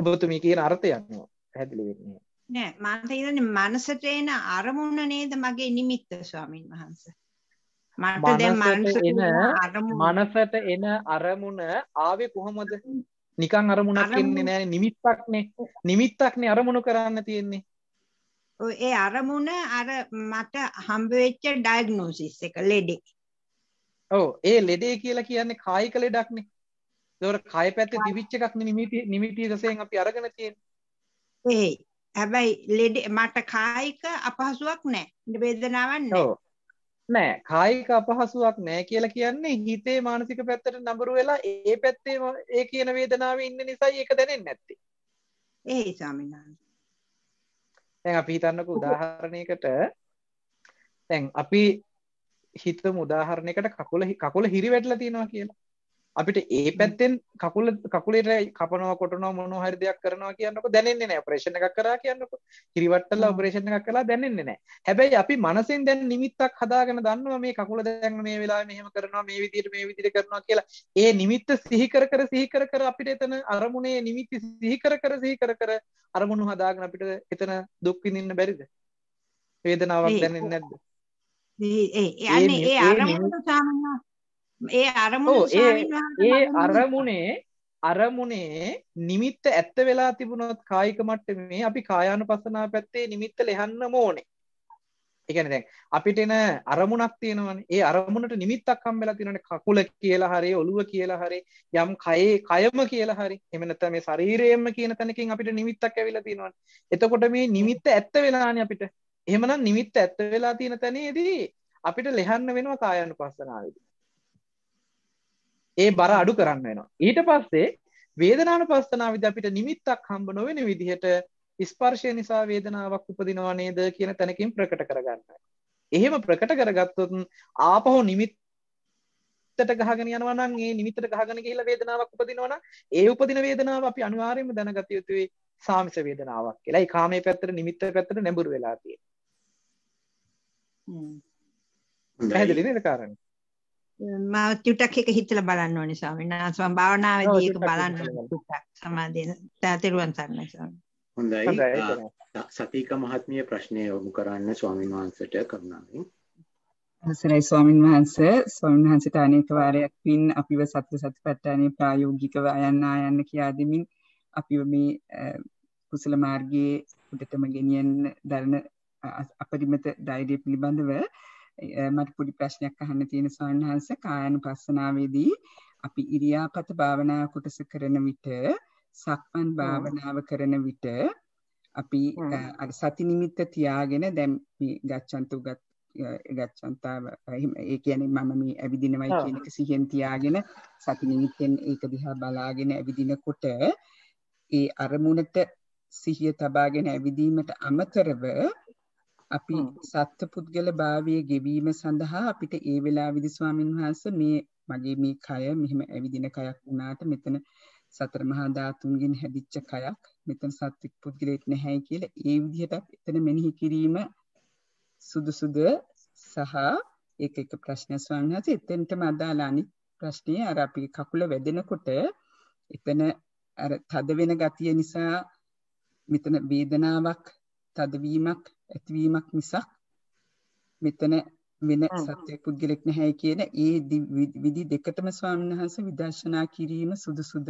ඔබතුමී කියන අර්ථය අනුව පැහැදිලි වෙන්නේ. නෑ මට හිතන්නේ මනසට එන අරමුණ නේද මගේ නිමිත්ත ස්වාමින් වහන්සේ. මට දැන් මනසට එන අරමුණ ආවේ කොහොමද? නිකන් අරමුණක් එන්නේ නෑනේ නිමිත්තක්නේ. නිමිත්තක්නේ අරමුණු කරන්න තියෙන්නේ. ඒ අරමුණ අර මට හම්බ වෙච්ච ඩයග්නොසිස් එක ලෙඩේ. ඔව් ඒ ලෙඩේ කියලා කියන්නේ කායික ලෙඩක්නේ. ඒතකොට කය පැත්තේ තිබිච්ච එකක් නිමිති නිමිති වශයෙන් අපි අරගෙන තියෙන්නේ. ඒ හැබැයි ලෙඩේ මට කායික අපහසුාවක් නැහැ. වේදනාවක් නැහැ. නෑ කායික අපහසුාවක් නෑ කියලා කියන්නේ හිතේ මානසික පැත්තට නඹරු වෙලා ඒ පැත්තේ ඒ කියන වේදනාවේ ඉන්න නිසායි ඒක දැනෙන්නේ නැත්තේ. ඒයි ස්වාමීන් වහන්සේ. දැන් අපි හිතන්නකෝ උදාහරණයකට දැන් අපි හිතමු උදාහරණයකට කකුල කකුල හිරි වැටලා තියෙනවා කියලා. අපිට ඒ පැත්තෙන් කකුල කකුලේට කපනවා කොටනවා මොනවා හරි දෙයක් කරනවා කියනකොට දැනෙන්නේ නැහැ. ඔපරේෂන් එකක් කරා කියනකොට හිරිවට්ටලා ඔපරේෂන් එකක් කළා දැනෙන්නේ නැහැ. හැබැයි අපි මනසෙන් දැන් නිමිත්තක් හදාගෙන දන්නවා මේ කකුල දැන් මේ වෙලාවේ මෙහෙම කරනවා මේ විදිහට මේ විදිහට කරනවා කියලා. ඒ නිමිත්ත සිහි කර කර සිහි කර කර අපිට එතන අරමුණේ නිමිති සිහි කර කර සිහි කර කර අරමුණු හදාගෙන අපිට එතන දුක් විඳින්න බැරිද? වේදනාවක් දැනෙන්නේ නැද්ද? ඒ ඒ අනේ ඒ අරමුණ සාමාන්‍ය ඒ අරමුණ ඒ අරමුණේ අරමුණේ නිමිත්ත ඇත්ත වෙලා තිබුණොත් කායික මට්ටමේ අපි කායානුපස්සනා පැත්තේ නිමිත්ත ලෙහන්න ඕනේ. ඒ කියන්නේ දැන් අපිට එන අරමුණක් තියෙනවනේ. ඒ අරමුණට නිමිත්තක් හම්බෙලා තියෙනවනේ කකුල කියලා හරි ඔළුව කියලා හරි යම් කයේ කයම කියලා හරි. එහෙම නැත්නම් මේ ශරීරයෙන්ම කියන තැනකින් අපිට නිමිත්තක් ඇවිල්ලා තියෙනවනේ. එතකොට මේ නිමිත්ත ඇත්ත වෙලානේ අපිට. එහෙමනම් නිමිත්ත ඇත්ත වෙලා තියෙන තැනේදී අපිට ලෙහන්න වෙනවා කායානුපස්සනාවේදී. ඒ බර අඩු කරන්න වෙනවා. ඊට පස්සේ වේදනානුපස්සනාවේදී අපිට නිමිත්තක් හම්බ නොවන විදිහට ස්පර්ශය නිසා වේදනාවක් උපදිනවා නේද කියන තැනකින් ප්‍රකට කරගන්න. එහෙම ප්‍රකට කරගත්තොත් ආපහු නිමිත්තට ගහගෙන යනවා නම් ඒ නිමිත්තට ගහගෙන ගිහිල්ලා වේදනාවක් උපදිනවා නම් ඒ උපදින වේදනාව අපි අනිවාර්යයෙන්ම දැනගත යුතුයි සාමිස වේදනාවක් කියලා. ඒ කාමයේ පැත්තට නිමිත්ත පැත්තට නැඹුරු වෙලා තියෙන්නේ. හ්ම්. පැහැදිලි නේද කාරණේ? මම ටිකක් එක හිතලා බලන්න ඕනේ ස්වාමීන් වහන්සේ. මම භාවනාවේදී ඒක බලන්න ටිකක් සමාධිය තේරුවන් සරණයි ස්වාමීන් හොඳයි. සතික මහත්මිය ප්‍රශ්නය යොමු කරන්න ස්වාමීන් වහන්සේට කරුණාවෙන් අවසරයි ස්වාමීන් වහන්සේ. ස්වාමීන් වහන්සේට අනේක වාරයක් පින් අපිව සත්‍ය සතිපට්ඨානයේ ප්‍රායෝගිකව අයන්න ආයන්න කියා දෙමින් අපිව මේ කුසල මාර්ගයේ උඩටම ගෙනියන්න දරන අපරිමිත ධෛර්යය පිළිබඳව මට පොඩි ප්‍රශ්නයක් අහන්න තියෙන ස්වාමීන් වහන්සේ. කායानुපස්සනාවේදී අපි ඉරියාපත භාවනා කොටස කරන විට සක්මන් භාවනාව කරන විට අපි අර සති නිමිත්ත තියාගෙන දැන් මේ ගච්ඡන්තු ගත් ගච්ඡන්තාව ඒ කියන්නේ මම මේ ඇවිදිනවයි කියන එක සිහියෙන් තියාගෙන සති නිමිත්තෙන් ඒක දිහා බලාගෙන ඇවිදිනකොට ඒ අරමුණට සිහිය තබාගෙන ඇවිදීමට අමතරව අපි සත්පුද්ගල භාවයේ ගෙවීම සඳහා අපිට ඒ වෙලාවේදී ස්වාමින් වහන්සේ මේ මගේ මේ කය මෙහෙම ඇවිදින කයක් වුණාට මෙතන සතර මහා ධාතුන්ගෙන් හැදිච්ච කයක් මෙතන සත්‍වික පුද්ගලෙක් නැහැයි කියලා ඒ විදිහට එතන මෙනෙහි කිරීම සුදුසුද සහ ඒක එක ප්‍රශ්න ස්වාමීන් වහන්සේ. එතෙන්ටම අදාළ අනිත් ප්‍රශ්නේ අර අපි කකුල වැදෙනකොට එතන අර තද වෙන ගතිය නිසා මෙතන වේදනාවක් තදවීමක් ඇතිවීමක් මිසක් මෙතන වෙන සත්‍ය පුද්ගලෙක් නැහැ කියන ඒ විදි දෙකටම ස්වාමීන් වහන්සේ විදර්ශනා කිරීම සුදුසුද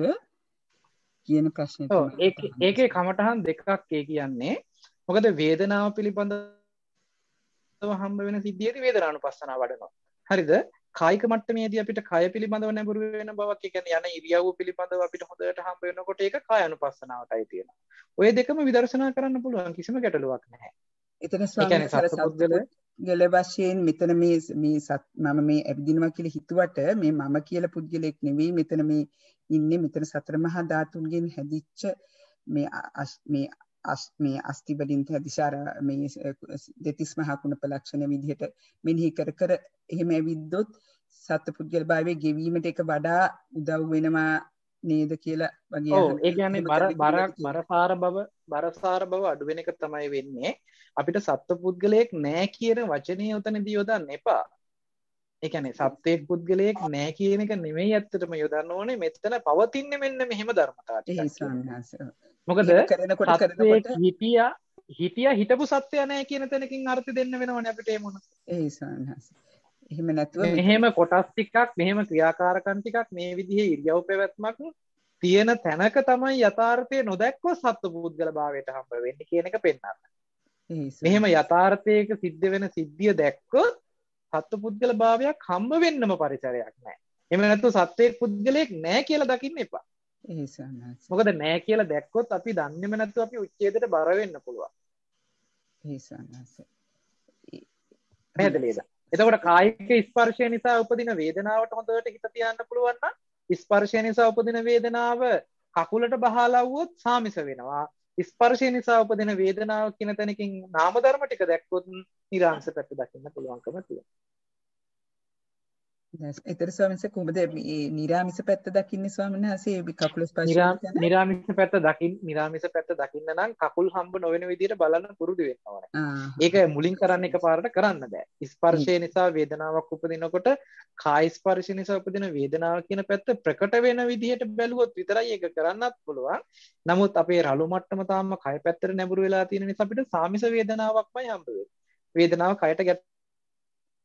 කියන ප්‍රශ්නේ ඔව්. ඒකේ කමටහන් දෙකක් ඒ කියන්නේ. මොකද වේදනාව පිළිබඳව හම්බ වෙන සිද්ධියේදී වේදනානුපස්සනාව වඩනවා. හරිද? කායික මට්ටමේදී අපිට කය පිළිබඳව නැඹුරු වෙන බවක් ඒ කියන්නේ යන ඉරියව්ව පිළිබඳව අපිට හොඳට හම්බ වෙනකොට ඒක කායानुපස්සනාවටයි තියෙනවා. ඔය දෙකම විදර්ශනා කරන්න පුළුවන් කිසිම ගැටලුවක් නැහැ එතන ස්වාමීන් වහන්සේ ගල වශයෙන් මෙතන මේ මේ මම මේ ඇවිදිනවා කියලා හිතුවට මේ මම කියලා පුද්ගලෙක් නෙවෙයි මෙතන මේ ඉන්නේ මෙතන සතර මහා ධාතුන්ගෙන් හැදිච්ච මේ මේ මේ අස්ති වලින් දිශාර මේ දෙතිස් මහා කුණප ලක්ෂණ විදිහට මෙනෙහි කර කර එහෙම ඇවිද්දොත් සත්පුද්ගල භාවයේ ගෙවීමට එක වඩා උදව් වෙනවා නේද කියලා වගේ ඒ කියන්නේ බර බරක් බරසාර බව බරසාර බව අඩු වෙන එක තමයි වෙන්නේ. අපිට සත්පුද්ගලයෙක් නෑ කියන වචනේ උතනදී යොදන්න එපා. ඒ කියන්නේ සත්වයක් පුද්ගලයෙක් නෑ කියන එක නෙමෙයි ඇත්තටම යොදන්න ඕනේ. මෙතන පවතින්නේ මෙන්න මෙහෙම ධර්මතා ටිකක් මොකද සත්වයක් හිටියා හිටියා හිටපු සත්වයා නෑ කියන තැනකින් අර්ථ දෙන්න වෙනවනේ අපිට ඒ මොන. ඒ සානහස එහෙම නැතුව මෙහෙම කොටස් ටිකක් මෙහෙම ක්‍රියාකාරකම් ටිකක් මේ විදිහේ ඉරියව් පැවැත්මක් තියෙන තැනක තමයි යථාර්ථය නොදැක්කොත් සත්ව පුද්ගල භාවයට හම්බ වෙන්නේ කියන එක පෙන්වන්න. මෙහෙම යථාර්ථයක සිද්ධ වෙන සිද්ධිය දැක්කොත් සත්ව පුද්ගල භාවයක් හම්බ වෙන්නම පරිසරයක් නැහැ. එහෙම නැත්නම් සත්වයේ පුද්ගලයෙක් නැහැ කියලා දකින්න එපා. මොකද නැහැ කියලා දැක්කොත් අපි දන්නේම නැතුව අපි උච්ඡේදයට බර වෙන්න පුළුවන්. පැහැදිලිද? එතකොට කායික ස්පර්ශය නිසා උපදින වේදනාවට හොඳට හිත තියන්න පුළුවන් නම් ස්පර්ශය නිසා උපදින වේදනාව කකුලට බහලවුවොත් සාමිස වෙනවා. ස්පර්ශය නිසා උපදින වේදනාව කියන තැනකින් නාම ධර්ම ටික දැක්කොත් නිරාංශ පැත්ත දකින්න පුළුවන්කම තියෙනවා. එතර ස්වාමීන් කොහොමද මේ නිරාමිස පැත්ත දකින්නේ ස්වාමීන් වහන්සේ කකුල ස්පර්ශ නිරාමිස පැත්ත දකින්න නිරාමිස පැත්ත දකින්න නම් කකුල් හම්බ නොවන විදිහට බලන්න පුරුදු වෙන්න ඕනේ. ඒක මුලින් කරන්න එකපාරට කරන්න බෑ. ස්පර්ශය නිසා වේදනාවක් උපදිනකොට කාය ස්පර්ශය නිසා උපදින වේදනාව කියන පැත්ත ප්‍රකට වෙන විදිහට බැලුවොත් විතරයි ඒක කරන්නත් පුළුවන්. නමුත් අපේ රළු මට්ටම තාම කය පැත්තට නැඹුරු වෙලා තියෙන නිසා අපිට සාමිස වේදනාවක්මයි හම්බ වෙන්නේ. වේදනාව කයට ගැට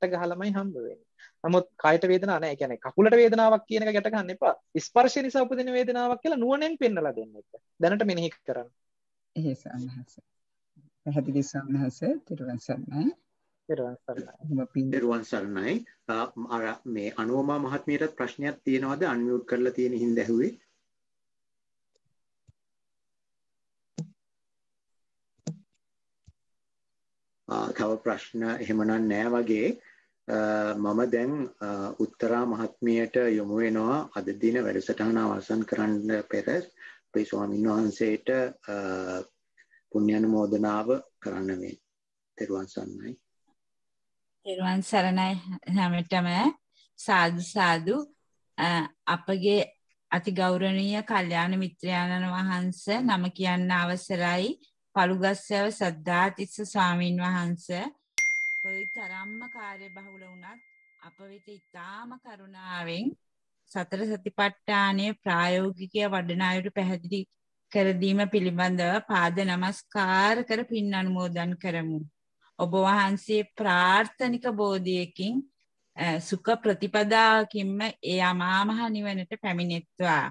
ගහලමයි හම්බ වෙන්නේ. නමුත් කායට වේදනාවක් නැහැ. ඒ කියන්නේ කකුලට වේදනාවක් කියන එක ගැට ගන්න එපා. ස්පර්ශය නිසා උපදින වේදනාවක් කියලා නුවණෙන් පෙන්නලා දෙන්න එක. දැනට මෙනෙහි කරන්න. එහෙ සම්හස. පැහැදිලි සම්හස තිරුවන් සරණයි. තිරුවන් සරණයි. තිරුවන් සරණයි. අර මේ අනුවමා මහත්මියටත් ප්‍රශ්නයක් තියෙනවද? අන්මියුට් කරලා තියෙන හින්දා ඇහුවේ. තව ප්‍රශ්න එහෙමනම් නෑ වගේ මම දැන් උත්තරා මහත්මියට යොමු වෙනවා. අද දින වැඩසටහන අවසන් කරන්න පෙර අපේ ස්වාමීන් වහන්සේට පුණ්‍යානුමෝදනාව කරන්න මේ තෙරුවන් සරණයි. තෙරුවන් සරණයි හැමතෙම සාදු සාදු. අපගේ අති ගෞරවනීය කල්යාණ මිත්‍රයාණන් වහන්සේ නම කියන්න අවසරයි. පළුගස්සව සද්ධාතිස්ස ස්වාමින් වහන්සේ. කොයි තරම්ම කාර්යබහුල වුණත් අප වෙත ඉතාම කරුණාවෙන් සතර සතිපට්ඨානය ප්‍රායෝගිකව වඩන අයට පැහැදිලි කර දීම පිළිබඳව පාද නමස්කාර කර පින් අනුමෝදන් කරමු. ඔබ වහන්සේ ප්‍රාර්ථනික බෝධියකින් සුඛ ප්‍රතිපදාවකින්ම ඒ අමා මහ නිවනට පැමිණෙත්වා.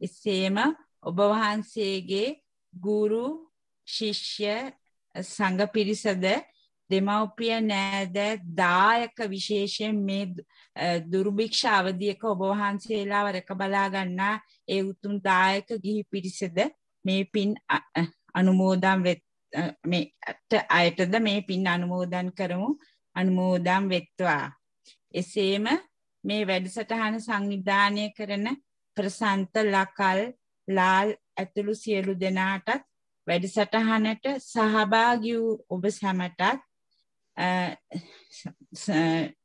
එසේම ඔබ වහන්සේගේ ගුරු ශිෂ්‍ය සංඝ පිරිසද දෙමව්පිය නෑද දායක විශේෂයෙන් මේ දුර්භික්ෂ අවධියක ඔබ වහන්සේලාව රැක බලා ගන්නා ඒ උතුම් දායක ගිහි පිරිසද මේ පින් අනුමෝදන් මේට අයටද මේ පින් අනුමෝදන් කරමු අනුමෝදන් වෙත්වා. එසේම මේ වැඩසටහන සංවිධානය කරන ප්‍රසන්ත ලකල් ලාල් ඇතුළු සියලු දෙනාටත් වැඩසටහනට සහභාගී වූ ඔබ සැමටත්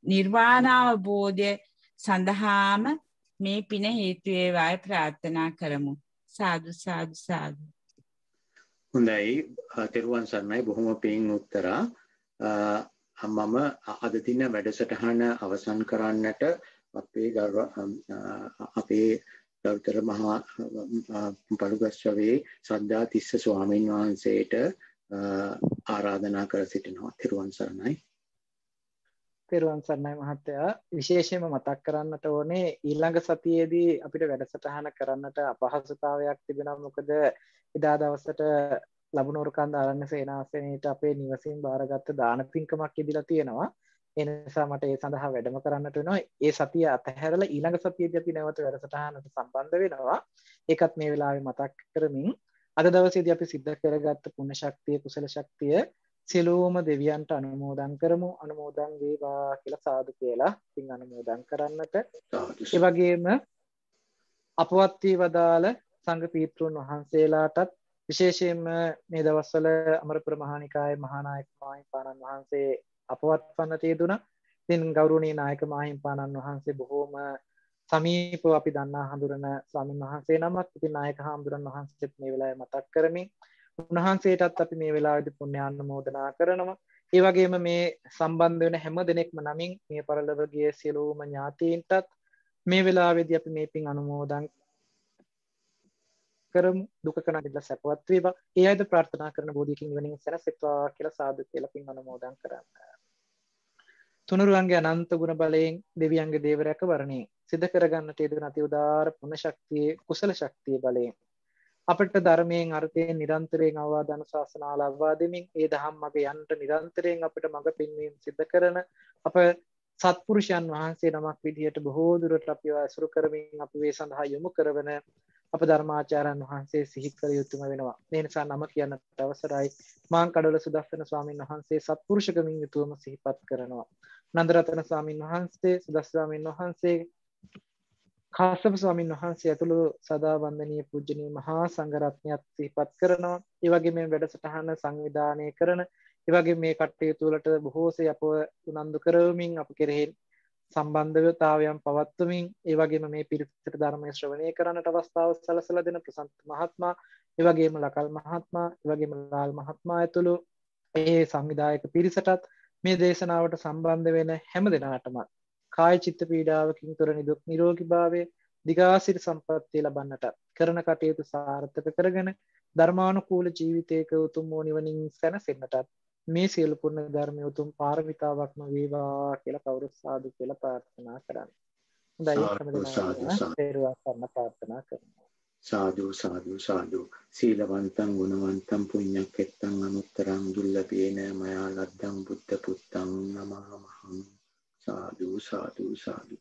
නිර්වාණ අවබෝධය සඳහාම මේ පින හේතු වේවායි ප්‍රාර්ථනා කරමු. සාදු සාදු සාදු. හොඳයි. තෙරුවන් සරණයි. බොහොම පින් උත්තරා. මම අද දින වැඩසටහන අවසන් කරන්නට අපේ ගර්ව අපේ ගෞතර මහා පළුගස්්‍රවේ සද්ධා තිස්ස ස්වාමීන් වහන්සේට ආරාධනා කර සිටිනවා. තිරුවන් සරණයි. තෙරුවන් සරණයි මහත්තයා. විශේෂයෙන්ම මතක් කරන්නට ඕනේ ඊළඟ සතියේදී අපිට වැඩසටහන කරන්නට අපහසුතාවයක් තිබෙනවා. මොකද එදා දවසට ලබුණෝරු කන්ද ආරණ්‍ය සේනාසනයේට අපේ නිවසින් බාරගත්ත දාන පින්කමක් ඉදිලා තියෙනවා. ඒ නිසා මට ඒ සඳහා වැඩම කරන්නට වෙනවා. ඒ සතිය අතහැරලා ඊළඟ සතියේදී අපි නැවත වැඩසටහනට සම්බන්ධ වෙනවා. ඒකත් මේ වෙලාවේ මතක් කරමින් අද දවසේදී අපි සිද්ධ කරගත්ත පුණ්‍ය ශක්තිය කුසල ශක්තිය සියලුම දෙවියන්ට අනුමෝදන් කරමු. අනුමෝදන් වේවා කියලා සාදු කියලා පින් අනුමෝදන් කරන්නට. ඒ වගේම අපවත් වී වදාළ සංඝ පීත්‍රුන් වහන්සේලාටත් විශේෂයෙන්ම මේ දවස්වල අමරපුර මහානිකායේ මහානායක මාහිම්පාණන් වහන්සේ අපවත් වන්න තියදුණා. ඉතින් ගෞරවනීය නායක මාහිම්පාණන් වහන්සේ බොහෝම සමීපව අපි දන්නා හඳුරන ස්වාමීන් වහන්සේ නමක්. ඉතින් නායක හාමුදුරන් වහන්සේත් මේ වෙලාවේ මතක් කරමින් උන්වහන්සේටත් අපි මේ වෙලාවේදී පුණ්‍යානුමෝදනා කරනවා. ඒ වගේම මේ සම්බන්ධ වෙන හැම දෙනෙක්ම නමින් මේ පරලොව ගිය සියලුම ඥාතීන්ටත් මේ වෙලාවේදී අපි මේ පින් අනුමෝදන් කරමු දුකක නඩිලා සැපවත් වේවා. ඒ අයද ප්‍රාර්ථනා කරන බෝධියකින් ඉවනින් සැනසෙත්වා කියලා සාදු කියලා පින් අනුමෝදන් කරන්න. තුනුරුවන්ගේ අනන්ත ගුණ බලයෙන් දෙවියන්ගේ දේව රැකවරණයෙන් සිද්ධ කරගන්නට යෙදුන අති උදාර පුණ්‍ය ශක්තියේ කුසල ශක්තිය බලයෙන්. අපට ධර්මයෙන් අර්ථයෙන් නිරන්තරයෙන් අවවාද අනුශාසනා ලබා දෙමින් ඒ දහම් මග යන්නට නිරන්තරයෙන් අපිට මඟ පෙන්වීම සිදු කරන අප සත්පුරුෂයන් වහන්සේ නමක් විදිහට බොහෝ දුරට අපිව ඇසුරු කරමින් අපි වේ සඳහා යොමු කරවන අප ධර්මාචාරයන් වහන්සේ සිහි කර යුතුම වෙනවා. මේ නිසා නම කියන්නට අවසරයි. මාං කඩවල සුදස්සන ස්වාමීන් වහන්සේ සත්පුරුෂකමින් යුතුවම සිහිපත් කරනවා. නන්දරතන ස්වාමීන් වහන්සේ සුදස් ස්වාමීන් වහන්සේ කාශ්‍යප ස්වාමීන් වහන්සේ ඇතුළු සදා වන්දනීය පූජනීය මහා සංඝරත්නයත් සිහිපත් කරනවා. ඒ වගේ මේ වැඩසටහන සංවිධානය කරන ඒ වගේ මේ කටයුතු වලට බොහෝසේ අපව උනන්දු කරවමින් අප කෙරෙහි සම්බන්ධතාවයන් පවත්වමින් ඒ වගේම මේ පිරිසට ධර්මය ශ්‍රවණය කරන්නට අවස්ථාව සලසලා දෙන ප්‍රසන්ත මහත්මයා ඒ වගේම ලකල් මහත්මයා ඒ වගේම ලාල් මහත්මයා ඇතුළු ඒ සංවිධායක පිරිසටත් මේ දේශනාවට සම්බන්ධ වෙන හැම දෙනාටම කාය චිත්ත පීඩාවකින් තොර නිදුක් නිරෝගීභාවය දිගාසිරි සම්පත්තිය ලබන්නට කරන කටයුතු සාර්ථක කරගෙන ධර්මානුකූල ජීවිතයක උතුම් වූ නිවනින් සැනසෙන්නටත් මේ සියලු පුණ්‍ය ධර්මය උතුම් පාරමිතාවක්ම වේවා කියලා කවුරුත් සාදු කියලා ප්‍රාර්ථනා කරන්න. හොඳයි හැම දිනම තේරුවා කරන්න ප්‍රාර්ථනා කරනවා. සාදු සාදු සාදු සීලවන්තං ගුණවන්තං පුඤ්ඤක්කෙත්තං අනුත්තරං දුල්ලභේන මයා ලද්දං බුද්ධ පුත්තං නමහමහං සාදු සාදු සාදු